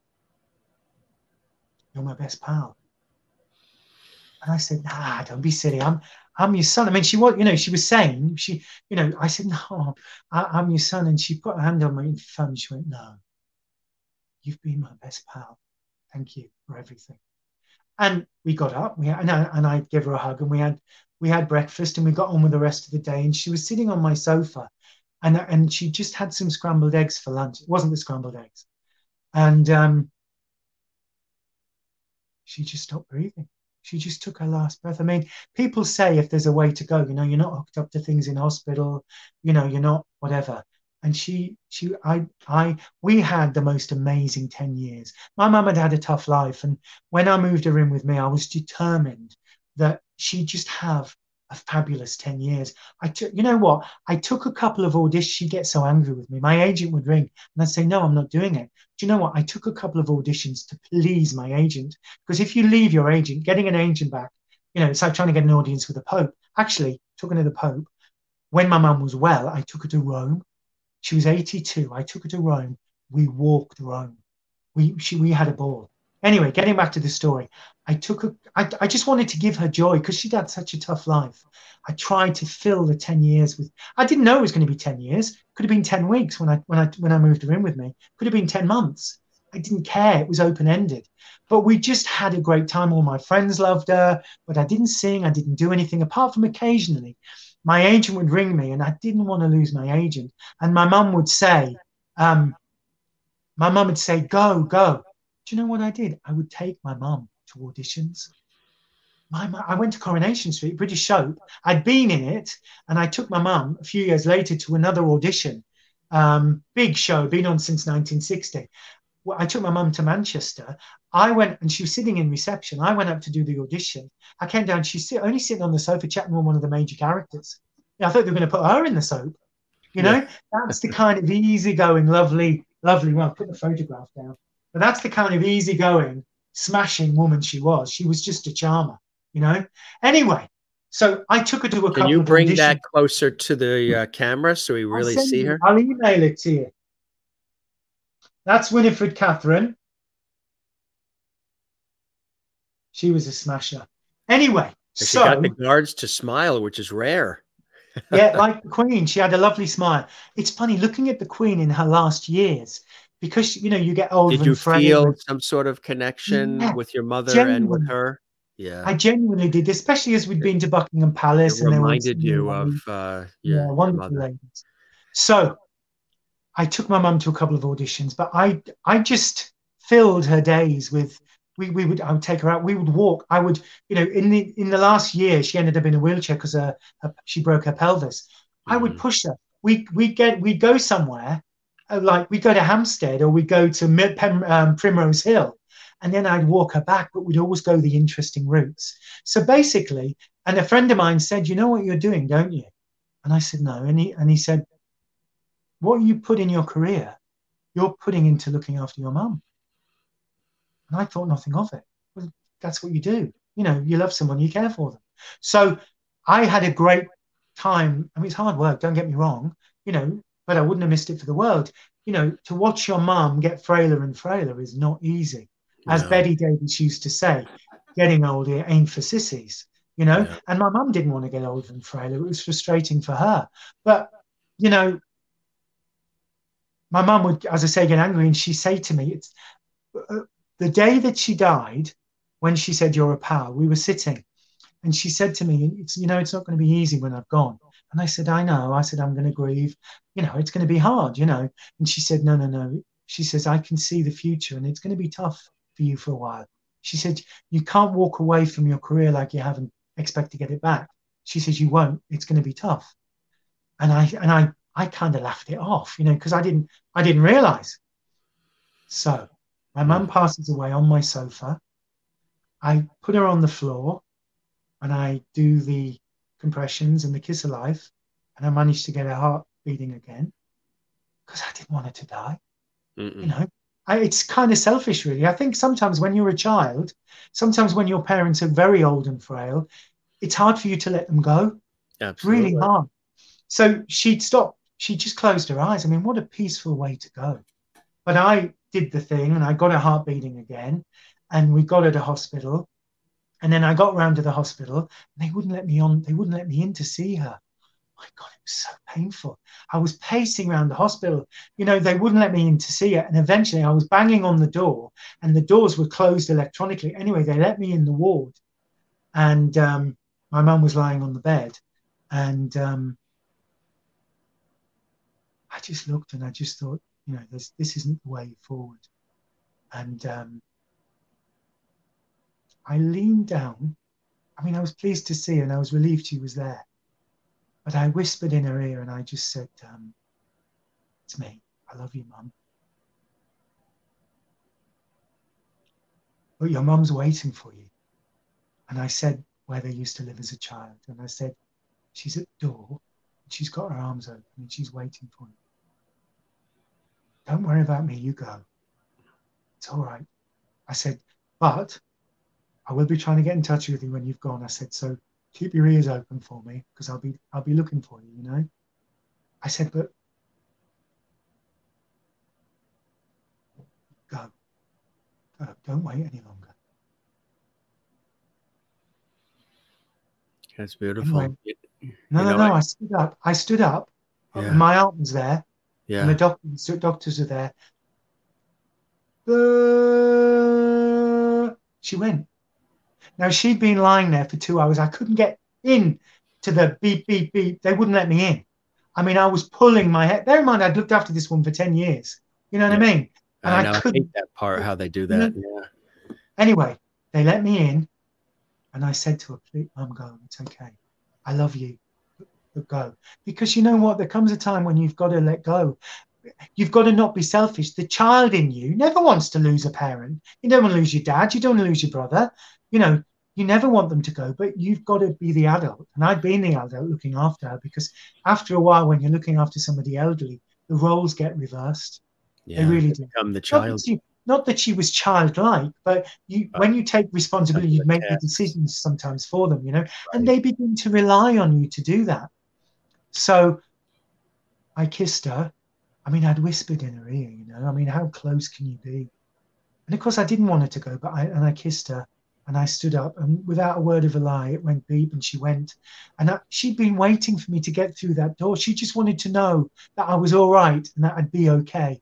You're my best pal. And I said, Nah, don't be silly. I'm I'm your son. I mean, she was, you know, she was saying, she, you know, I said, no, I, am your son. And she put her hand on my phone. She went, no, you've been my best pal. Thank you for everything. And we got up, we and I, and I gave her a hug, and we had we had breakfast, and we got on with the rest of the day. And she was sitting on my sofa, and and she just had some scrambled eggs for lunch. It wasn't the scrambled eggs, and um, she just stopped breathing. She just took her last breath. I mean, people say if there's a way to go, you know, you're not hooked up to things in hospital, you know, you're not whatever. And she, she, I, I, we had the most amazing 10 years. My mum had had a tough life. And when I moved her in with me, I was determined that she'd just have a fabulous 10 years. I took, you know what? I took a couple of auditions. She'd get so angry with me. My agent would ring and I'd say, no, I'm not doing it. Do you know what? I took a couple of auditions to please my agent. Because if you leave your agent, getting an agent back, you know, it's like trying to get an audience with the Pope. Actually, talking to the Pope, when my mum was well, I took her to Rome. She was 82. I took her to Rome. We walked Rome. We, she, we had a ball. Anyway, getting back to the story, I took a, I, I just wanted to give her joy because she'd had such a tough life. I tried to fill the 10 years with, I didn't know it was going to be 10 years. Could have been 10 weeks when I, when I, when I moved her in with me. Could have been 10 months. I didn't care. It was open ended. But we just had a great time. All my friends loved her, but I didn't sing. I didn't do anything apart from occasionally. My agent would ring me, and I didn't want to lose my agent. And my mum would say, um, my mum would say, go, go. Do you know what I did? I would take my mum to auditions. My, mum, I went to Coronation Street, British Soap. I'd been in it, and I took my mum a few years later to another audition. Um, big show, been on since 1960. Well, I took my mum to Manchester. I went, and she was sitting in reception. I went up to do the audition. I came down. She's sit, only sitting on the sofa chatting with one of the major characters. I thought they were going to put her in the soap. You know, yeah. that's the kind of easygoing, lovely, lovely. Well, put the photograph down. But that's the kind of easygoing, smashing woman she was. She was just a charmer, you know. Anyway, so I took her to a. Can you bring that closer to the uh, camera so we really see her? I'll email it to you. That's Winifred Catherine. She was a smasher. Anyway, she so got the guards to smile, which is rare. yeah, [LAUGHS] like the Queen, she had a lovely smile. It's funny looking at the Queen in her last years because you know you get old. Did you feel some sort of connection yeah, with your mother genuine. and with her? Yeah, I genuinely did, especially as we'd been to Buckingham Palace. It and reminded you of uh, yeah, yeah wonderful ladies. So I took my mum to a couple of auditions, but I I just filled her days with we, we would I would take her out. We would walk. I would, you know, in the in the last year, she ended up in a wheelchair because her, her, she broke her pelvis. Mm. I would mm. push her. We we get we'd go somewhere, like we go to Hampstead or we go to Pem, um, Primrose Hill, and then I'd walk her back. But we'd always go the interesting routes. So basically, and a friend of mine said, "You know what you're doing, don't you?" And I said, "No." And he and he said, "What you put in your career, you're putting into looking after your mum." And I thought nothing of it. Well, that's what you do. You know, you love someone, you care for them. So I had a great time. I mean, it's hard work, don't get me wrong, you know, but I wouldn't have missed it for the world. You know, to watch your mum get frailer and frailer is not easy. As no. Bette Davis used to say, getting older ain't for sissies, you know. And my mum didn't want to get older and frailer. It was frustrating for her. But, you know, my mum would, as I say, get angry and she'd say to me, it's uh, the day that she died, when she said, You're a pal, we were sitting and she said to me, it's, You know, it's not going to be easy when I've gone. And I said, I know. I said, I'm going to grieve. You know, it's going to be hard, you know. And she said, No, no, no. She says, I can see the future and it's going to be tough for you for a while. She said, You can't walk away from your career like you haven't expect to get it back. She says, You won't. It's going to be tough. And I, and I, I kind of laughed it off, you know, because I didn't, I didn't realize. So my mum mm. passes away on my sofa. I put her on the floor and I do the compressions and the kiss of life, and I managed to get her heart beating again because I didn't want her to die. Mm-mm. You know, I, it's kind of selfish, really. I think sometimes when you're a child, sometimes when your parents are very old and frail, it's hard for you to let them go. Absolutely. Really hard. So she'd stop. She just closed her eyes. I mean, what a peaceful way to go. But I did the thing and I got her heart beating again. And we got her to hospital. And then I got round to the hospital and they wouldn't let me on, they wouldn't let me in to see her. My God, it was so painful. I was pacing around the hospital. You know, they wouldn't let me in to see her. And eventually I was banging on the door and the doors were closed electronically. Anyway, they let me in the ward. And um, my mum was lying on the bed. And um, I just looked and I just thought, you know, this this isn't the way forward. And um, I leaned down. I mean, I was pleased to see her and I was relieved she was there. But I whispered in her ear and I just said, um, It's me. I love you, Mum. But your mum's waiting for you. And I said where they used to live as a child. And I said, She's at the door. She's got her arms open and she's waiting for you. Don't worry about me, you go. It's all right. I said, But I will be trying to get in touch with you when you've gone. I said, So keep your ears open for me because I'll be I'll be looking for you, you know? I said, but go. Go. Don't wait any longer. That's beautiful. Anyway, no, no, no. I, I stood up. I stood up. Yeah. My was there. Yeah. And the doctors, doctors are there. Uh, she went. Now she'd been lying there for two hours. I couldn't get in to the beep, beep, beep. They wouldn't let me in. I mean, I was pulling my head. Bear in mind, I'd looked after this one for 10 years. You know what yeah. I mean? And I, know, I, couldn't, I hate that part, how they do mm-hmm. that. Yeah. Anyway, they let me in. And I said to her, I'm going. It's okay. I love you But go because you know what there comes a time when you've got to let go you've got to not be selfish the child in you never wants to lose a parent you don't want to lose your dad you don't want to lose your brother you know you never want them to go but you've got to be the adult. And i've been the adult looking after her because after a while when you're looking after somebody elderly the roles get reversed. Yeah, they really do. become the child not that, she, not that she was childlike but you when you take responsibility you make the decisions sometimes for them you know? Right. and they begin to rely on you to do that. So I kissed her. I mean, I'd whispered in her ear, you know. I mean, how close can you be? And of course, I didn't want her to go, but I and I kissed her, and I stood up, and without a word of a lie, it went beep, and she went. And I, she'd been waiting for me to get through that door. She just wanted to know that I was all right and that I'd be okay.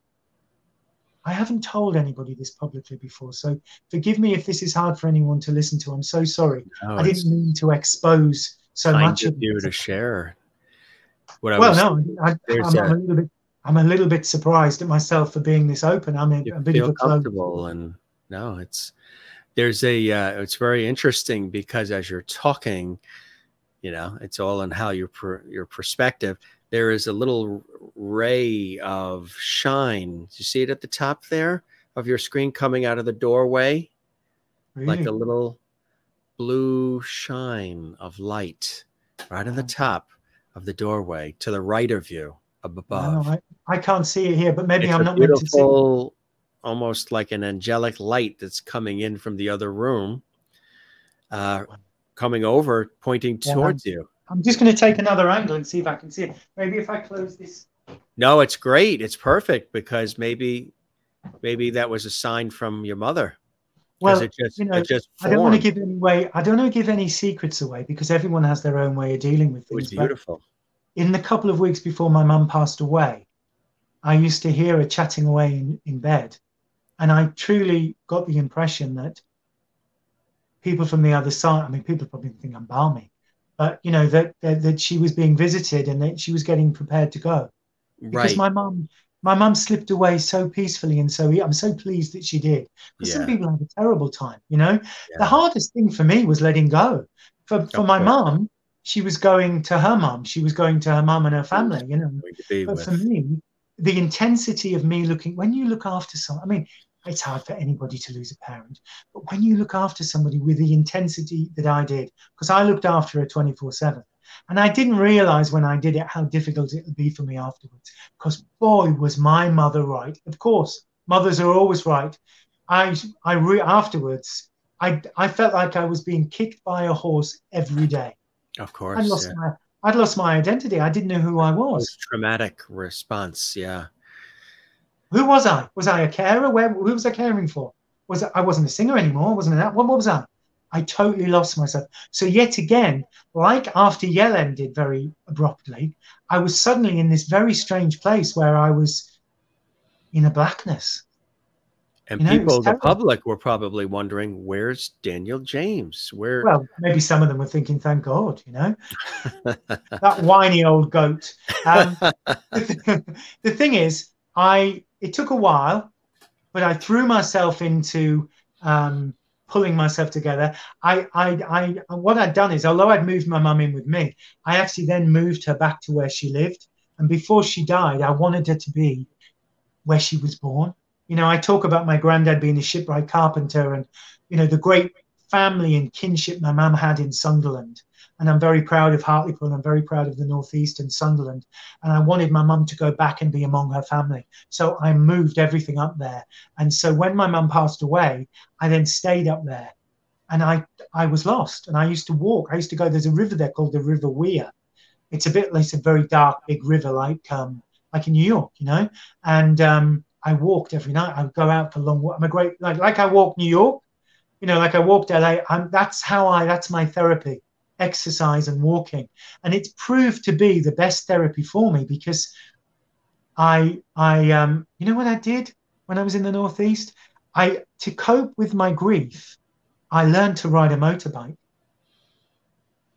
I haven't told anybody this publicly before, so forgive me if this is hard for anyone to listen to. I'm so sorry. No, I didn't mean to expose so much of you to share. What I well, was, no, I, am a, little bit. I'm a little bit surprised at myself for being this open. I'm a, a bit of a comfortable, and no, it's there's a uh, it's very interesting because as you're talking, you know, it's all in how your per, your perspective there is a little ray of shine. Do you see it at the top there of your screen coming out of the doorway? Really? Like a little blue shine of light right on the top of the doorway to the right of you above. I, I, can't see it here, but maybe it's I'm not beautiful, almost like an angelic light that's coming in from the other room, uh, coming over, pointing yeah, towards you. I'm just going to take another angle and see if I can see it. Maybe if I close this. No, it's great. It's perfect because maybe maybe that was a sign from your mother. Well, just, you know, I don't want to give any way. I don't want to give any secrets away because everyone has their own way of dealing with things. It was beautiful. in the couple of weeks before my mum passed away, I used to hear her chatting away in, in bed, and I truly got the impression that people from the other side. I mean, people probably think I'm balmy, but you know that, that, that she was being visited and that she was getting prepared to go because right. my mum my mum slipped away so peacefully and so i'm so pleased that she did because yeah. some people have a terrible time you know yeah. the hardest thing for me was letting go for for my mum she was going to her mum she was going to her mum and her family you know but with. for me the intensity of me looking when you look after someone i mean it's hard for anybody to lose a parent. But when you look after somebody with the intensity that I did, because I looked after her 24 7, and I didn't realize when I did it how difficult it would be for me afterwards. Because boy, was my mother right. Of course, mothers are always right. I, I re- afterwards, I, I felt like I was being kicked by a horse every day. Of course, I'd lost yeah. my, I'd lost my identity. I didn't know who I was. Traumatic response, yeah. Who was I? Was I a carer? Where who was I caring for? Was I, I wasn't a singer anymore? Wasn't that? What, what was I? I totally lost myself. So yet again, like after Yell ended very abruptly, I was suddenly in this very strange place where I was in a blackness. And you know, people, the public, were probably wondering, "Where's Daniel James? Where?" Well, maybe some of them were thinking, "Thank God," you know, [LAUGHS] that whiny old goat. Um, [LAUGHS] [LAUGHS] the thing is, I it took a while, but I threw myself into um, pulling myself together. I, I, I, what I'd done is, although I'd moved my mum in with me, I actually then moved her back to where she lived. And before she died, I wanted her to be where she was born. You know, I talk about my granddad being a shipwright carpenter and, you know, the great family and kinship my mum had in Sunderland and I'm very proud of Hartlepool. And I'm very proud of the Northeast and Sunderland. And I wanted my mum to go back and be among her family. So I moved everything up there. And so when my mum passed away, I then stayed up there. And I, I was lost. And I used to walk. I used to go, there's a river there called the River Wear. It's a bit, it's a very dark, big river, like um, like in New York, you know? And um, I walked every night. I would go out for long walk. I'm a great, like, like I walk New York, you know, like I walked LA. I'm, that's how I, that's my therapy exercise and walking. And it's proved to be the best therapy for me because I, I, um, you know what I did when I was in the Northeast? I, to cope with my grief, I learned to ride a motorbike.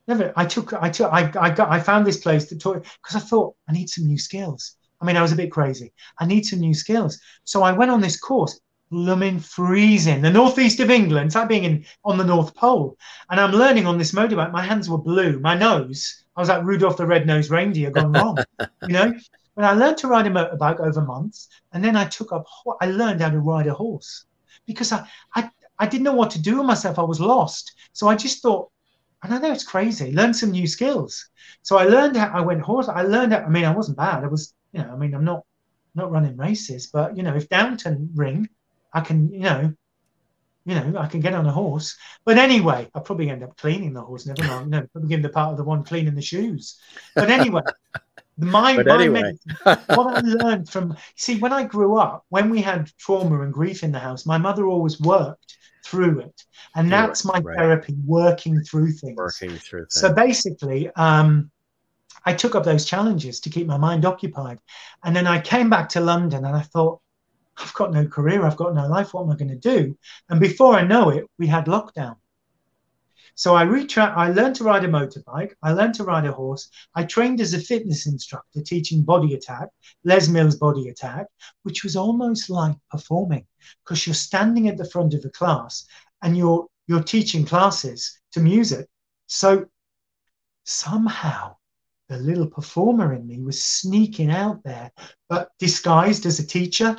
Never, I took, I took, I, I got, I found this place to talk because I thought I need some new skills. I mean, I was a bit crazy. I need some new skills. So I went on this course blooming freezing. The northeast of England, it's like being in on the North Pole. And I'm learning on this motorbike. My hands were blue. My nose, I was like Rudolph the Red-Nosed Reindeer gone wrong. [LAUGHS] you know. But I learned to ride a motorbike over months, and then I took up. I learned how to ride a horse because I I, I didn't know what to do with myself. I was lost. So I just thought, and I know it's crazy. Learn some new skills. So I learned how I went horse. I learned. How, I mean, I wasn't bad. I was, you know, I mean, I'm not not running races, but you know, if Downton ring, I can, you know, you know, I can get on a horse. But anyway, I probably end up cleaning the horse. Never mind. No, probably give the part of the one cleaning the shoes. But anyway, My, [LAUGHS] But my anyway. medicine- what I learned from see when I grew up, when we had trauma and grief in the house, my mother always worked through it, and that's my right. therapy, working through things. Working through things. So basically, um, I took up those challenges to keep my mind occupied, and then I came back to London, and I thought, I've got no career, I've got no life. What am I going to do? And before I know it, we had lockdown. So I retra- I learned to ride a motorbike. I learned to ride a horse. I trained as a fitness instructor, teaching body attack, Les Mills body attack, which was almost like performing because you're standing at the front of a class and you're you're teaching classes to music. So somehow the little performer in me was sneaking out there, but disguised as a teacher.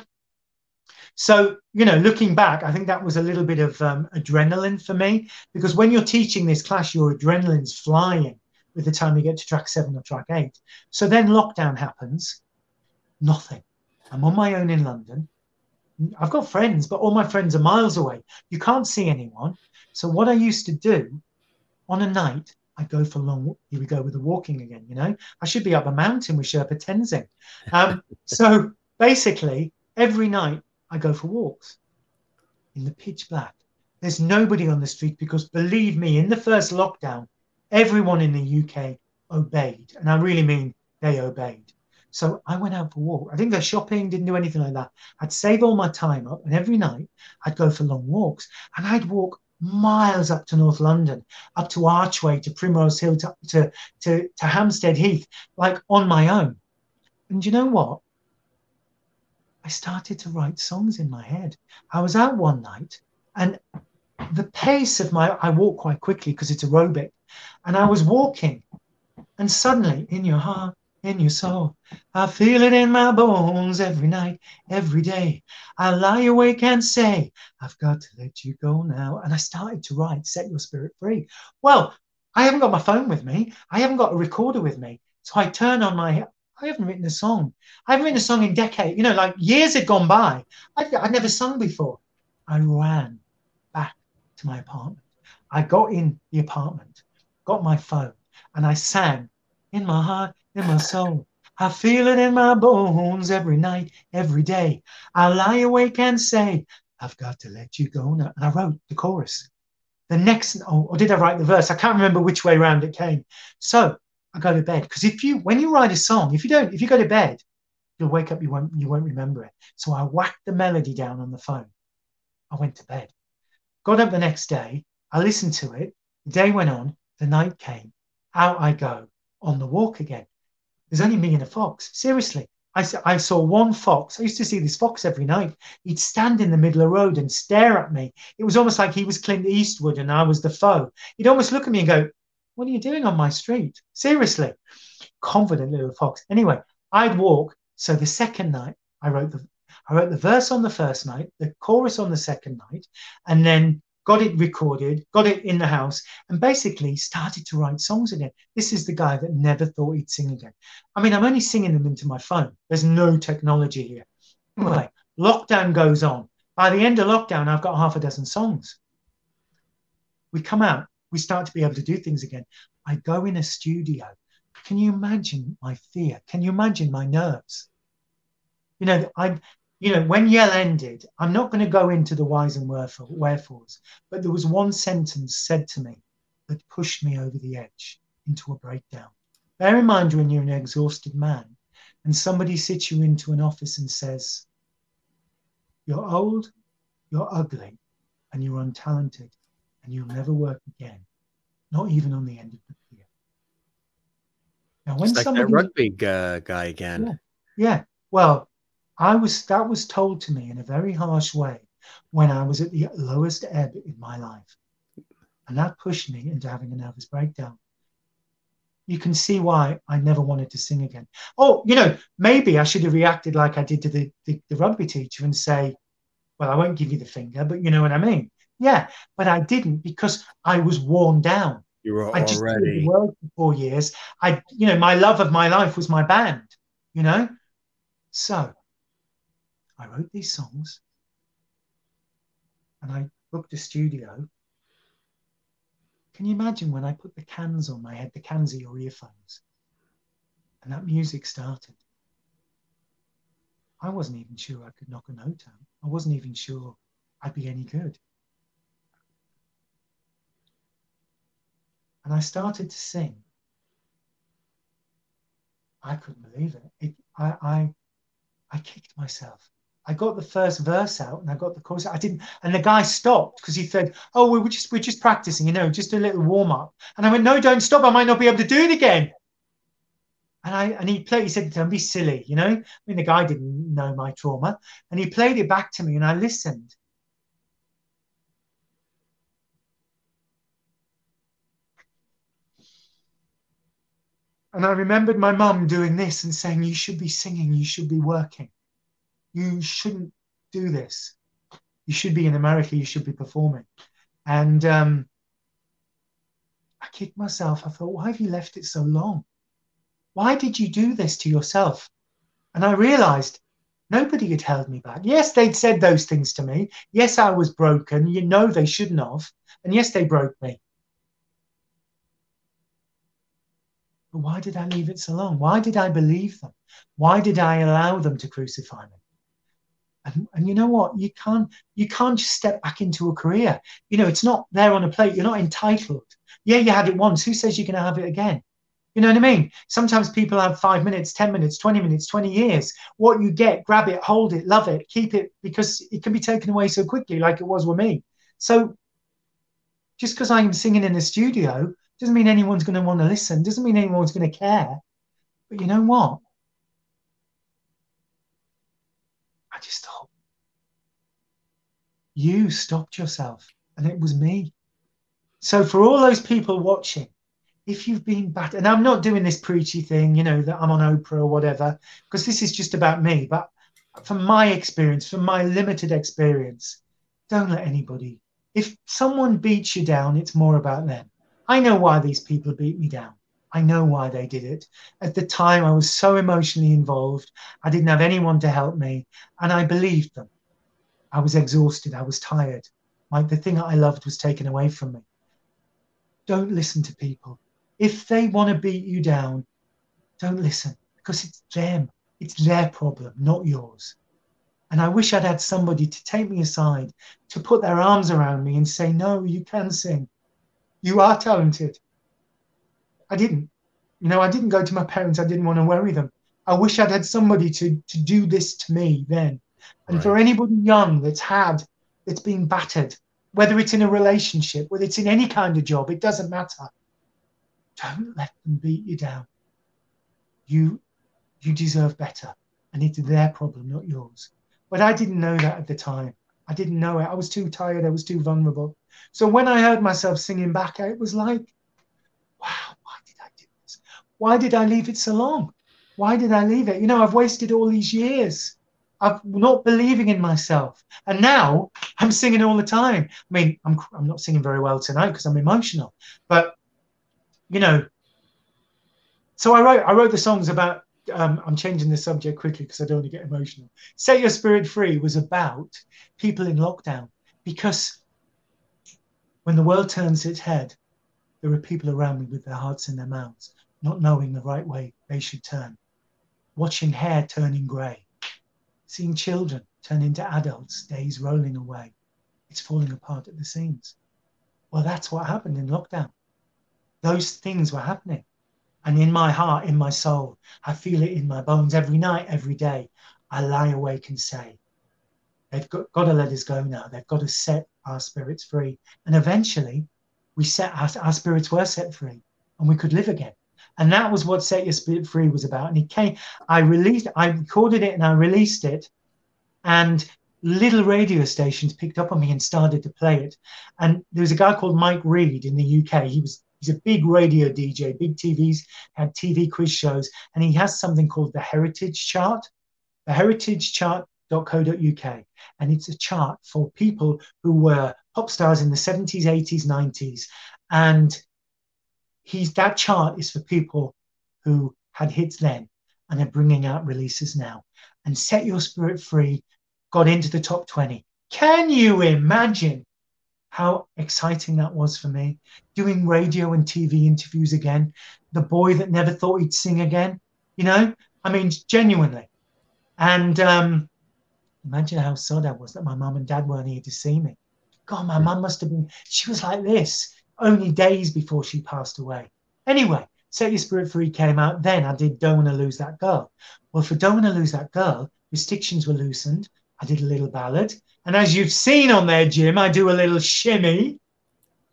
So, you know, looking back, I think that was a little bit of um, adrenaline for me because when you're teaching this class, your adrenaline's flying with the time you get to track seven or track eight. So then lockdown happens, nothing. I'm on my own in London. I've got friends, but all my friends are miles away. You can't see anyone. So what I used to do on a night, I go for long. Here we go with the walking again. You know, I should be up a mountain with Sherpa Tenzing. Um, [LAUGHS] so basically, every night I go for walks in the pitch black. There's nobody on the street because believe me, in the first lockdown, everyone in the UK obeyed, and I really mean they obeyed. So I went out for a walk. I didn't go shopping, didn't do anything like that. I'd save all my time up, and every night I'd go for long walks, and I'd walk miles up to North London, up to Archway, to Primrose Hill, to, to, to, to Hampstead Heath, like on my own. And you know what? I started to write songs in my head. I was out one night and the pace of my, I walk quite quickly because it's aerobic, and I was walking, and suddenly in your heart, in your soul, I feel it in my bones every night, every day. I lie awake and say, I've got to let you go now. And I started to write, Set Your Spirit Free. Well, I haven't got my phone with me, I haven't got a recorder with me. So I turn on my, I haven't written a song. I haven't written a song in decades. You know, like years had gone by. I'd, I'd never sung before. I ran back to my apartment. I got in the apartment, got my phone, and I sang in my heart, in my soul. I feel it in my bones every night, every day. I lie awake and say, I've got to let you go now. And I wrote the chorus. The next, oh, or did I write the verse? I can't remember which way around it came. So I go to bed because if you, when you write a song, if you don't, if you go to bed, you'll wake up, you won't, you won't remember it. So I whacked the melody down on the phone. I went to bed. Got up the next day. I listened to it. The day went on. The night came. Out I go on the walk again. There's only me and a fox. Seriously. I saw one fox. I used to see this fox every night. He'd stand in the middle of the road and stare at me. It was almost like he was Clint Eastwood and I was the foe. He'd almost look at me and go, What are you doing on my street? Seriously. Confident little fox. Anyway, I'd walk. So the second night, I wrote the I wrote the verse on the first night, the chorus on the second night, and then got it recorded, got it in the house, and basically started to write songs again. This is the guy that never thought he'd sing again. I mean, I'm only singing them into my phone. There's no technology here. Anyway, lockdown goes on. By the end of lockdown, I've got half a dozen songs. We come out, we start to be able to do things again. I go in a studio. Can you imagine my fear? Can you imagine my nerves? You know, I you know, when Yell ended, I'm not going to go into the whys and wherefore, wherefores, but there was one sentence said to me that pushed me over the edge into a breakdown. Bear in mind when you're an exhausted man and somebody sits you into an office and says, You're old, you're ugly, and you're untalented, and you'll never work again, not even on the end of the pier. Now, when It's like somebody that rugby uh, guy again. yeah. Well, I was that was told to me in a very harsh way when I was at the lowest ebb in my life. And that pushed me into having a nervous breakdown. You can see why I never wanted to sing again. Oh, you know, maybe I should have reacted like I did to the, the, the rugby teacher and say, Well, I won't give you the finger, but you know what I mean? Yeah, but I didn't because I was worn down. You were I just already the world for four years. I, you know, my love of my life was my band, you know? So I wrote these songs and I booked a studio. Can you imagine when I put the cans on my head, the cans are your earphones? And that music started. I wasn't even sure I could knock a note out. I wasn't even sure I'd be any good. And I started to sing. I couldn't believe it. it I, I, I kicked myself. I got the first verse out and I got the chorus. I didn't, and the guy stopped because he said, "Oh, we're just we're just practicing, you know, just a little warm up." And I went, "No, don't stop. I might not be able to do it again." And I and he played. He said, "Don't be silly," you know. I mean, the guy didn't know my trauma, and he played it back to me, and I listened. And I remembered my mum doing this and saying, You should be singing, you should be working. You shouldn't do this. You should be in America, you should be performing. And um, I kicked myself. I thought, Why have you left it so long? Why did you do this to yourself? And I realized nobody had held me back. Yes, they'd said those things to me. Yes, I was broken. You know, they shouldn't have. And yes, they broke me. But why did I leave it so long? Why did I believe them? Why did I allow them to crucify me? And, and you know what? You can't you can't just step back into a career. You know, it's not there on a plate. You're not entitled. Yeah, you had it once. Who says you're going to have it again? You know what I mean? Sometimes people have five minutes, 10 minutes, 20 minutes, 20 years. What you get, grab it, hold it, love it, keep it, because it can be taken away so quickly, like it was with me. So just because I'm singing in a studio doesn't mean anyone's going to want to listen, doesn't mean anyone's going to care. But you know what? I just thought, you stopped yourself, and it was me. So for all those people watching, if you've been bad, and I'm not doing this preachy thing, you know, that I'm on Oprah or whatever, because this is just about me. But from my experience, from my limited experience, don't let anybody. If someone beats you down, it's more about them. I know why these people beat me down. I know why they did it. At the time, I was so emotionally involved. I didn't have anyone to help me, and I believed them. I was exhausted. I was tired. Like the thing I loved was taken away from me. Don't listen to people. If they want to beat you down, don't listen because it's them. It's their problem, not yours. And I wish I'd had somebody to take me aside, to put their arms around me and say, No, you can sing. You are talented. I didn't. You know, I didn't go to my parents. I didn't want to worry them. I wish I'd had somebody to, to do this to me then. And right. for anybody young that's had, that's been battered, whether it's in a relationship, whether it's in any kind of job, it doesn't matter. Don't let them beat you down. You you deserve better. And it's their problem, not yours. But I didn't know that at the time. I didn't know it. I was too tired. I was too vulnerable. So when I heard myself singing back, it was like, wow, why did I do this? Why did I leave it so long? Why did I leave it? You know, I've wasted all these years. of not believing in myself. And now I'm singing all the time. I mean, I'm, I'm not singing very well tonight because I'm emotional. But you know, so I wrote I wrote the songs about. Um, I'm changing the subject quickly because I don't want to get emotional. Set Your Spirit Free was about people in lockdown because when the world turns its head, there are people around me with their hearts in their mouths, not knowing the right way they should turn, watching hair turning grey, seeing children turn into adults, days rolling away. It's falling apart at the seams. Well, that's what happened in lockdown those things were happening. And in my heart, in my soul, I feel it in my bones every night, every day. I lie awake and say, they've got, got to let us go now. They've got to set our spirits free. And eventually, we set our, our spirits were set free and we could live again. And that was what Set Your Spirit Free was about. And it came, I released, I recorded it and I released it. And little radio stations picked up on me and started to play it. And there was a guy called Mike Read in the UK. He was He's a big radio DJ, big TVs, had TV quiz shows, and he has something called the Heritage Chart, the heritagechart.co.uk. And it's a chart for people who were pop stars in the 70s, 80s, 90s. And he's that chart is for people who had hits then and are bringing out releases now. And Set Your Spirit Free got into the top 20. Can you imagine how exciting that was for me. Doing radio and TV interviews again. The boy that never thought he'd sing again. You know, I mean, genuinely. And um, imagine how sad I was that my mum and dad weren't here to see me. God, my mum must have been, she was like this only days before she passed away. Anyway, Set Your Spirit Free came out. Then I did Don't Wanna Lose That Girl. Well, for Don't Wanna Lose That Girl, restrictions were loosened. I did a little ballad. And as you've seen on there, Jim, I do a little shimmy.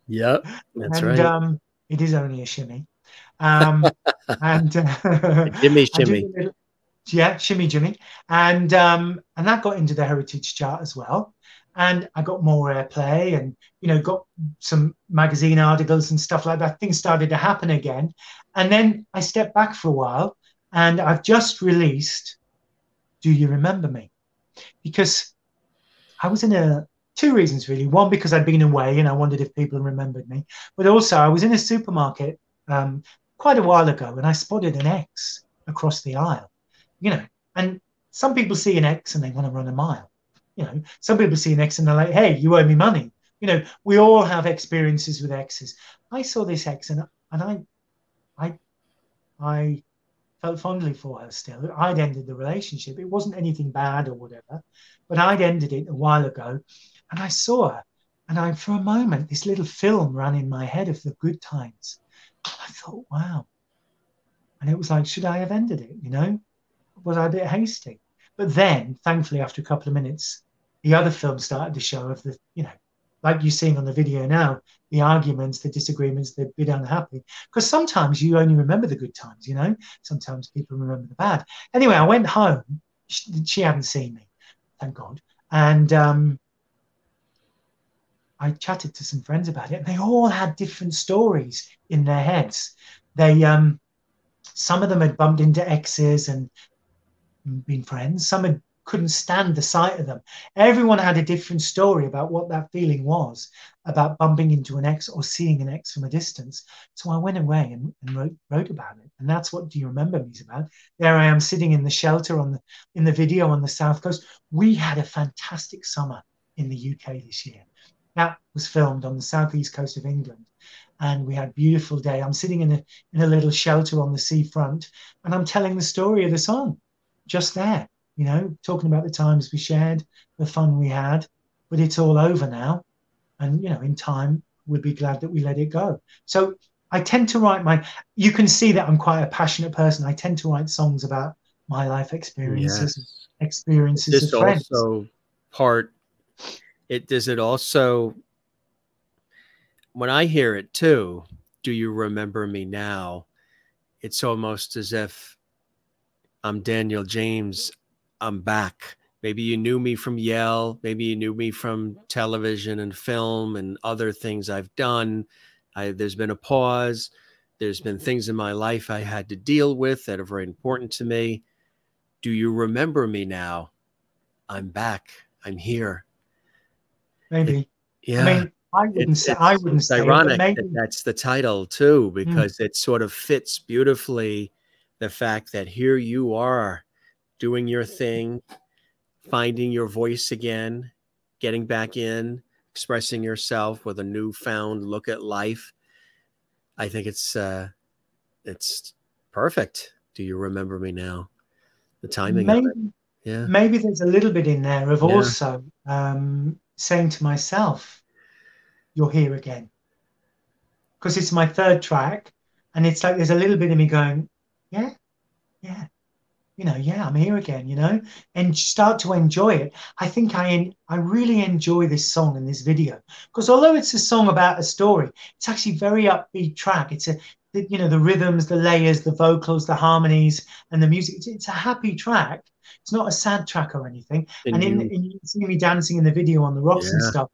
Yep, that's and, right. Um, it is only a shimmy. Um, [LAUGHS] and [LAUGHS] uh, Jimmy Shimmy. Little, yeah, shimmy Jimmy. And um, and that got into the heritage chart as well. And I got more airplay and you know got some magazine articles and stuff like that. Things started to happen again. And then I stepped back for a while and I've just released Do You Remember Me? Because I was in a two reasons really. One, because I'd been away and I wondered if people remembered me, but also I was in a supermarket um, quite a while ago and I spotted an X across the aisle, you know, and some people see an X and they want to run a mile. You know, some people see an X and they're like, hey, you owe me money. You know, we all have experiences with X's. I saw this X and, and I, I, I felt fondly for her still. I'd ended the relationship. It wasn't anything bad or whatever, but I'd ended it a while ago. And I saw her. And I, for a moment, this little film ran in my head of the good times. I thought, wow. And it was like, should I have ended it? You know, was I a bit hasty? But then, thankfully, after a couple of minutes, the other film started to show of the, you know, like you're seeing on the video now, the arguments, the disagreements, the bit unhappy. Because sometimes you only remember the good times, you know. Sometimes people remember the bad. Anyway, I went home. She, she hadn't seen me, thank God. And um, I chatted to some friends about it, and they all had different stories in their heads. They, um, some of them had bumped into exes and been friends. Some had couldn't stand the sight of them. Everyone had a different story about what that feeling was about bumping into an ex or seeing an ex from a distance. So I went away and, and wrote, wrote about it. And that's what Do You Remember Me is about. There I am sitting in the shelter on the in the video on the south coast. We had a fantastic summer in the UK this year. That was filmed on the southeast coast of England. And we had a beautiful day. I'm sitting in a in a little shelter on the seafront and I'm telling the story of the song just there you know, talking about the times we shared, the fun we had, but it's all over now. And, you know, in time, we'd be glad that we let it go. So I tend to write my, you can see that I'm quite a passionate person. I tend to write songs about my life experiences, yes. experiences this of friends. also part, it does it also, when I hear it too, do you remember me now? It's almost as if I'm Daniel James I'm back. Maybe you knew me from Yell. Maybe you knew me from television and film and other things I've done. I, there's been a pause. There's been things in my life I had to deal with that are very important to me. Do you remember me now? I'm back. I'm here. Maybe. It, yeah. I mean, I wouldn't it's, say. I wouldn't it's say. ironic It, that that's the title too, Hmm. because mm. it sort of fits beautifully the fact that here you are doing your thing, finding your voice again, getting back in, expressing yourself with a newfound look at life. I think it's uh it's perfect. Do you remember me now? The timing maybe, Yeah. Maybe there's a little bit in there of Yeah. also um, saying to myself, "You're here again," because it's my third track, and it's like there's a little bit of me going, "Yeah, yeah." You know, yeah, I'm here again. You know, and start to enjoy it. I think I I really enjoy this song and this video because although it's a song about a story, it's actually very upbeat track. It's a the, you know the rhythms, the layers, the vocals, the harmonies, and the music. It's, it's a happy track. It's not a sad track or anything. And, And in, you- in you see me dancing in the video on the rocks and stuff.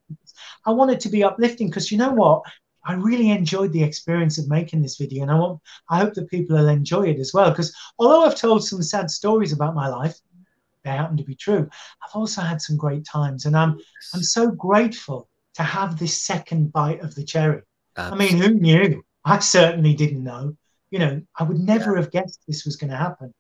I want it to be uplifting because you know what? I really enjoyed the experience of making this video, and I want I hope that people will enjoy it as well. Because although I've told some sad stories about my life, they happen to be true. I've also had some great times, and I'm I'm so grateful to have this second bite of the cherry. I mean, who knew? I certainly didn't know. You know, I would never have guessed this was going to happen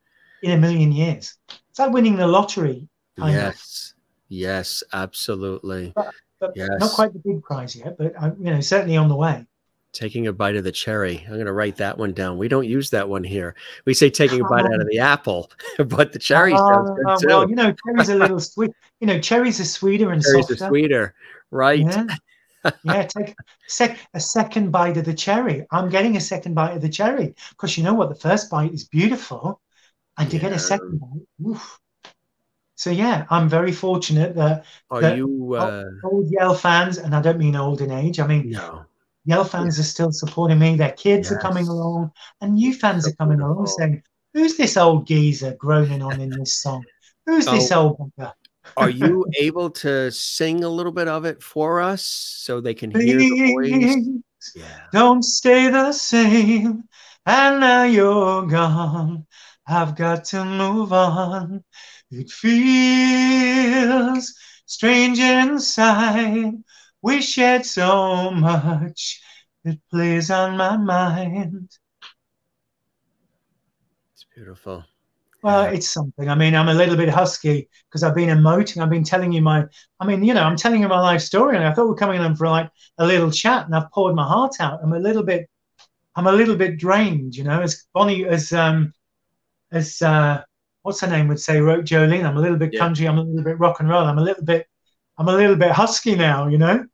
in a million years. It's like winning the lottery, kind of. yes. Yes, absolutely. but yes. not quite the big prize yet. But uh, you know, certainly on the way. Taking a bite of the cherry. I'm going to write that one down. We don't use that one here. We say taking a bite out of [LAUGHS] the apple, [LAUGHS] but the cherry uh, sounds good too. Well, you know, cherries a [LAUGHS] little sweet. You know, cherries are sweeter and cherries softer. are sweeter, right? Yeah. yeah, take sec- a second bite of the cherry. I'm getting a second bite of the cherry because you know what? The first bite is beautiful, and to yeah. get a second bite, oof. So yeah, I'm very fortunate that, Are that you uh... old Yell fans, and I don't mean old in age. I mean no. Yell fans yeah. are still supporting me. Their kids yes. are coming along, and new fans so are coming along saying, "Who's this old geezer groaning on in this song? Who's [LAUGHS] oh. this old bugger?" Are you able to sing a little bit of it for us so they can hear the voice? Yeah. Don't stay the same, and now you're gone. I've got to move on. It feels strange inside. We shared so much. It plays on my mind. It's beautiful. Well, it's something. I mean, I'm a little bit husky because I've been emoting. I've been telling you my, I mean, you know, I'm telling you my life story, and I thought we're coming in for like a little chat, and I've poured my heart out. I'm a little bit, I'm a little bit drained, you know. As Bonnie, as um, as uh, what's her name would say, wrote Jolene. I'm a little bit yeah. country. I'm a little bit rock and roll. I'm a little bit, I'm a little bit husky now, you know.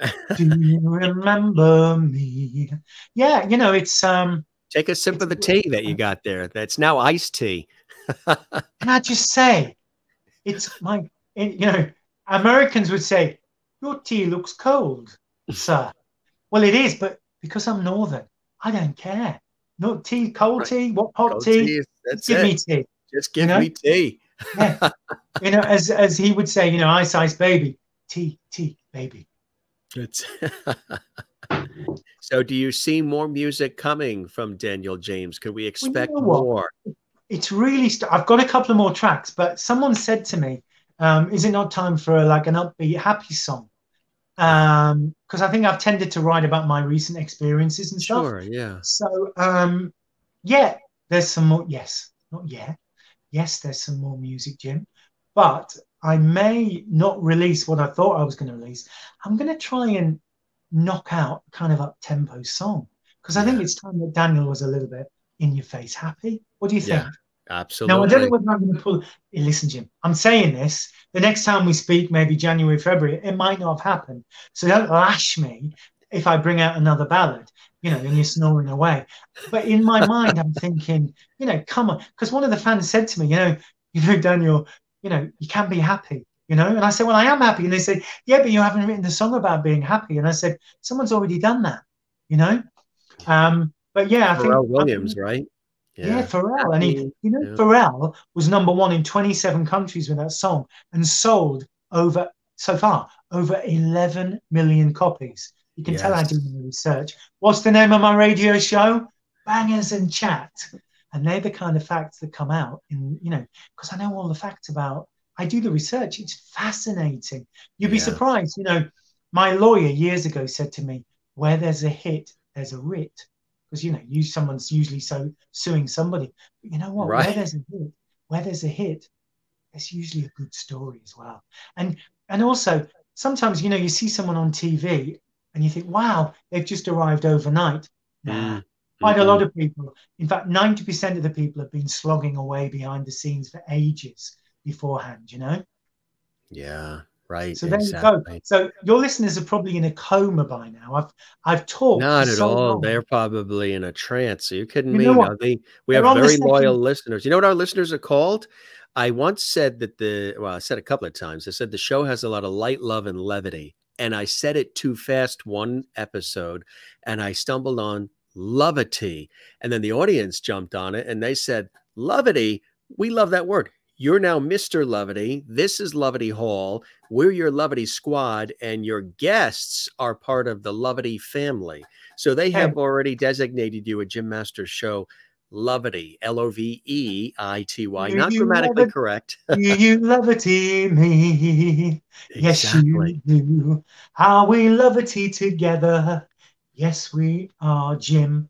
[LAUGHS] Do you remember me? Yeah, you know, it's um. Take a sip of the tea that you got there. That's now iced tea. [LAUGHS] Can I just say, it's my, you know, Americans would say, your tea looks cold, sir. well, it is, but because I'm Northern, I don't care. No tea, cold right. tea, what hot cold tea? tea that's give it. me tea. Just give you know? me tea. [LAUGHS] yeah. You know, as as he would say, you know, ice ice baby, tea, tea, baby. It's [LAUGHS] so do you see more music coming from Daniel James? Could we expect well, you know more? It's really st- I've got a couple of more tracks, but someone said to me, um, is it not time for like an upbeat happy song? um because i think i've tended to write about my recent experiences and stuff sure yeah so um yeah there's some more yes not yet yes there's some more music jim but i may not release what i thought i was going to release i'm going to try and knock out kind of up tempo song because i think it's time that daniel was a little bit in your face happy what do you think yeah. Absolutely. Now I don't know whether I'm going to pull. Hey, listen, Jim. I'm saying this. The next time we speak, maybe January, February, it might not have happened. So don't lash me if I bring out another ballad. You know, and you're snoring away. But in my mind, I'm thinking, you know, come on, because one of the fans said to me, you know, you know, Daniel, you know, you can be happy. You know, and I said, well, I am happy. And they said, yeah, but you haven't written the song about being happy. And I said, someone's already done that. You know. Um, but yeah, I Pharrell think Williams, right? Yeah, yeah Pharrell. And he, you know, yeah. Pharrell was number one in 27 countries with that song and sold over, so far, over 11 million copies. You can yes. tell I do the research. What's the name of my radio show? Bangers and Chat. And they're the kind of facts that come out in, you know, because I know all the facts about, I do the research. It's fascinating. You'd be yeah. surprised. You know, my lawyer years ago said to me, where there's a hit, there's a writ because you know you someone's usually so suing somebody. But you know what? Right. Where there's a hit, where there's a hit, there's usually a good story as well. And and also sometimes you know you see someone on TV and you think, wow, they've just arrived overnight. Nah. Mm. Quite mm-hmm. a lot of people, in fact, 90% of the people have been slogging away behind the scenes for ages beforehand, you know? Yeah. Right. So there exactly. you go. So your listeners are probably in a coma by now. I've I've talked. Not at so all. Long. They're probably in a trance. Are you kidding you me? No, they, we They're have very loyal listeners. You know what our listeners are called? I once said that the well, I said a couple of times. I said the show has a lot of light, love, and levity. And I said it too fast one episode, and I stumbled on lovity. And then the audience jumped on it and they said, Lovity, we love that word. You're now Mr. Lovity. This is Lovity Hall. We're your Lovity squad, and your guests are part of the Lovity family. So they have already designated you a Jim Masters show Lovity, L O V E I T Y, not grammatically correct. do you [LAUGHS] lovity me. Yes, you do. How we lovity together. Yes, we are, Jim.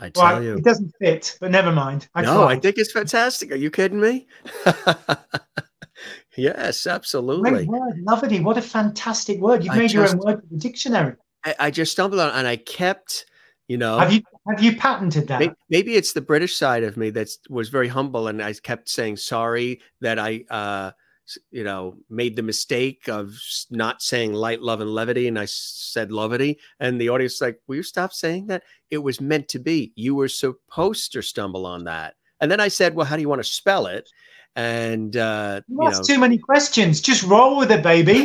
I tell well, you, it doesn't fit, but never mind. I no, tried. I think it's fantastic. Are you kidding me? [LAUGHS] yes, absolutely. Great word, lovely. What a fantastic word! You've I made just, your own word for the dictionary. I, I just stumbled on, and I kept, you know, Have you have you patented that? May- Maybe it's the British side of me that was very humble, and I kept saying sorry that I, uh, you know, made the mistake of not saying light, love, and levity, and i said levity, and the audience was like, "Will you stop saying that? It was meant to be. You were supposed to stumble on that." And then I said, "Well, how do you want to spell it?" And uh, You you ask know, too many questions. Just roll with it, baby.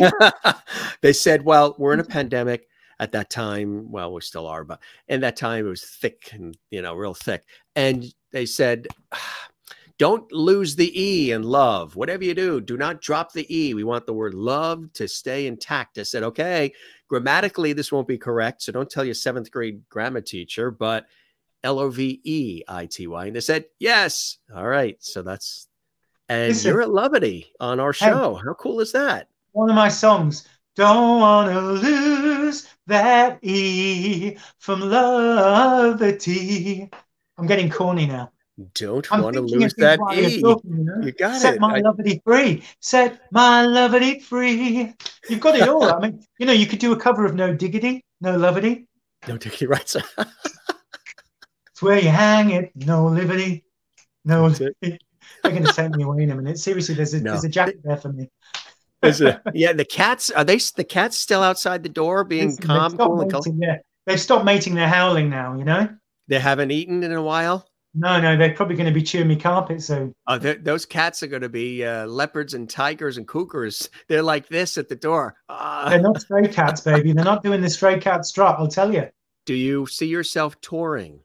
[LAUGHS] they said, well, we're in a [LAUGHS] pandemic at that time. Well, we still are, but in that time it was thick and, you know, real thick. And they said, [SIGHS] don't lose the E in love. Whatever you do, do not drop the E. We want the word love to stay intact. I said, okay, grammatically, this won't be correct. So don't tell your seventh grade grammar teacher, but L O V E I T Y. And they said, yes. All right. So that's, and Listen. you're at Levity on our show. How cool is that? One of my songs. Don't wanna lose that E from levity. I'm getting corny now. Don't want to lose that E. talking, you, know? You got Set it. my I- levity free. Set my levity free. You've got it all. I mean, you know, you could do a cover of No Diggity, No Levity. No, Dickie writes. [LAUGHS] It's where you hang it, no liberty, no. It. They're going to take me away in a minute. Seriously, there's a No. there's a jacket there for me. Is it- [LAUGHS] yeah, the cats are they? The cats still outside the door, being Listen, they've calm, stopped cool, and cool. mating their- They've stopped mating their howling now. You know. They haven't eaten in a while. No, no, they're probably going to be chewing me carpet soon. Oh, those cats are going to be uh, leopards and tigers and cougars. They're like this at the door. Ah. They're not stray cats, baby. They're not doing the stray cat strut. I'll tell you. do you see yourself touring?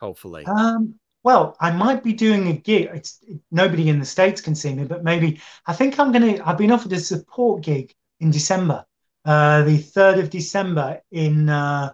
Hopefully, Um, well, I might be doing a gig. It's nobody in the states can see me, but maybe I think I'm going to. I've been offered a support gig in December, uh, the third of December in uh,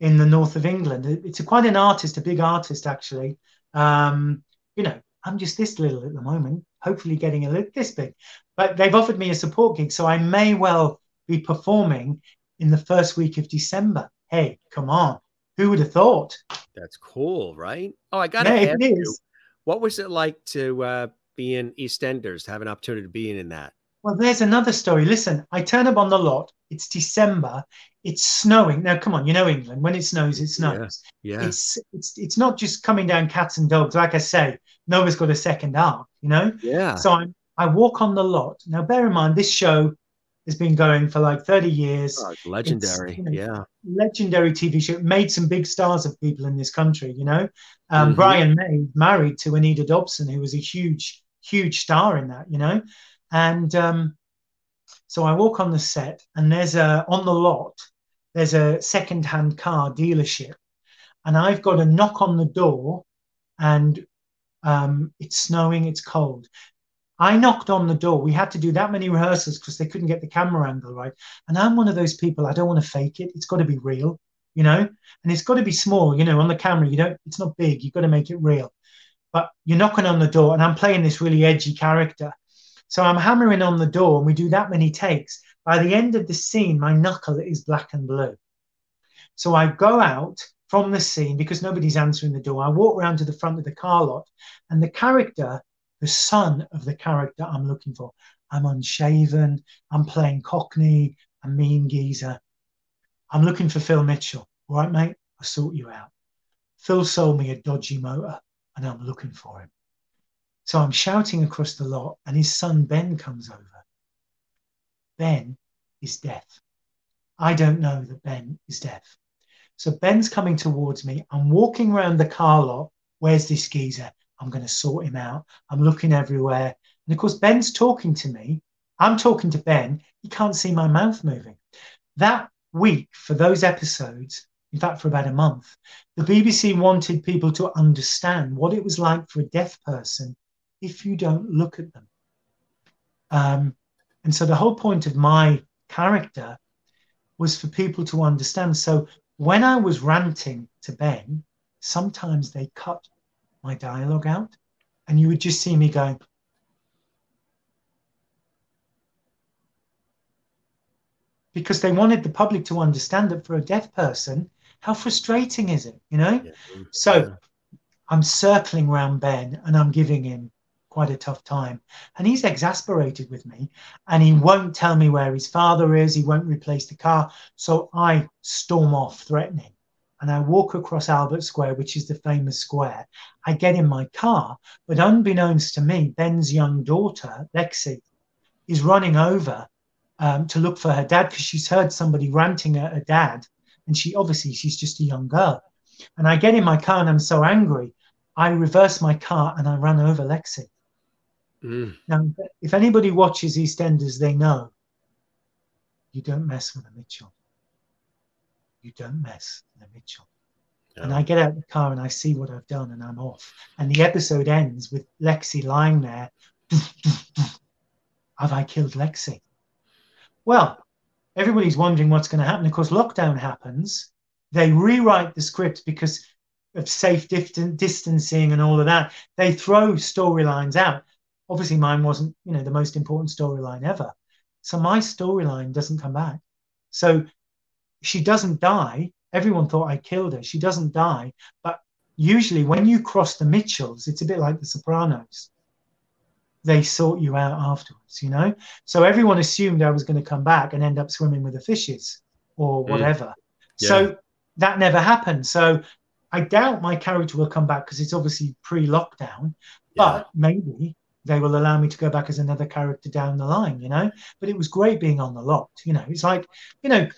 in the north of England. It- It's a, quite an artist, a big artist actually. Um, you know, I'm just this little at the moment. Hopefully, getting a little this big, but they've offered me a support gig, so I may well be performing in the first week of December. Hey, come on! Who would have thought? that's cool, right? Oh, I got to Yeah, ask it you, what was it like to uh, be in EastEnders, to have an opportunity to be in that? Well, there's another story. Listen, I turn up on the lot. It's December. It's snowing. Now, come on, you know England. When it snows, it snows. Yeah, It's it's it's not just coming down cats and dogs. Like I say, Noah's got a second arc, you know. yeah. So I I walk on the lot. Now, bear in mind, this show has been going for like 30 years. Oh, legendary. you know, yeah. Legendary TV show. Made some big stars of people in this country, you know. Um, Mhm. Brian May married to Anita Dobson, who was a huge, huge star in that, you know. And um, so I walk on the set, and there's a on the lot, there's a second-hand car dealership, and I've got a knock on the door, and um, it's snowing, it's cold. I knocked on the door. We had to do that many rehearsals because they couldn't get the camera angle right. And I'm one of those people. I don't want to fake it. It's got to be real, you know. And it's got to be small, you know. On the camera, you don't. It's not big. You've got to make it real. But you're knocking on the door, and I'm playing this really edgy character. So I'm hammering on the door, and we do that many takes. By the end of the scene, my knuckle is black and blue. So I go out from the scene because nobody's answering the door. I walk round to the front of the car lot, and the character, the son of the character I'm looking for, I'm unshaven, I'm playing Cockney, a mean geezer. I'm looking for Phil Mitchell. All right, mate, I'll sort you out. Phil sold me a dodgy motor, and I'm looking for him. So I'm shouting across the lot, and his son Ben comes over. Ben is deaf. I don't know that Ben is deaf. So Ben's coming towards me. I'm walking around the car lot. Where's this geezer? I'm going to sort him out. I'm looking everywhere. And of course, Ben's talking to me. I'm talking to Ben. He can't see my mouth moving. That week, for those episodes, in fact, for about a month, the BBC wanted people to understand what it was like for a deaf person if you don't look at them. Um, and so the whole point of my character was for people to understand. So when I was ranting to Ben, sometimes they cut my dialogue out, and you would just see me going, because they wanted the public to understand that for a deaf person, how frustrating is it, you know? Yeah. So I'm circling around Ben and I'm giving him quite a tough time. And he's exasperated with me and he won't tell me where his father is. He won't replace the car. So I storm off threatening and I walk across Albert Square, which is the famous square. I get in my car, but unbeknownst to me, Ben's young daughter, Lexi, is running over um, to look for her dad because she's heard somebody ranting at her dad. And she obviously, she's just a young girl. And I get in my car and I'm so angry. I reverse my car and I run over Lexi. Mm. Now, if anybody watches EastEnders, they know you don't mess with a Mitchell. You don't mess with a Mitchell. No. And I get out the car and I see what I've done and I'm off. And the episode ends with Lexi lying there. [LAUGHS] Have I killed Lexi? Well, everybody's wondering what's going to happen. Of course, lockdown happens. They rewrite the script because of safe distancing and all of that. They throw storylines out obviously mine wasn't you know the most important storyline ever so my storyline doesn't come back so she doesn't die everyone thought i killed her she doesn't die but usually when you cross the mitchells it's a bit like the sopranos they sort you out afterwards you know so everyone assumed i was going to come back and end up swimming with the fishes or mm. whatever mm. yeah. so that never happened so i doubt my character will come back because it's obviously pre-lockdown yeah. but maybe they will allow me to go back as another character down the line, you know. But it was great being on the lot, you know. It's like, you know,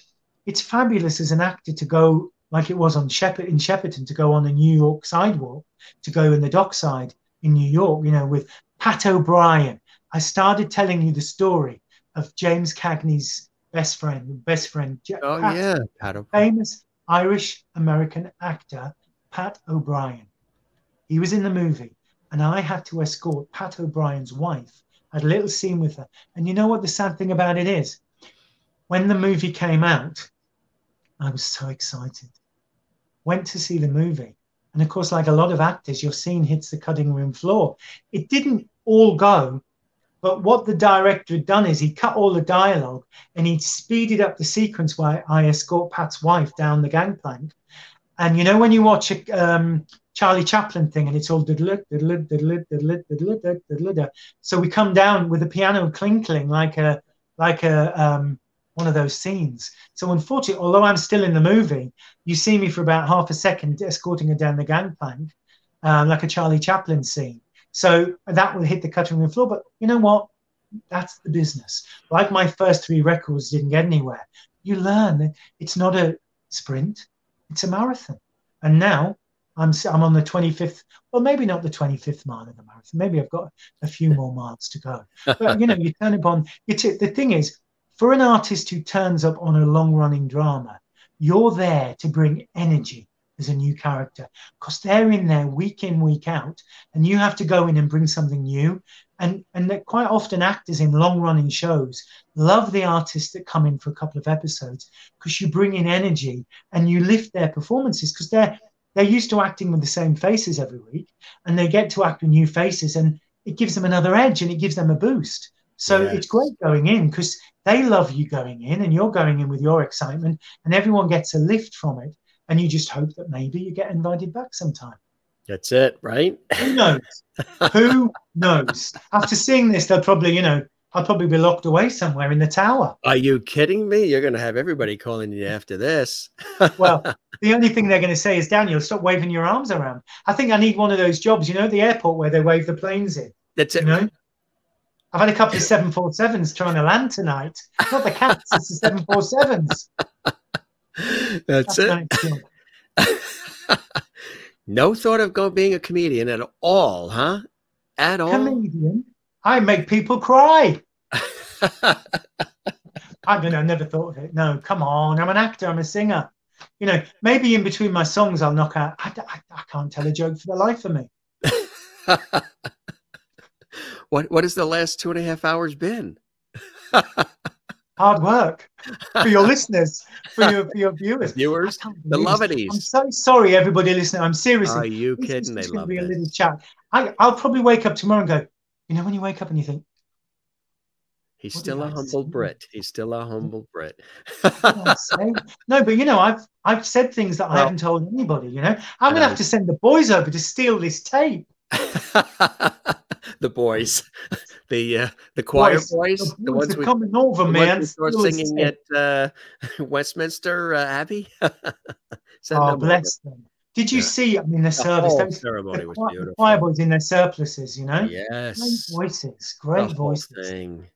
it's fabulous as an actor to go like it was on Shepherd in Shepperton to go on the New York sidewalk, to go in the dockside in New York, you know, with Pat O'Brien. I started telling you the story of James Cagney's best friend, best friend. Oh Pat, yeah, Pat O'Brien. famous Irish American actor Pat O'Brien. He was in the movie and I had to escort Pat O'Brien's wife. I had a little scene with her. And you know what the sad thing about it is? When the movie came out, I was so excited. Went to see the movie. And of course, like a lot of actors, your scene hits the cutting room floor. It didn't all go, but what the director had done is he cut all the dialogue and he speeded up the sequence where I escort Pat's wife down the gangplank. And you know, when you watch a, um, Charlie Chaplin thing, and it's all so we come down with the piano clinkling like a like a um, one of those scenes. So unfortunately, although I'm still in the movie, you see me for about half a second escorting her down the gangplank, um, like a Charlie Chaplin scene. So that will hit the cutting room floor. But you know what? That's the business. Like my first three records didn't get anywhere. You learn that it's not a sprint; it's a marathon. And now I'm I'm on the 25th, well, maybe not the 25th mile of the marathon. Maybe I've got a few more miles to go. But you know, you turn upon you t- the thing is, for an artist who turns up on a long-running drama, you're there to bring energy as a new character because they're in there week in week out, and you have to go in and bring something new. And and that quite often actors in long-running shows love the artists that come in for a couple of episodes because you bring in energy and you lift their performances because they're they're used to acting with the same faces every week and they get to act with new faces and it gives them another edge and it gives them a boost so yes. it's great going in because they love you going in and you're going in with your excitement and everyone gets a lift from it and you just hope that maybe you get invited back sometime that's it right who knows [LAUGHS] who knows after seeing this they'll probably you know I'll probably be locked away somewhere in the tower. Are you kidding me? You're going to have everybody calling you after this. [LAUGHS] well, the only thing they're going to say is, Daniel, stop waving your arms around. I think I need one of those jobs, you know, the airport where they wave the planes in. That's it. You know? I've had a couple of 747s trying to land tonight. Not the cats, it's the 747s. That's, That's it. [LAUGHS] no thought of going being a comedian at all, huh? At all. Comedian? I make people cry. [LAUGHS] I don't know, I never thought of it. No, come on. I'm an actor, I'm a singer. You know, maybe in between my songs, I'll knock out. I, I, I can't tell a joke for the life of me. [LAUGHS] what What has the last two and a half hours been? [LAUGHS] Hard work for your [LAUGHS] listeners, for your, for your viewers. Viewers, the lovities. I'm so sorry, everybody listening. I'm seriously. Are you kidding? They love be a little chat. I, I'll probably wake up tomorrow and go, you know, when you wake up and you think, He's still a humble Brit. He's still a humble Brit. no, but you know, I've I've said things that well, I haven't told anybody. You know, I'm gonna have to send the boys over to steal this tape. [LAUGHS] [LAUGHS] the boys, [LAUGHS] the uh, the choir boys, boys the, the ones we coming over, man. Ones we saw singing at uh, [LAUGHS] Westminster uh, Abbey. oh, bless them. Did you yeah. see? I mean, the, the service. Whole ceremony the, was beautiful. The choir boys in their surplices, you know. Yes. Great voices. Great voices. Thing.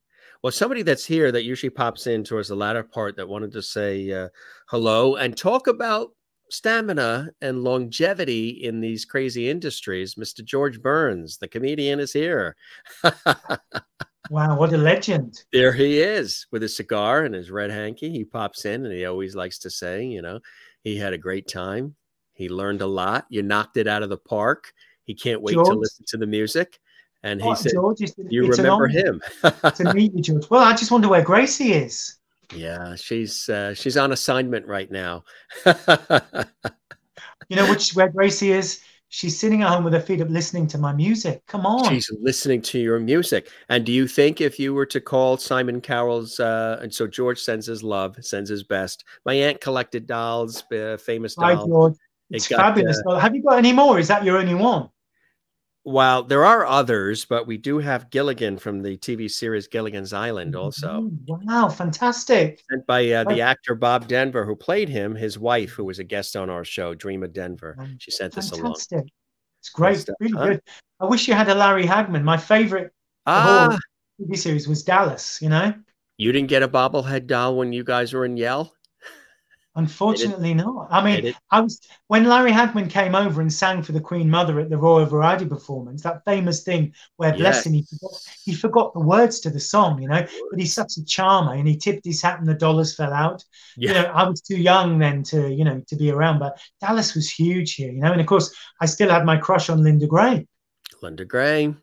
Well, somebody that's here that usually pops in towards the latter part that wanted to say uh, hello and talk about stamina and longevity in these crazy industries. Mr. George Burns, the comedian, is here. [LAUGHS] wow, what a legend. There he is with his cigar and his red hanky. He pops in and he always likes to say, you know, he had a great time. He learned a lot. You knocked it out of the park. He can't wait George, to listen to the music. And he oh, said, George, "You remember him?" to meet you, George. Well, I just wonder where Gracie is. Yeah, she's uh, she's on assignment right now. you know which where Gracie is? She's sitting at home with her feet up, listening to my music. Come on, she's listening to your music. And do you think if you were to call Simon Cowell's, uh, and so George sends his love, sends his best. My aunt collected dolls, uh, famous dolls. Hi, George. It's got, fabulous. Uh, Have you got any more? Is that your only one? Well, there are others, but we do have Gilligan from the TV series Gilligan's Island also. wow, fantastic. Sent by uh, the actor Bob Denver, who played him, his wife, who was a guest on our show, Dreama Denver. She sent fantastic. this along. It's great, stuff, really huh? good. I wish you had a Larry Hagman. My favorite ah. TV series was Dallas, you know? You didn't get a bobblehead doll when you guys were in Yell? Unfortunately, not. I mean, I was when Larry Hagman came over and sang for the Queen Mother at the Royal Variety performance. That famous thing where, yes. bless him, he forgot, he forgot the words to the song. You know, but he's such a charmer, and he tipped his hat, and the dollars fell out. Yeah. You know, I was too young then to you know to be around, but Dallas was huge here. You know, and of course, I still had my crush on Linda Gray. Linda Gray.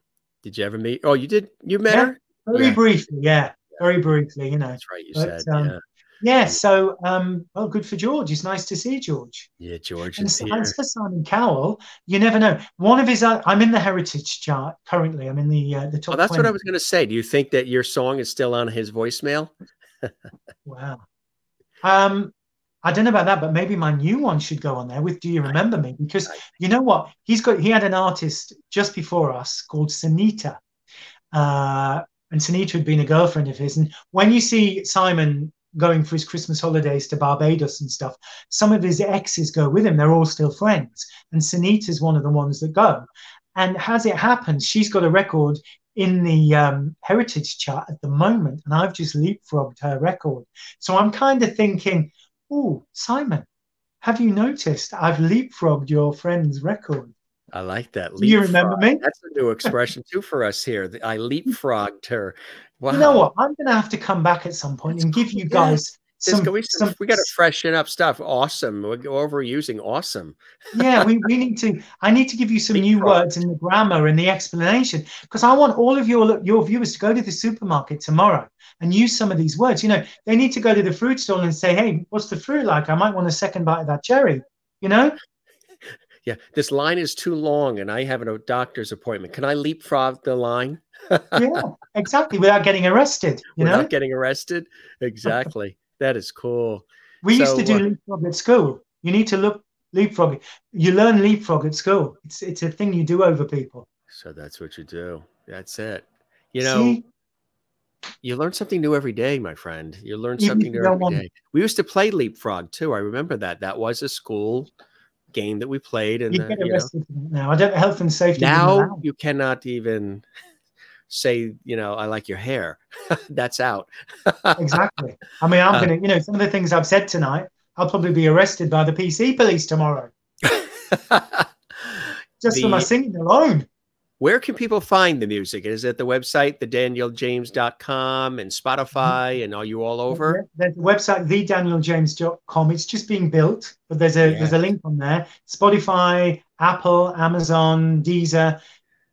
Did you ever meet? Oh, you did. You met yeah, her very yeah. briefly. Yeah, very briefly. You know, that's right. You but, said. Um, yeah yeah, so um, well, good for George. It's nice to see George. Yeah, George and is here. As for Simon Cowell, you never know. One of his, uh, I'm in the Heritage chart currently. I'm in the uh, the top. Oh, that's 20. what I was going to say. Do you think that your song is still on his voicemail? [LAUGHS] wow. Um, I don't know about that, but maybe my new one should go on there with "Do You Remember Me?" Because you know what? He's got. He had an artist just before us called Sinitta. Uh, and Sinitta had been a girlfriend of his. And when you see Simon going for his Christmas holidays to Barbados and stuff. Some of his exes go with him. They're all still friends. And Sinitta's one of the ones that go. And as it happens, she's got a record in the um, heritage chart at the moment. And I've just leapfrogged her record. So I'm kind of thinking, oh, Simon, have you noticed I've leapfrogged your friend's record? I like that. Do you remember me? That's a new expression too for us here. I leapfrogged her. Wow. You know what? I'm going to have to come back at some point That's and give you guys yeah. some, we, some, we got to freshen up stuff. Awesome. We're overusing awesome. [LAUGHS] yeah, we, we need to. I need to give you some new words in the grammar and the explanation because I want all of your your viewers to go to the supermarket tomorrow and use some of these words. You know, they need to go to the fruit stall and say, "Hey, what's the fruit like? I might want a second bite of that cherry." You know, yeah, this line is too long and I have a doctor's appointment. Can I leapfrog the line? yeah, exactly. Without getting arrested. You Without know? getting arrested. Exactly. that is cool. We so, used to do uh, leapfrog at school. You need to look leapfrog. You learn leapfrog at school. It's it's a thing you do over people. So that's what you do. That's it. You know, See? you learn something new every day, my friend. You learn something new every day. We used to play leapfrog too. I remember that. That was a school game that we played. And you you know, now. I don't health and safety. Now you cannot even say, you know, I like your hair. [LAUGHS] That's out. [LAUGHS] exactly. I mean, I'm uh, gonna, you know, some of the things I've said tonight, I'll probably be arrested by the PC police tomorrow. [LAUGHS] Just the, for my singing alone. Where can people find the music? Is it the website, thedanieljames.com and Spotify, and are you all over? There's the website, thedanieljames.com. It's just being built, but there's a yeah. there's a link on there. Spotify, Apple, Amazon, Deezer,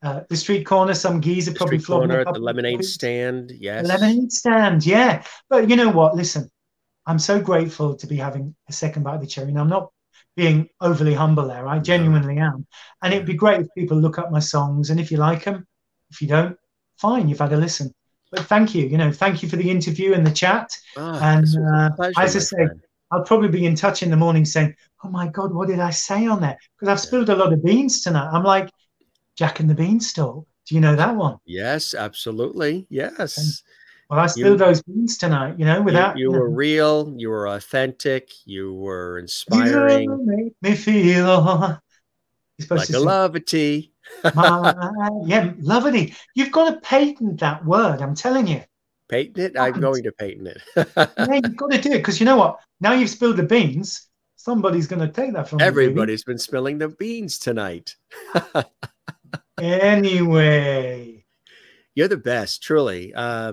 uh, the street corner, some geezer the probably flogging corner, the lemonade stand, yes. The lemonade stand, yeah. But you know what? Listen, I'm so grateful to be having a second bite of the cherry. And I'm not being overly humble there. I genuinely am. And it'd be great if people look up my songs. And if you like them, if you don't, fine, you've had a listen. But thank you. You know, thank you for the interview and the chat. Oh, and uh, pleasure, as I say, friend. I'll probably be in touch in the morning saying, "Oh my God, what did I say on that?" Because I've spilled a lot of beans tonight. I'm like Jack and the Beanstalk. Do you know that one? Yes, absolutely. Yes. Well, I spilled you, those beans tonight, you know, without. You, you, were real, you were authentic, you were inspiring. You make me feel like a levity. [LAUGHS] yeah, levity. You've got to patent that word, I'm telling you. Patent it? I'm going to patent it. yeah, [LAUGHS] you've got to do it because you know what? Now you've spilled the beans, somebody's going to take that from you. Everybody's you, been spilling the beans tonight. [LAUGHS] anyway. You're the best, truly. Uh,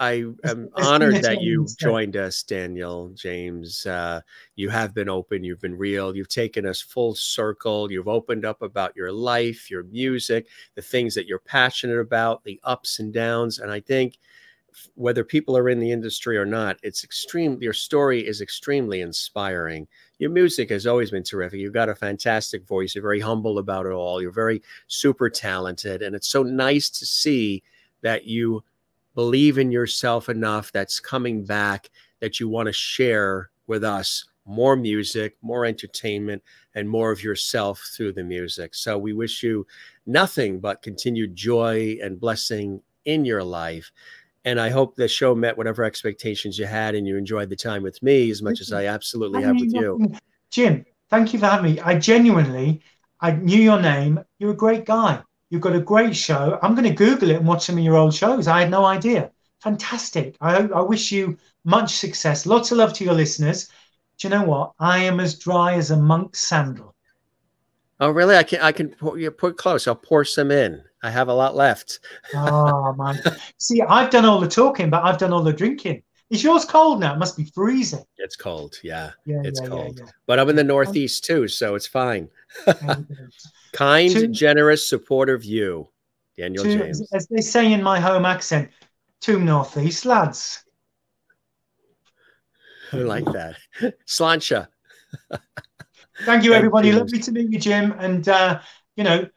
I am honored that you joined us, Daniel James. Uh, you have been open, you've been real, you've taken us full circle, you've opened up about your life, your music, the things that you're passionate about, the ups and downs. And I think whether people are in the industry or not, it's extreme. Your story is extremely inspiring. Your music has always been terrific. You've got a fantastic voice. You're very humble about it all. You're very super talented. And it's so nice to see that you believe in yourself enough that's coming back that you want to share with us more music, more entertainment, and more of yourself through the music. So we wish you nothing but continued joy and blessing in your life. And I hope the show met whatever expectations you had and you enjoyed the time with me as much as mm-hmm. I absolutely have with you. Jim, thank you for having me. I genuinely, I knew your name. You're a great guy. You've got a great show. I'm going to Google it and watch some of your old shows. I had no idea. Fantastic. I, I wish you much success. Lots of love to your listeners. Do you know what? I am as dry as a monk's sandal. Oh, really? I can I can put you put close. I'll pour some in. I have a lot left. oh my! [LAUGHS] See, I've done all the talking, but I've done all the drinking. Is yours cold now? It must be freezing. It's cold. Yeah, yeah it's yeah, cold. Yeah, but I'm in the Northeast too, so it's fine. [LAUGHS] kind, to, generous, supportive you, Daniel to, James. As they say in my home accent, two Northeast lads. I like that. [LAUGHS] Sláinte. Thank you, everybody. Lovely to meet you, Jim. And, uh, you know,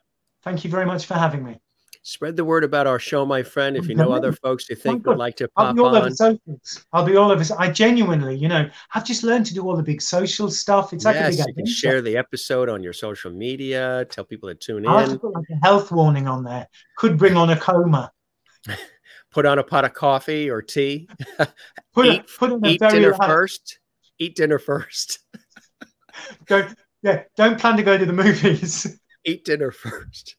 thank you very much for having me spread the word about our show, my friend. If you know other folks you think would like to pop I'll be all on. Over socials. I'll be all over. I genuinely, you know, I've just learned to do all the big social stuff. It's like yes, a big you can share the episode on your social media. Tell people to tune in. I'll in. Have to put like a health warning on there. Could bring on a coma. [LAUGHS] put on a pot of coffee or tea. [LAUGHS] put eat, a, put eat dinner first. Eat dinner first. [LAUGHS] don't yeah. Don't plan to go to the movies. Eat dinner first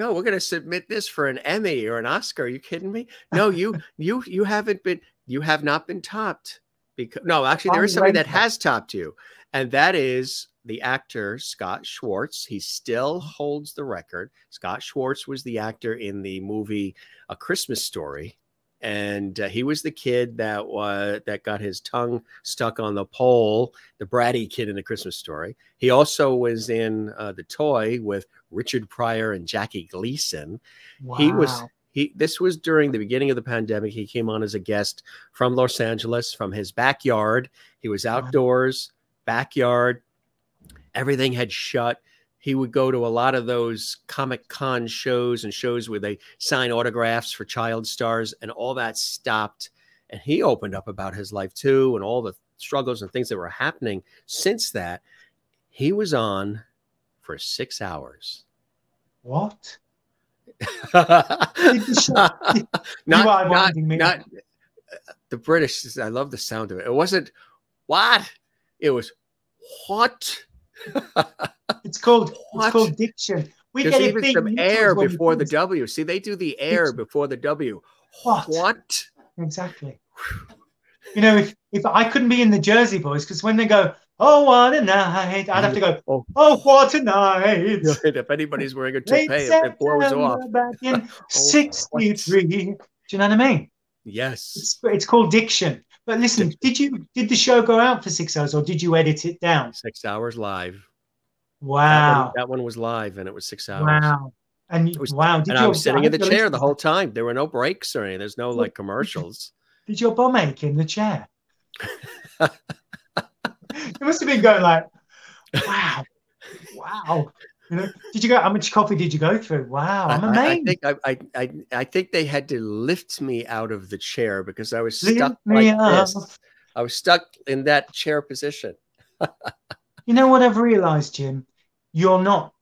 no, we're going to submit this for an Emmy or an Oscar. Are you kidding me? No, you you you haven't been you have not been topped because no, actually there is somebody that has topped you, and that is the actor Scott Schwartz. He still oh. holds the record. Scott Schwartz was the actor in the movie A Christmas Story and uh, he was the kid that was that got his tongue stuck on the pole, the bratty kid in the Christmas story. He also was in uh, the toy with Richard Pryor and Jackie Gleason. Wow. He was he this was during the beginning of the pandemic. He came on as a guest from Los Angeles, from his backyard. He was outdoors, backyard. Everything had shut he would go to a lot of those Comic Con shows and shows where they sign autographs for child stars, and all that stopped. And he opened up about his life too, and all the struggles and things that were happening since that. He was on for six hours. What? [LAUGHS] not, not, not the British. I love the sound of it. It wasn't what? It was what? It's called what? it's called diction. We There's get even some air before the W. See, they do the air before the W. What? What? Exactly. you know, if if I couldn't be in the Jersey Boys, because when they go, "Oh, what a night," I'd have to go, "Oh, oh what a night!" [LAUGHS] if anybody's wearing a toupee, it blows off. Back in [LAUGHS] '63. do you know what I mean? Yes. It's, it's called diction. But listen, did you did the show go out for six hours or did you edit it down? Six hours live. Wow. That one, that one was live and it was six hours. Wow. And was, wow, did and I was sitting in the chair the whole time. There were no breaks or anything. There's no like commercials. [LAUGHS] Did your bum ache in the chair? [LAUGHS] it must have been going like, [LAUGHS] wow, wow. You know, did you go? How much coffee did you go through? Wow, I'm amazed. I, I think I, I, I think they had to lift me out of the chair because I was stuck like up. this. I was stuck in that chair position. you know what I've realized, Jim? You're not.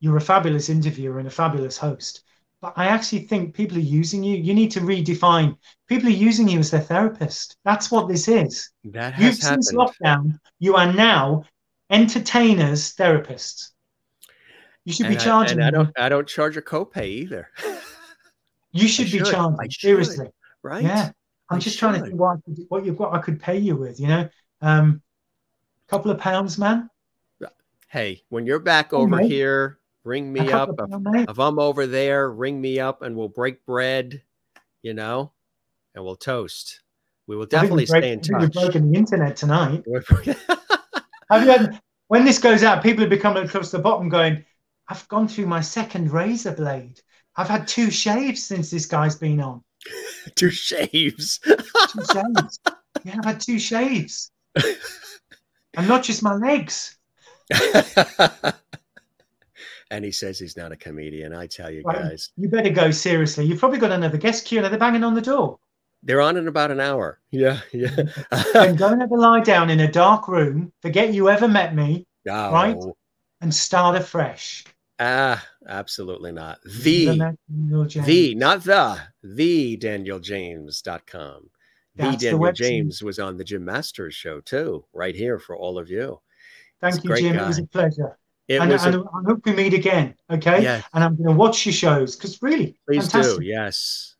You're a fabulous interviewer and a fabulous host. but I actually think people are using you. You need to redefine. People are using you as their therapist. That's what this is. That You've has happened. since lockdown, you are now entertainers, therapists. You should and be I, charging. and I don't I don't charge a copay either. [LAUGHS] You should be should. I charging. should. Seriously. right? Yeah. I'm I just trying to should. think what, what you've got. I could pay you with. You know, um, couple of pounds, man. Hey, when you're back over mate. here, ring me up. If, of pounds, if I'm over there, ring me up and we'll break bread, you know, and we'll toast. We will definitely break- stay in I touch. broken the internet tonight. [LAUGHS] Have you had, when this goes out, people have become close to the bottom going, I've gone through my second razor blade. I've had two shaves since this guy's been on. [LAUGHS] Two shaves. Two shaves. yeah, I've had two shaves. and not just my legs. [LAUGHS] and he says he's not a comedian. I tell you Right. guys, You better go seriously. You've probably got another guest queue and they're banging on the door. they're on in about an hour. Yeah, yeah. [LAUGHS] Go and have a lie down in a dark room, forget you ever met me, oh, Right. and start afresh. Ah, absolutely not. The Daniel James. The, not the, the DanielJames.com. The the Daniel. James was on the Jim Masters show too, right here for all of you. Thank a you, Jim. guy. It was a pleasure. It and was, and a, I hope we meet again. Okay. yeah, And I'm going to watch your shows because really, please fantastic. do. Yes.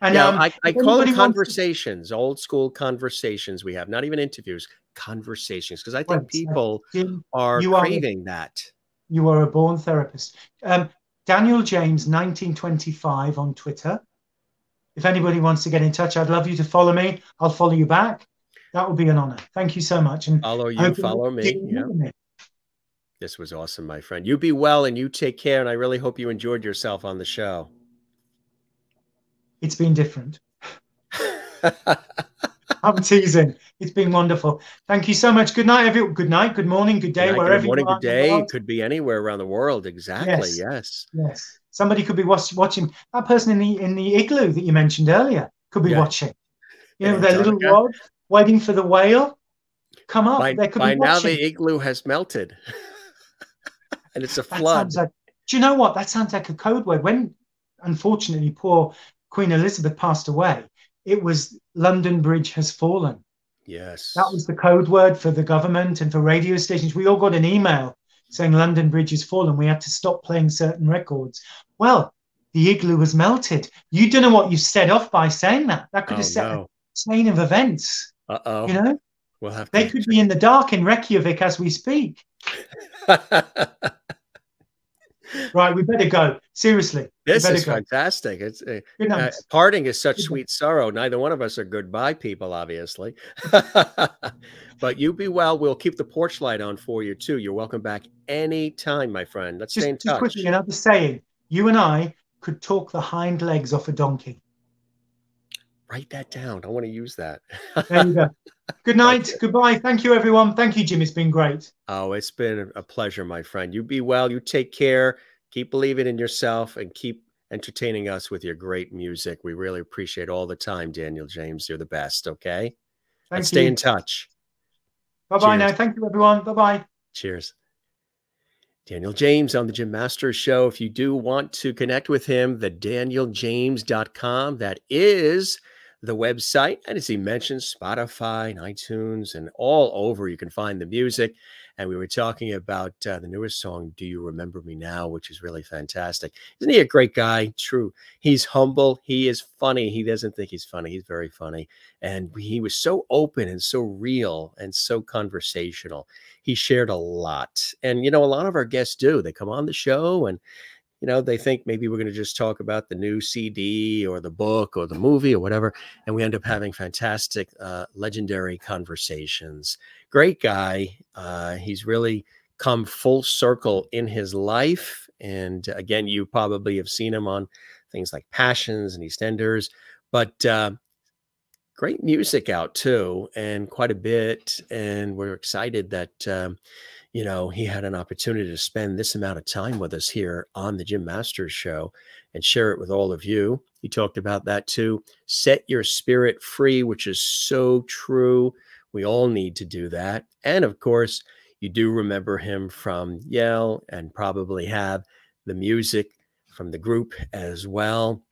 And yeah, um, I, I call it wants to- conversations, old school conversations we have, not even interviews, conversations, because I think so people Jim, are you are- craving that. You are a born therapist. Um, Daniel James, 1925 on Twitter. If anybody wants to get in touch, I'd love you to follow me. I'll follow you back. That would be an honor. Thank you so much. And Follow you, follow me. Yeah. me. This was awesome, my friend. You be well and you take care. And I really hope you enjoyed yourself on the show. It's been different. [LAUGHS] [LAUGHS] I'm teasing. It's been wonderful. Thank you so much. Good night, everyone. Good night, good morning, good day, Good night, wherever good morning, good day. world. Could be anywhere around the world. Exactly. Yes. Yes. Yes. Somebody could be watch, watching. That person in the in the igloo that you mentioned earlier could be Yeah. watching. You know, their little rod waiting for the whale. Come up. By, they could by be now, the igloo has melted, [LAUGHS] and it's a flood. like. Do you know what? That sounds like a code word. When, unfortunately, poor Queen Elizabeth passed away, it was London Bridge has fallen. Yes. That was the code word for the government and for radio stations. We all got an email saying London Bridge has fallen. We had to stop playing certain records. Well, the igloo was melted. You don't know what you've set off by saying that. That could Oh have set no. a chain of events. Uh oh. You know, We'll have they to. could be in the dark in Reykjavik as we speak. [LAUGHS] Right, we better go. Seriously, this is go. fantastic. It's uh, Good uh, parting is such sweet sorrow. Neither one of us are goodbye people, obviously. [LAUGHS] but you be well. We'll keep the porch light on for you too. You're welcome back anytime, my friend. Let's just, stay in just touch. quickly, another saying. You and I could talk the hind legs off a donkey. Write that down. I want to use that. There you go. [LAUGHS] Good night. Goodbye. Thank you, everyone. Thank you, Jim. It's been great. Oh, it's been a pleasure, my friend. You be well. You take care. Keep believing in yourself and keep entertaining us with your great music. We really appreciate all the time, Daniel James. You're the best. Okay. Thank Let's stay in touch. Bye bye Cheers. now. Thank you, everyone. Bye bye. Cheers. Daniel James on the Jim Masters Show. If you do want to connect with him, the danieljames.com, that is the website. And as he mentioned, Spotify and iTunes and all over, you can find the music. And we were talking about uh, the newest song, Do You Remember Me Now, which is really fantastic. Isn't he a great guy? True. He's humble. He is funny. He doesn't think he's funny. He's very funny. And he was so open and so real and so conversational he shared a lot. And, you know, a lot of our guests do. They come on the show and, you know, they think maybe we're going to just talk about the new CD or the book or the movie or whatever. And we end up having fantastic, uh, legendary conversations. Great guy. Uh, he's really come full circle in his life. And again, you probably have seen him on things like Passions and EastEnders. But uh, great music out too, and quite a bit. And we're excited that um, you know he had an opportunity to spend this amount of time with us here on the Jim Masters Show and share it with all of you. He talked about that too. Set your spirit free, which is so true. We all need to do that. And of course, you do remember him from Yell and probably have the music from the group as well.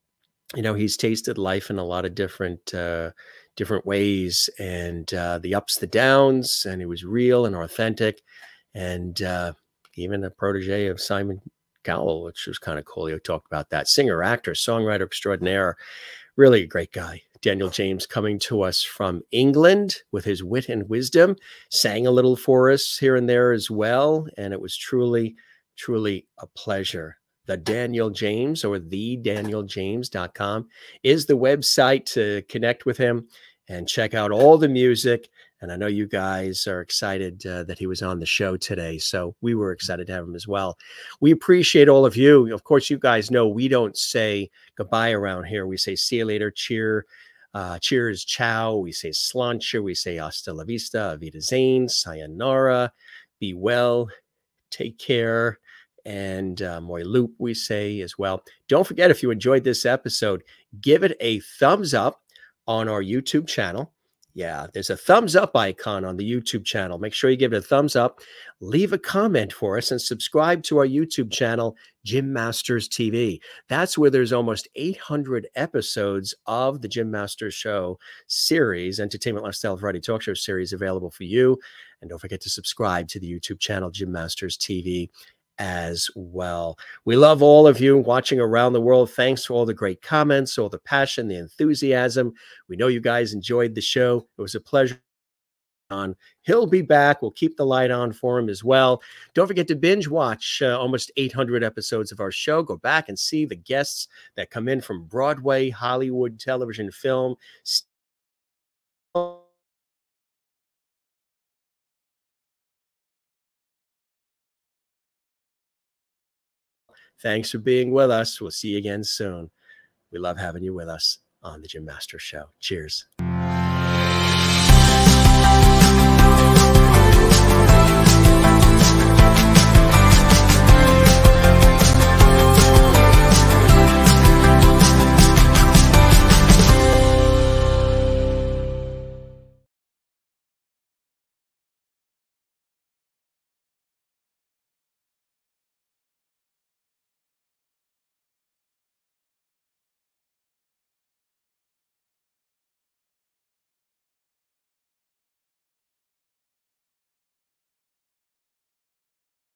You know, he's tasted life in a lot of different uh, different ways, and uh, the ups, the downs, and it was real and authentic, and uh, even a protege of Simon Cowell, which was kind of cool. He talked about that singer, actor, songwriter extraordinaire, really a great guy. Daniel James coming to us from England with his wit and wisdom, sang a little for us here and there as well. And it was truly, truly a pleasure. The Daniel James or the danieljames.com is the website to connect with him and check out all the music and I know you guys are excited uh, that he was on the show today. So we were excited to have him as well. We appreciate all of you. Of course, you guys know we don't say goodbye around here. We say see you later, cheer, uh, cheers, ciao. We say sláinte. We say hasta la vista, avita zane, sayonara, be well, take care. And uh, Moy Loop, we say as well. Don't forget, if you enjoyed this episode, give it a thumbs up on our YouTube channel yeah, there's a thumbs up icon on the YouTube channel. Make sure you give it a thumbs up, leave a comment for us, and subscribe to our YouTube channel, Jim Masters TV. That's where there's almost 800 episodes of the Jim Masters Show series, Entertainment Lifestyle Variety Talk Show series available for you. And don't forget to subscribe to the YouTube channel, Jim Masters TV as well. We love all of you watching around the world. Thanks for all the great comments, all the passion, the enthusiasm. We know you guys enjoyed the show. It was a pleasure. On. He'll be back. We'll keep the light on for him as well. Don't forget to binge watch uh, almost 800 episodes of our show. Go back and see the guests that come in from Broadway, Hollywood, television, film. Thanks for being with us. We'll see you again soon. We love having you with us on the Jim Master Show. Cheers.